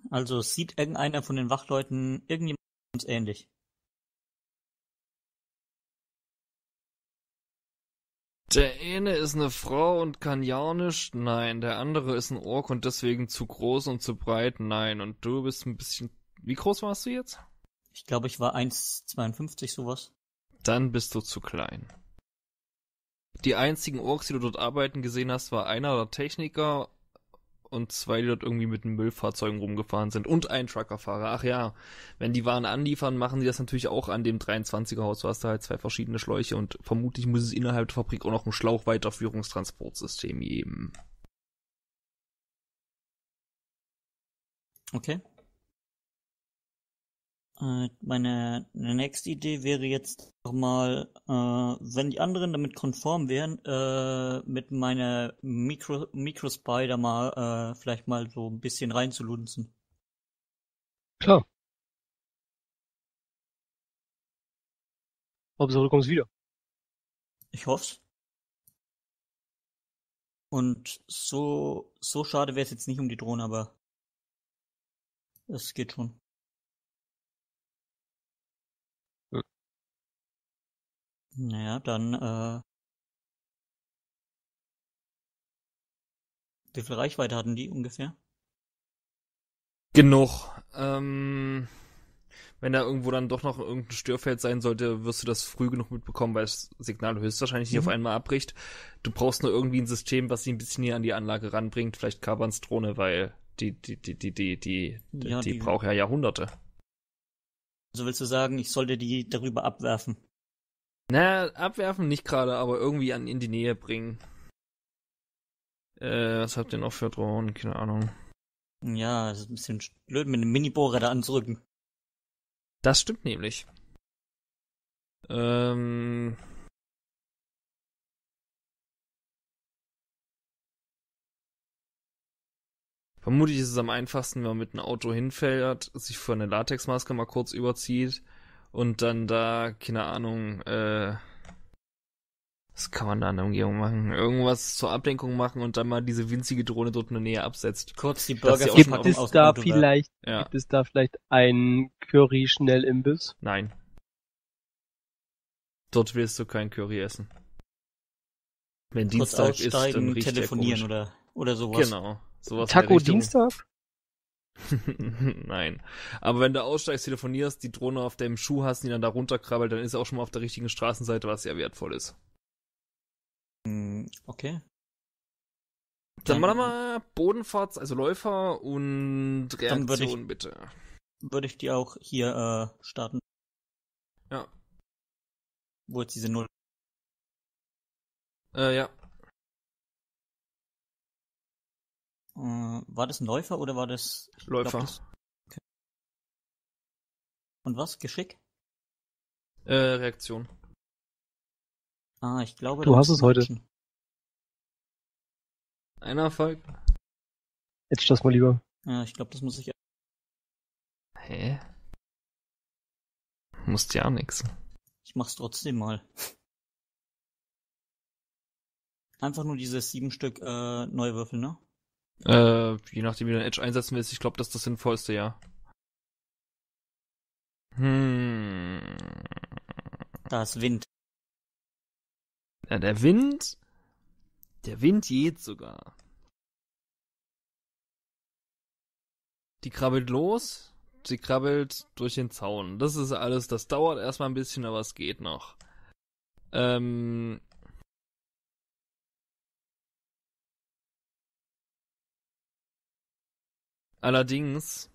S4: Also sieht irgendeiner von den Wachleuten irgendjemand uns ähnlich.
S1: Der eine ist eine Frau und kann ja nicht. Nein, der andere ist ein Ork und deswegen zu groß und zu breit. Nein, und du bist ein bisschen. Wie groß warst du jetzt?
S4: Ich glaube, ich war 1,52 sowas.
S1: Dann bist du zu klein. Die einzigen Orks, die du dort arbeiten gesehen hast, war einer der Techniker und zwei, die dort irgendwie mit den Müllfahrzeugen rumgefahren sind und ein Truckerfahrer. Ach ja, wenn die Waren anliefern, machen die das natürlich auch an dem 23er Haus. Du hast da halt zwei verschiedene Schläuche und vermutlich muss es innerhalb der Fabrik auch noch ein Schlauchweiterführungstransportsystem geben.
S4: Okay. Äh, meine, meine nächste Idee wäre jetzt nochmal, äh, wenn die anderen damit konform wären, äh, mit meiner Micro, Microspider mal, äh, vielleicht mal so ein bisschen reinzulunzen.
S3: Klar. Hauptsache du kommst wieder.
S4: Ich hoff's. Und so, so schade wäre es jetzt nicht um die Drohne, aber es geht schon. Naja, dann, äh, wie viel Reichweite hatten die ungefähr?
S1: Genug. Ähm, wenn da irgendwo dann doch noch irgendein Störfeld sein sollte, wirst du das früh genug mitbekommen, weil das Signal höchstwahrscheinlich nicht
S4: Mhm.
S1: auf einmal abbricht. Du brauchst nur irgendwie ein System, was sie ein bisschen hier an die Anlage ranbringt, vielleicht Kabans Drohne, weil die, die, die, die, die, die,
S4: Ja,
S1: die
S4: die-
S1: braucht ja Jahrhunderte.
S4: Also willst du sagen, ich sollte die darüber abwerfen?
S1: Na, abwerfen nicht gerade, aber irgendwie an in die Nähe bringen. Äh, was habt ihr noch für Drohnen? Keine Ahnung.
S4: Ja, es ist ein bisschen blöd, mit einem Minibohrer da anzurücken.
S1: Das stimmt nämlich. Ähm. Vermutlich ist es am einfachsten, wenn man mit einem Auto hinfährt, sich vor eine Latexmaske mal kurz überzieht und dann da, keine Ahnung, äh, was kann man da in der Umgebung machen? Irgendwas zur Ablenkung machen und dann mal diese winzige Drohne dort in der Nähe absetzt.
S4: Kurz die
S1: auch
S3: Gibt es
S4: aus dem
S3: da
S4: Auto
S3: vielleicht,
S1: Ja,
S3: gibt es da vielleicht einen Curry-Schnellimbiss?
S1: nein. Dort willst du kein Curry essen. Wenn
S4: Kurz
S1: Dienstag ist, dann
S4: aussteigen,
S1: riecht der
S4: telefonieren oder, oder sowas.
S1: Genau. Sowas
S3: Taco. Dienstag? *laughs*
S1: Nein. Aber wenn du aussteigst, telefonierst, die Drohne auf deinem Schuh hast, die dann da runterkrabbelt, dann ist er auch schon mal auf der richtigen Straßenseite, was sehr wertvoll ist.
S4: Hm, Okay.
S1: Dann
S4: Dann-
S1: machen wir Bodenfahrt, also Läufer und
S4: Dann würde ich-
S1: Reaktion bitte.
S4: Würde ich die auch hier äh, starten,
S1: Ja.
S4: wo jetzt diese Null.
S1: Äh, ja.
S4: Äh, war das ein Läufer oder war das. ich glaub,
S1: Läufer.
S4: das- okay. Und was? Geschick?
S1: Äh, Reaktion.
S4: Ah, ich glaube.
S3: Du hast es heute.
S4: Action.
S1: Ein Erfolg.
S3: Jetzt das mal lieber.
S4: Ja, ich glaube, das muss ich.
S1: Hä? Musst ja nix.
S4: Ich mach's trotzdem mal. *laughs* Einfach nur diese sieben Stück äh, neue Würfel, ne?
S1: Äh, je nachdem, wie du Edge einsetzen willst, ich glaube, das ist das Sinnvollste, ja. Hm.
S4: Da ist Wind.
S1: Ja, der Wind. Der Wind geht sogar. Die krabbelt los. Sie krabbelt durch den Zaun. Das ist alles. Das dauert erstmal ein bisschen, aber es geht noch. Ähm. Allerdings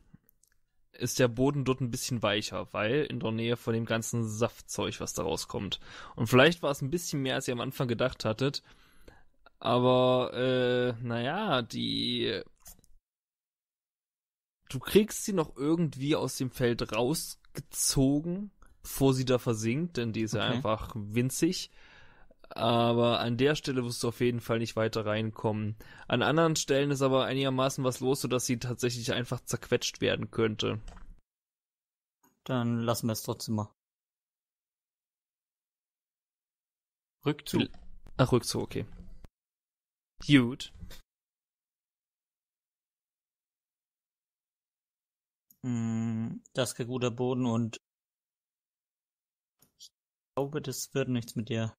S1: ist der Boden dort ein bisschen weicher, weil in der Nähe von dem ganzen Saftzeug, was da rauskommt. Und vielleicht war es ein bisschen mehr, als ihr am Anfang gedacht hattet. Aber, äh, naja, die. Du kriegst sie noch irgendwie aus dem Feld rausgezogen, bevor sie da versinkt, denn die ist ja
S4: Okay.
S1: einfach winzig. Aber an der Stelle wirst du auf jeden Fall nicht weiter reinkommen. An anderen Stellen ist aber einigermaßen was los, sodass sie tatsächlich einfach zerquetscht werden könnte.
S4: Dann lassen wir es trotzdem mal. Rückzug.
S1: Ach, Rückzug, okay. Gut.
S4: Mm, Das ist kein guter Boden und ich glaube, das wird nichts mit dir.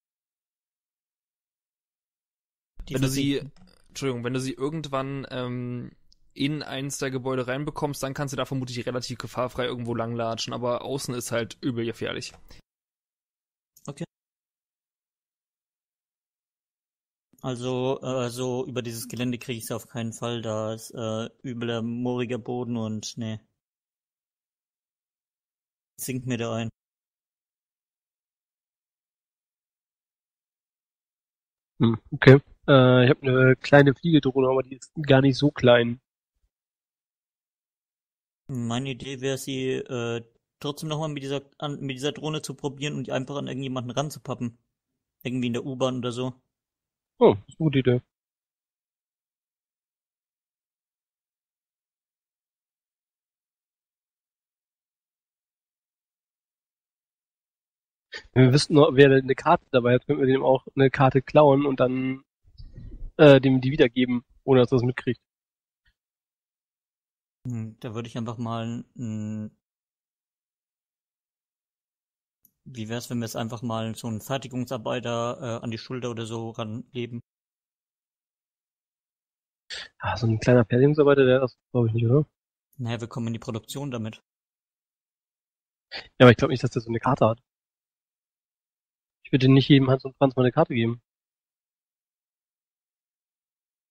S4: Die
S1: Wenn du sie. Entschuldigung, wenn du sie irgendwann ähm, in eins der Gebäude reinbekommst, dann kannst du da vermutlich relativ gefahrfrei irgendwo langlatschen, aber außen ist halt übel gefährlich.
S4: Also, äh, so über dieses Gelände kriege ich es auf keinen Fall. Da ist äh, übler, mooriger Boden und nee. Sinkt mir da ein.
S3: Hm, okay. Äh, ich habe eine kleine Fliegedrohne, aber die ist gar nicht so klein.
S4: Meine Idee wäre, sie äh, trotzdem nochmal mit dieser, an, mit dieser Drohne zu probieren und die einfach an irgendjemanden ranzupappen. Irgendwie in der U-Bahn oder so.
S3: Oh, das ist eine gute Idee. Wenn wir wüssten wer eine Karte dabei hat, könnten wir dem auch eine Karte klauen und dann äh, dem die wiedergeben, ohne dass er es mitkriegt.
S4: Hm, Da würde ich einfach mal wie wär's, wenn wir es einfach mal so einen Fertigungsarbeiter äh, an die Schulter oder so ranleben?
S3: Ah, so ein kleiner Fertigungsarbeiter, der das glaube ich nicht, oder?
S4: Naja, wir kommen in die Produktion damit.
S3: Ja, aber ich glaube nicht, dass der so eine Karte hat. Ich würde nicht jedem Hans und Franz mal eine Karte geben.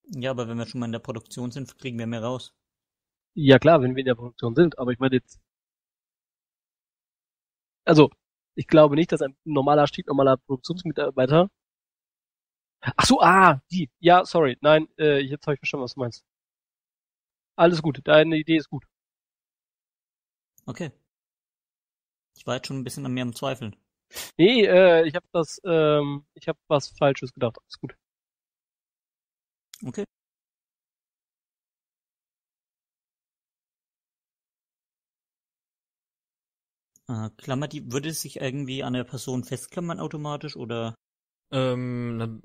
S4: Ja, aber wenn wir schon mal in der Produktion sind, kriegen wir mehr raus.
S3: Ja klar, wenn wir in der Produktion sind, aber ich meine jetzt. Also, ich glaube nicht, dass ein normaler, stinknormaler Produktionsmitarbeiter. Ach so, ah, die. Ja, sorry. Nein, äh, jetzt habe ich verstanden, was du meinst. Alles gut, deine Idee ist gut.
S4: Okay. Ich war jetzt schon ein bisschen an mir am Zweifeln.
S3: Nee, äh, ich habe das, ähm, ich habe was Falsches gedacht. Alles gut.
S4: Okay. Äh, klammert die, würde es sich irgendwie an der Person festklammern automatisch oder?
S1: Ähm, na,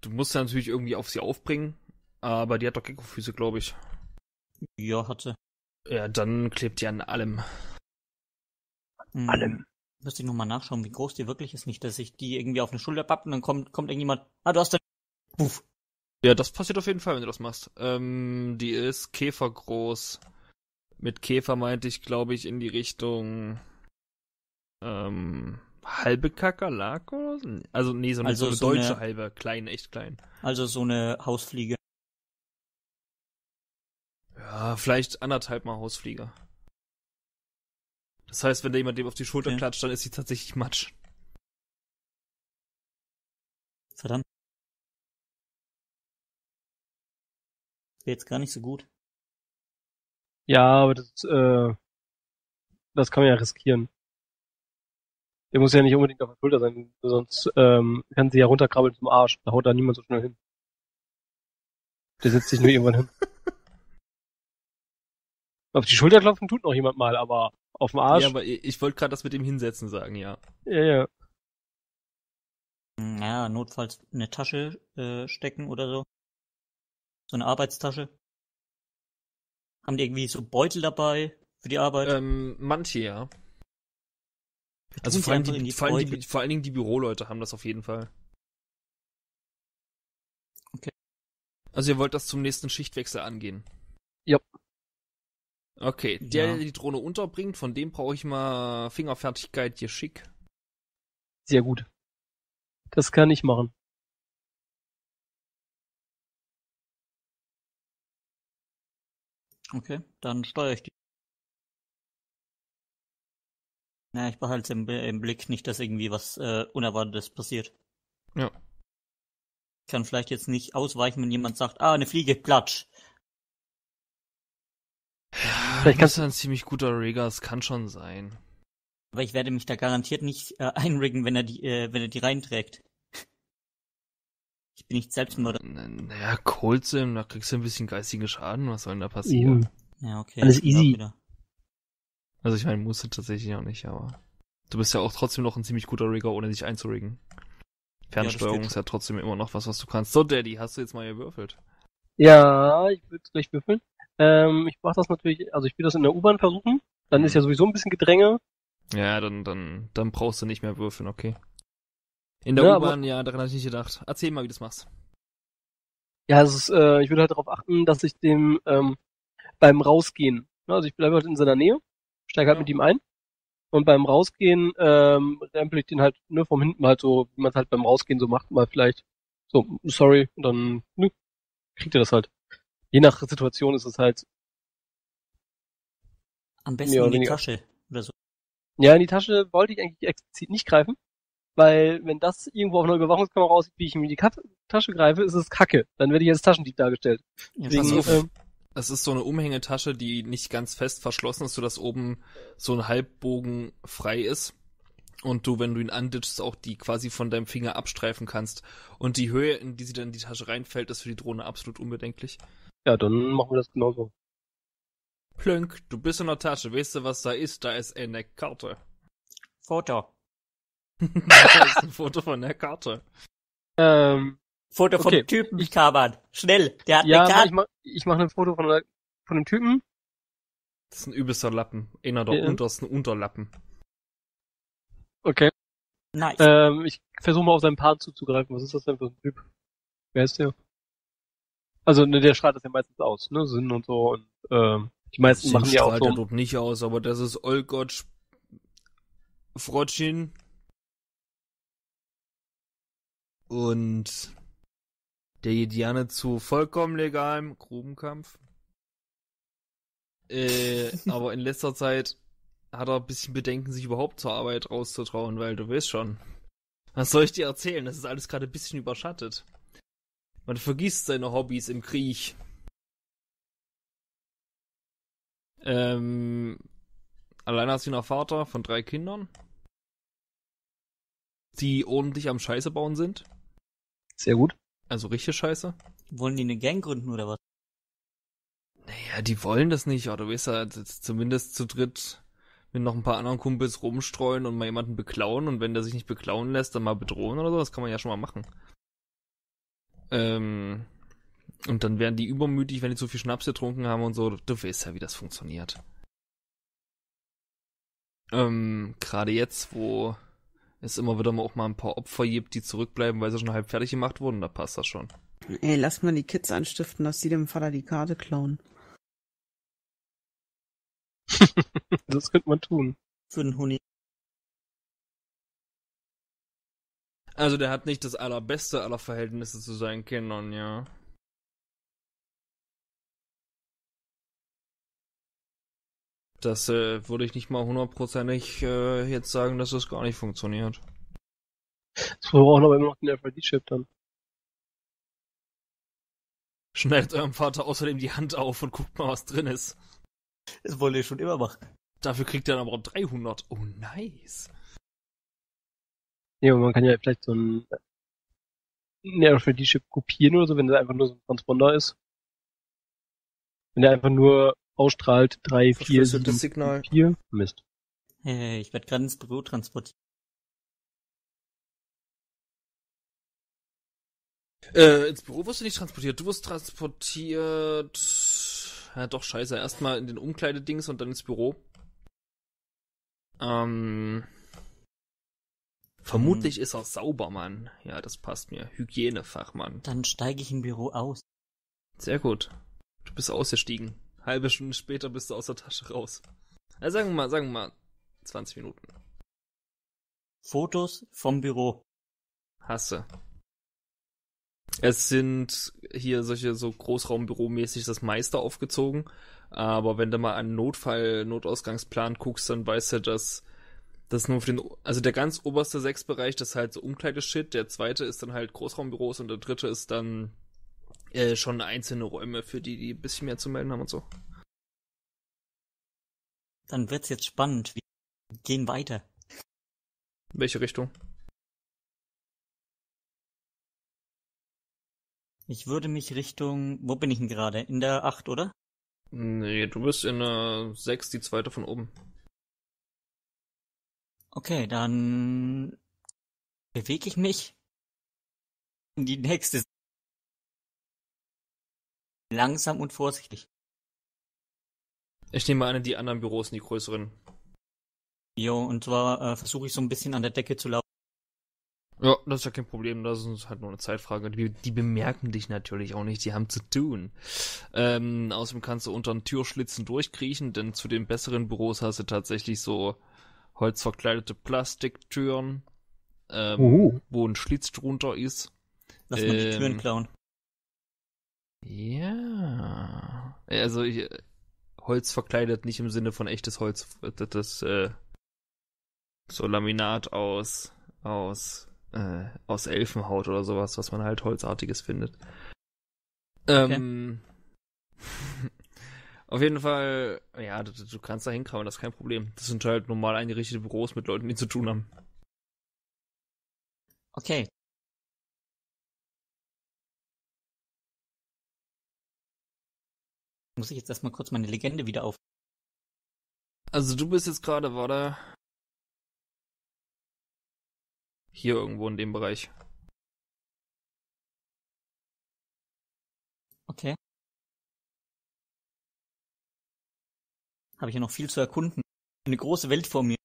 S1: du musst ja natürlich irgendwie auf sie aufbringen, aber die hat doch Geckofüße, glaube ich.
S4: Ja, hat sie.
S1: Ja, dann klebt die an allem.
S4: Hm,
S3: Allem.
S4: Müsste ich nochmal nachschauen, wie groß die wirklich ist. Nicht, dass ich die irgendwie auf eine Schulter papp und dann kommt, kommt irgendjemand, ah, du hast den, puff.
S1: Ja, das passiert auf jeden Fall, wenn du das machst. Ähm, die ist käfergroß. Mit Käfer meinte ich, glaube ich, in die Richtung ähm, halbe Kakerlake oder so? Also nee, so eine,
S4: Also
S1: so eine
S4: so
S1: deutsche
S4: eine-
S1: halbe, klein, echt klein.
S4: Also so eine Hausfliege.
S1: Ja, vielleicht anderthalb Mal Hausflieger. Das heißt, wenn da jemand dem auf die Schulter
S4: Okay.
S1: klatscht, dann ist sie tatsächlich Matsch.
S4: Verdammt. Wäre jetzt gar nicht so gut.
S3: Ja, aber das, äh, das kann man ja riskieren. Der muss ja nicht unbedingt auf der Schulter sein, sonst ähm, kann sie ja runterkrabbeln zum Arsch. Da haut da niemand so schnell hin. Der setzt sich nur irgendwann hin. *laughs* Auf die Schulter klopfen tut noch jemand mal, aber auf dem Arsch.
S1: Ja, aber ich, wollte gerade das mit dem Hinsetzen sagen, ja.
S3: ja, ja.
S4: Ja, notfalls eine Tasche äh, stecken oder so. So eine Arbeitstasche. Haben die irgendwie so Beutel dabei für die Arbeit?
S1: Ähm, manche, ja.
S4: Wir
S1: Also vor allem, die,
S4: die
S1: vor, allem die, vor allen Dingen die Büroleute haben das auf jeden Fall.
S4: Okay.
S1: Also ihr wollt das zum nächsten Schichtwechsel angehen?
S3: Ja.
S1: Okay, der,
S4: Ja.
S1: der die Drohne unterbringt, von dem brauche ich mal Fingerfertigkeit Geschick.
S3: Sehr gut. Das kann ich machen.
S4: Okay, dann steuere ich die. Na, ich behalte im, im Blick nicht, dass irgendwie was äh, Unerwartetes passiert.
S1: Ja.
S4: Ich kann vielleicht jetzt nicht ausweichen, wenn jemand sagt, ah, eine Fliege, platsch.
S3: Vielleicht kannst
S1: ist ein ziemlich guter Rigger, es kann schon sein.
S4: Aber ich werde mich da garantiert nicht äh, *laughs* einriggen, wenn er die, äh, wenn er die reinträgt. Ich bin nicht Selbstmörder.
S1: Naja, Coldsim, da kriegst du ein bisschen geistigen Schaden, was soll denn da passieren?
S3: Eben.
S4: Ja, okay.
S3: Alles easy.
S4: wieder.
S1: Also ich meine, musst du tatsächlich auch nicht, aber du bist ja auch trotzdem noch ein ziemlich guter Rigger, ohne dich einzuriggen. Fernsteuerung
S4: geht
S1: ist ja trotzdem immer noch was, was du kannst. So, Daddy, hast du jetzt mal gewürfelt?
S3: Ja, ich würde gleich würfeln. Ähm, ich mache das natürlich, also ich will das in der U-Bahn versuchen. Dann ist ja sowieso ein bisschen Gedränge.
S1: Ja, dann, dann, dann brauchst du nicht mehr würfeln, okay. In der
S3: Ja, aber-
S1: U-Bahn, ja, daran hatte ich nicht gedacht. Erzähl mal, wie du das machst.
S3: Ja, es ist, äh, ich würde halt darauf achten, dass ich dem ähm, beim Rausgehen, ne, also ich bleibe halt in seiner Nähe, steige halt
S1: Ja.
S3: mit ihm ein und beim Rausgehen ähm, rempel ich den halt nur vom hinten halt so, wie man es halt beim Rausgehen so macht, mal vielleicht so, sorry, und dann ne, kriegt er das halt. Je nach Situation ist es halt,
S4: Am besten in die
S3: weniger.
S4: Tasche oder so.
S3: ja, in die Tasche wollte ich eigentlich explizit nicht greifen, weil wenn das irgendwo auf einer Überwachungskamera aussieht, wie ich ihm in die Ka Tasche greife, ist es Kacke. Dann werde ich als Taschendieb dargestellt.
S4: Ja,
S3: Deswegen, ähm,
S1: Es ist so eine Umhängetasche, die nicht ganz fest verschlossen ist, sodass oben so ein Halbbogen frei ist. Und du, wenn du ihn anditschst, auch die quasi von deinem Finger abstreifen kannst. Und die Höhe, in die sie dann in die Tasche reinfällt, ist für die Drohne absolut unbedenklich.
S3: ja, dann machen wir das genauso.
S1: Plönk, du bist in der Tasche. Weißt du, was da ist? Da ist eine Karte.
S4: Foto.
S1: Da ist ein Foto von der Karte.
S3: Ähm,
S4: Foto vom
S3: Okay.
S4: Typen, Kaban. Schnell, der hat
S3: Ja,
S4: eine Karte.
S3: ich mach, ich mach ein Foto von, der, von dem Typen.
S1: Das ist ein übelster Lappen. Einer der
S3: Ja.
S1: untersten Unterlappen.
S3: Okay.
S4: Nice.
S3: Ähm, ich versuche mal auf seinen Part zuzugreifen. Was ist das denn für ein Typ? Wer ist der? Also, ne, der strahlt das ja meistens aus, ne? Sinn und so. Und ähm, die meisten
S1: Sinn
S3: machen ja auch
S1: strahlt er
S3: so.
S1: dort nicht aus, aber das ist Olgot Frotschin. Und der gerne zu vollkommen legalem Grubenkampf. Äh, aber in letzter Zeit hat er ein bisschen Bedenken, sich überhaupt zur Arbeit rauszutrauen, weil du weißt schon. Was soll ich dir erzählen? Das ist alles gerade ein bisschen überschattet. Man vergisst seine Hobbys im Krieg. Ähm, alleinerziehender Vater von drei Kindern, die ordentlich am Scheiße bauen sind.
S3: Sehr gut.
S1: Also richtig Scheiße.
S4: Wollen die eine Gang gründen oder was?
S1: Naja, die wollen das nicht, aber du weißt ja, z- zumindest zu dritt mit noch ein paar anderen Kumpels rumstreuen und mal jemanden beklauen und wenn der sich nicht beklauen lässt, dann mal bedrohen oder so, das kann man ja schon mal machen. Ähm, und dann werden die übermütig, wenn die zu viel Schnaps getrunken haben und so, du weißt ja, wie das funktioniert. Ähm, gerade jetzt, wo es immer wieder mal auch mal ein paar Opfer gibt, die zurückbleiben, weil sie schon halb fertig gemacht wurden, da passt das schon.
S2: Ey, lass mal die Kids anstiften, dass die dem Vater die Karte klauen. *laughs*
S3: Das könnte man tun.
S4: Für den Huni.
S1: Also der hat nicht das allerbeste aller Verhältnisse zu seinen Kindern, ja. Das äh, würde ich nicht mal hundertprozentig äh, jetzt sagen, dass das gar nicht funktioniert.
S3: Das brauchen aber immer noch den FID-Chip dann.
S1: Schneidet eurem Vater außerdem die Hand auf und guckt mal, was drin ist.
S4: Das wollte ich schon immer machen.
S1: Dafür kriegt er dann aber 300. Oh, nice.
S3: Ja, aber man kann ja vielleicht so einen, einen RFID-Chip kopieren oder so, wenn der einfach nur so ein Transponder ist. Wenn der einfach nur ausstrahlt, 3, 4, 7,
S1: Verschlüsseltes Signal.
S3: 4. Mist.
S4: Hey, ich werde gerade ins Büro transportiert.
S1: Äh, ins Büro wirst du nicht transportiert. Du wirst transportiert. Ja, doch, scheiße. Erstmal in den Umkleidedings und dann ins Büro. Ähm. Vermutlich ist er Saubermann. Ja, das passt mir. Hygienefachmann.
S4: Dann steige ich im Büro aus.
S1: Sehr gut. Du bist ausgestiegen. Halbe Stunde später bist du aus der Tasche raus. Also sagen wir mal, sagen wir mal 20 Minuten.
S4: Fotos vom Büro.
S1: Hasse. Es sind hier solche so Großraumbüromäßig das meiste aufgezogen. Aber wenn du mal an Notfall, Notausgangsplan guckst, dann weißt du, dass das nur für den, also der ganz oberste Sechsbereich, das ist halt so Umkleideshit. Der zweite ist dann halt Großraumbüros und der dritte ist dann äh, schon einzelne Räume für die, die ein bisschen mehr zu melden haben und so.
S4: Dann wird's jetzt spannend. Wir gehen weiter.
S1: In welche Richtung?
S4: Ich würde mich Richtung, wo bin ich denn gerade? In der 8, oder?
S1: Nee, du bist in der 6, die zweite von oben.
S4: Okay, dann bewege ich mich in die nächste. Langsam und vorsichtig.
S1: Ich nehme an, die anderen Büros, die größeren.
S4: Jo, und zwar äh, versuche ich so ein bisschen an der Decke zu laufen.
S1: Ja, das ist ja kein Problem, das ist halt nur eine Zeitfrage. Die, die bemerken dich natürlich auch nicht, die haben zu tun. Ähm, außerdem kannst du unter den Türschlitzen durchkriechen, denn zu den besseren Büros hast du tatsächlich so holzverkleidete Plastiktüren, ähm, wo ein Schlitz drunter ist.
S4: Lass mal die
S1: Ähm,
S4: Türen klauen.
S1: Ja. Also ich, Holz verkleidet nicht im Sinne von echtes Holz. Das, das äh, so Laminat aus aus äh, aus Elfenhaut oder sowas, was man halt holzartiges findet. Ähm, *laughs* auf jeden Fall, ja, du, du kannst da hinkramen, das ist kein Problem. Das sind halt normal eingerichtete Büros mit Leuten, die zu tun haben.
S4: Okay. Muss ich jetzt erstmal kurz meine Legende wieder auf.
S1: Also du bist jetzt gerade, war da hier irgendwo in dem Bereich.
S4: Okay. Habe ich ja noch viel zu erkunden. Eine große Welt vor mir.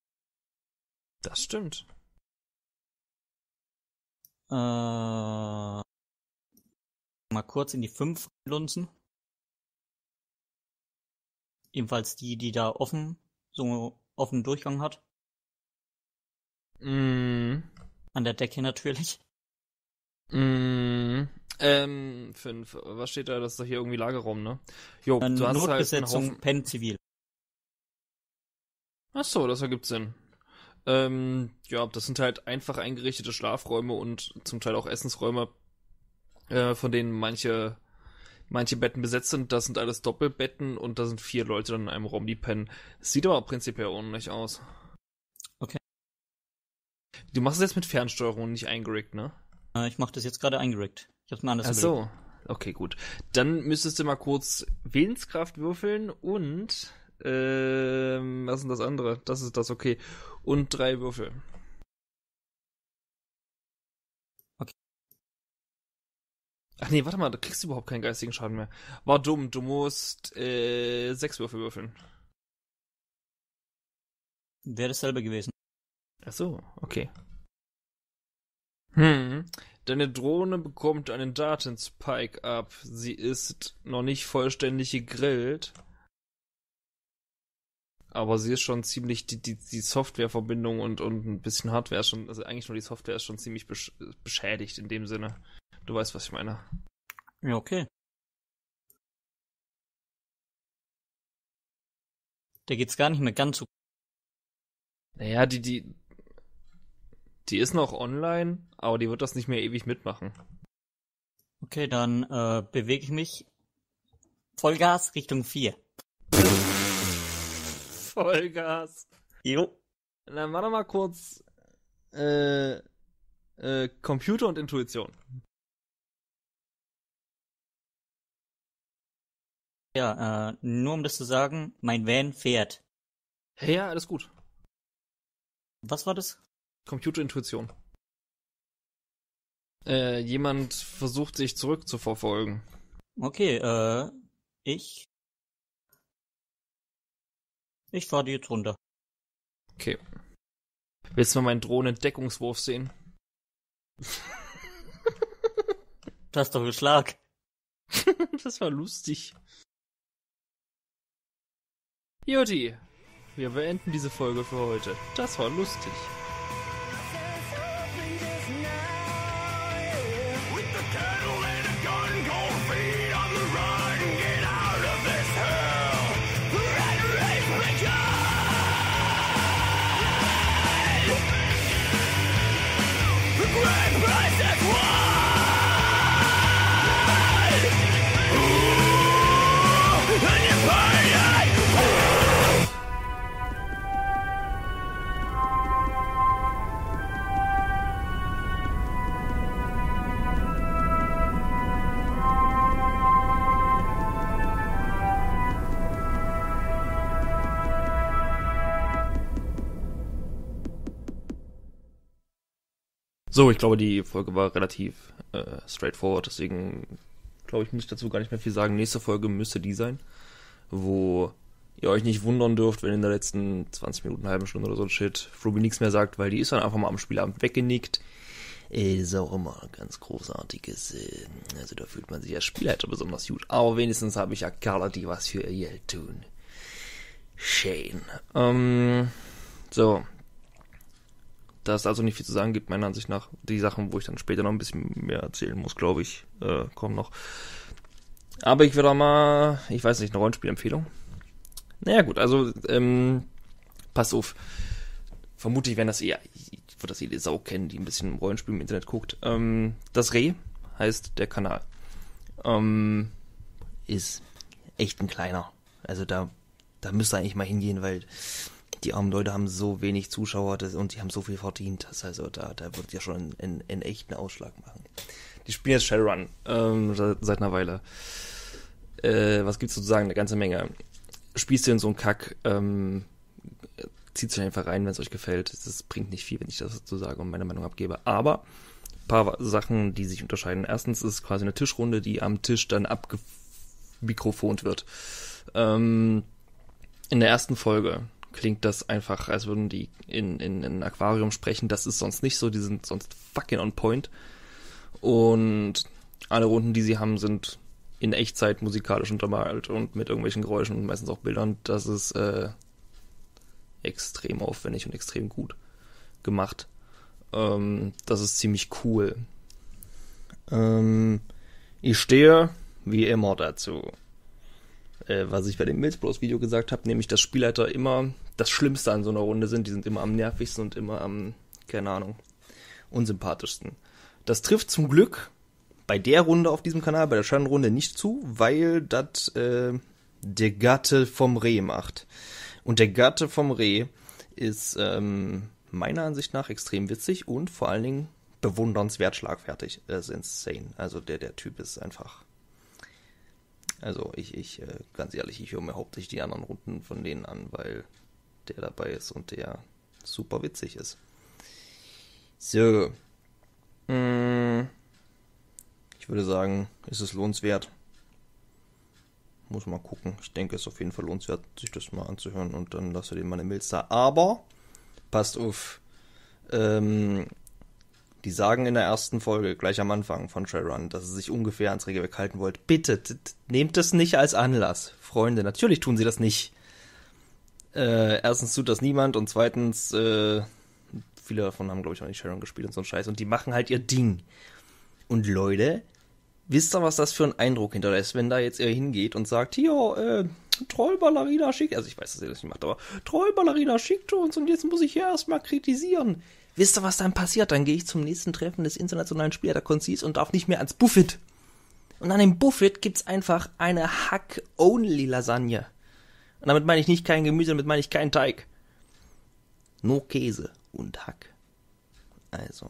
S1: Das stimmt.
S4: Äh, mal kurz in die 5 lunzen. Ebenfalls die, die da offen, so offenen Durchgang hat.
S1: Mm,
S4: An der Decke natürlich.
S1: mm, ähm, fünf. Was steht da? Das ist doch hier irgendwie Lagerraum, ne? Jo, du hast halt einen
S4: Notbesetzung,
S1: Haufen...
S4: Pen zivil.
S1: Ach so, das ergibt Sinn. Ähm, ja, das sind halt einfach eingerichtete Schlafräume und zum Teil auch Essensräume, äh, von denen manche, manche Betten besetzt sind. Das sind alles Doppelbetten und da sind vier Leute dann in einem Raum, die pennen. Sieht aber prinzipiell ordentlich aus.
S4: Okay.
S1: Du machst es jetzt mit Fernsteuerung nicht eingerickt, ne?
S4: Äh, ich mache das jetzt gerade eingerickt. Ich hab's mir anders
S1: Ach
S4: überlegt.
S1: so. Okay, gut. Dann müsstest du mal kurz Willenskraft würfeln und ähm, was ist denn das andere? Das ist das, okay. Und drei Würfel. Ach nee, warte mal, du kriegst überhaupt keinen geistigen Schaden mehr. War dumm, du musst äh, sechs Würfel würfeln.
S4: Wäre dasselbe gewesen.
S1: Ach so, okay. Hm. Deine Drohne bekommt einen Datenspike ab. Sie ist noch nicht vollständig gegrillt. Aber sie ist schon ziemlich, die, die, die Softwareverbindung und, und ein bisschen Hardware ist schon, also eigentlich nur die Software ist schon ziemlich besch beschädigt in dem Sinne. Du weißt, was ich meine.
S4: Ja, okay. Da geht's gar nicht mehr ganz so.
S1: Naja, die, die, die ist noch online, aber die wird das nicht mehr ewig mitmachen.
S4: Okay, dann äh, bewege ich mich Vollgas Richtung 4. *laughs*
S1: Vollgas.
S4: Jo.
S1: Dann warte mal kurz. Äh, äh, Computer und Intuition.
S4: Ja, äh, nur um das zu sagen, mein Van fährt.
S1: Hey, ja, alles gut.
S4: Was war das?
S1: Computer Intuition. Äh, jemand versucht sich zurückzuverfolgen.
S4: Okay, äh, ich. Ich fahre die jetzt runter.
S1: Okay. Willst du mal meinen Drohnenentdeckungswurf sehen?
S4: Du hast doch geschlagen. *laughs*
S1: das war lustig. Juti, wir beenden diese Folge für heute. Das war lustig. So, ich glaube, die Folge war relativ äh, straightforward, deswegen glaube ich, muss ich dazu gar nicht mehr viel sagen. Nächste Folge müsste die sein, wo ihr euch nicht wundern dürft, wenn in der letzten 20 Minuten, halben Stunde oder so ein Shit Ruby nichts mehr sagt, weil die ist dann einfach mal am Spielabend weggenickt. Ist auch immer ein ganz großartiges, äh, also da fühlt man sich als Spielleiter besonders gut. Aber wenigstens habe ich ja Carla, die was für ihr Geld tun. Shane. Ähm, so, da es also nicht viel zu sagen gibt, meiner Ansicht nach. Die Sachen, wo ich dann später noch ein bisschen mehr erzählen muss, glaube ich, äh, kommen noch. Aber ich würde auch mal, ich weiß nicht, eine Rollenspielempfehlung. Naja, gut, also, ähm, pass auf. Vermutlich werden das eher, wird das jede Sau kennen, die ein bisschen Rollenspiel im Internet guckt. Ähm, das Reh heißt der Kanal. Ähm, ist echt ein kleiner. Also da, da müsst ihr eigentlich mal hingehen, weil die armen Leute haben so wenig Zuschauer das, und die haben so viel verdient. Das also da, da wird ja schon einen, einen, echten Ausschlag machen. Die spielen jetzt Shadowrun ähm, seit, einer Weile. Äh, was gibt's sozusagen? Eine ganze Menge. Spielst du in so einen Kack, ähm, zieht sich einfach rein, wenn es euch gefällt. Das bringt nicht viel, wenn ich das dazu sage und meine Meinung abgebe. Aber ein paar Sachen, die sich unterscheiden. Erstens ist es quasi eine Tischrunde, die am Tisch dann abgemikrofont wird. Ähm, in der ersten Folge klingt das einfach, als würden die in, in, in ein Aquarium sprechen. Das ist sonst nicht so, die sind sonst fucking on point. Und alle Runden, die sie haben, sind in Echtzeit musikalisch untermalt und mit irgendwelchen Geräuschen und meistens auch Bildern. Das ist äh, extrem aufwendig und extrem gut gemacht. Ähm, das ist ziemlich cool. Ähm, ich stehe wie immer dazu äh, was ich bei dem Mills Bros Video gesagt habe, nämlich dass Spielleiter immer das Schlimmste an so einer Runde sind. Die sind immer am nervigsten und immer am, keine Ahnung, unsympathischsten. Das trifft zum Glück bei der Runde auf diesem Kanal, bei der Schattenrunde nicht zu, weil das äh, der Gatte vom Reh macht. Und der Gatte vom Reh ist ähm, meiner Ansicht nach extrem witzig und vor allen Dingen bewundernswert schlagfertig. Das ist insane. Also der, der Typ ist einfach also ich, ich, äh, ganz ehrlich, ich höre mir hauptsächlich die anderen Runden von denen an, weil der dabei ist und der super witzig ist. So. Mm, ich würde sagen, ist es lohnenswert. Muss mal gucken. Ich denke, es ist auf jeden Fall lohnenswert, sich das mal anzuhören und dann lasst ihr den mal eine Mails da. Aber passt auf. Ähm, die sagen in der ersten Folge, gleich am Anfang von Shadowrun, dass sie sich ungefähr ans Regelwerk halten wollt. Bitte, nehmt das nicht als Anlass, Freunde. Natürlich tun sie das nicht. Äh, erstens tut das niemand und zweitens, äh, viele davon haben, glaube ich, auch nicht Shadowrun gespielt und so ein Scheiß und die machen halt ihr Ding. Und Leute, wisst ihr, was das für ein Eindruck hinterlässt, wenn da jetzt ihr hingeht und sagt, hier, äh, Trollballerina schickt, also ich weiß, dass ihr das nicht macht, aber Trollballerina schickt uns und jetzt muss ich hier erstmal kritisieren. Wisst ihr, was dann passiert? Dann gehe ich zum nächsten Treffen des internationalen Spieler-Konzils und darf nicht mehr ans Buffet. Und an dem Buffet gibt's einfach eine Hack-Only-Lasagne. Und damit meine ich nicht kein Gemüse, damit meine ich keinen Teig. Nur Käse und Hack. Also,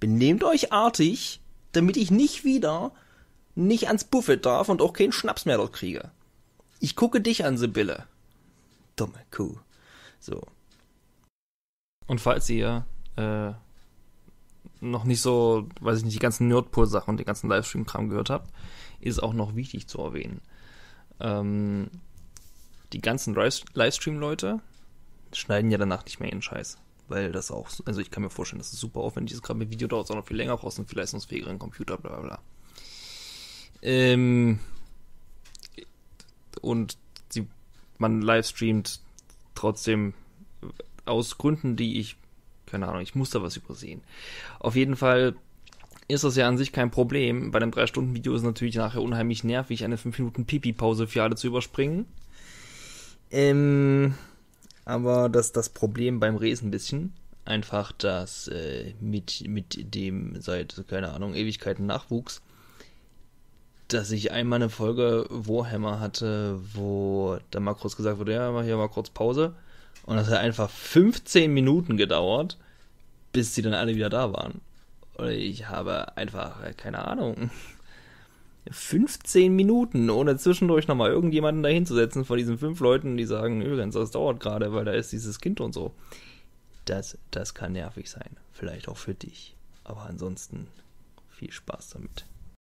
S1: benehmt euch artig, damit ich nicht wieder nicht ans Buffet darf und auch keinen Schnaps mehr dort kriege. Ich gucke dich an, Sibylle. Dumme Kuh. So. Und falls ihr äh, noch nicht so, weiß ich nicht, die ganzen Nerdpur-Sachen und den ganzen Livestream-Kram gehört habt, ist auch noch wichtig zu erwähnen. Ähm, die ganzen Livestream-Leute schneiden ja danach nicht mehr ihren Scheiß. weil das auch, also ich kann mir vorstellen, dass es super aufwendig ist, gerade mit Video dauert es auch noch viel länger, brauchst einen viel leistungsfähigeren Computer, bla bla bla. Ähm, und sie, man livestreamt trotzdem aus Gründen, die ich, keine Ahnung, ich muss da was übersehen. Auf jeden Fall ist das ja an sich kein Problem. Bei einem 3-Stunden-Video ist es natürlich nachher unheimlich nervig, eine 5 Minuten Pipi-Pause für alle zu überspringen. Ähm, aber das, das Problem beim Resen ein bisschen. Einfach, dass äh, mit, mit dem seit, keine Ahnung, Ewigkeiten Nachwuchs, dass ich einmal eine Folge Warhammer hatte, wo dann mal kurz gesagt wurde, ja, mach hier mal kurz Pause. Und das hat einfach 15 Minuten gedauert, bis sie dann alle wieder da waren. Und ich habe einfach, äh, keine Ahnung, *laughs* 15 Minuten, ohne zwischendurch nochmal irgendjemanden dahinzusetzen von diesen fünf Leuten, die sagen, übrigens, das dauert gerade, weil da ist dieses Kind und so. Das, das kann nervig sein. Vielleicht auch für dich. Aber ansonsten viel Spaß damit.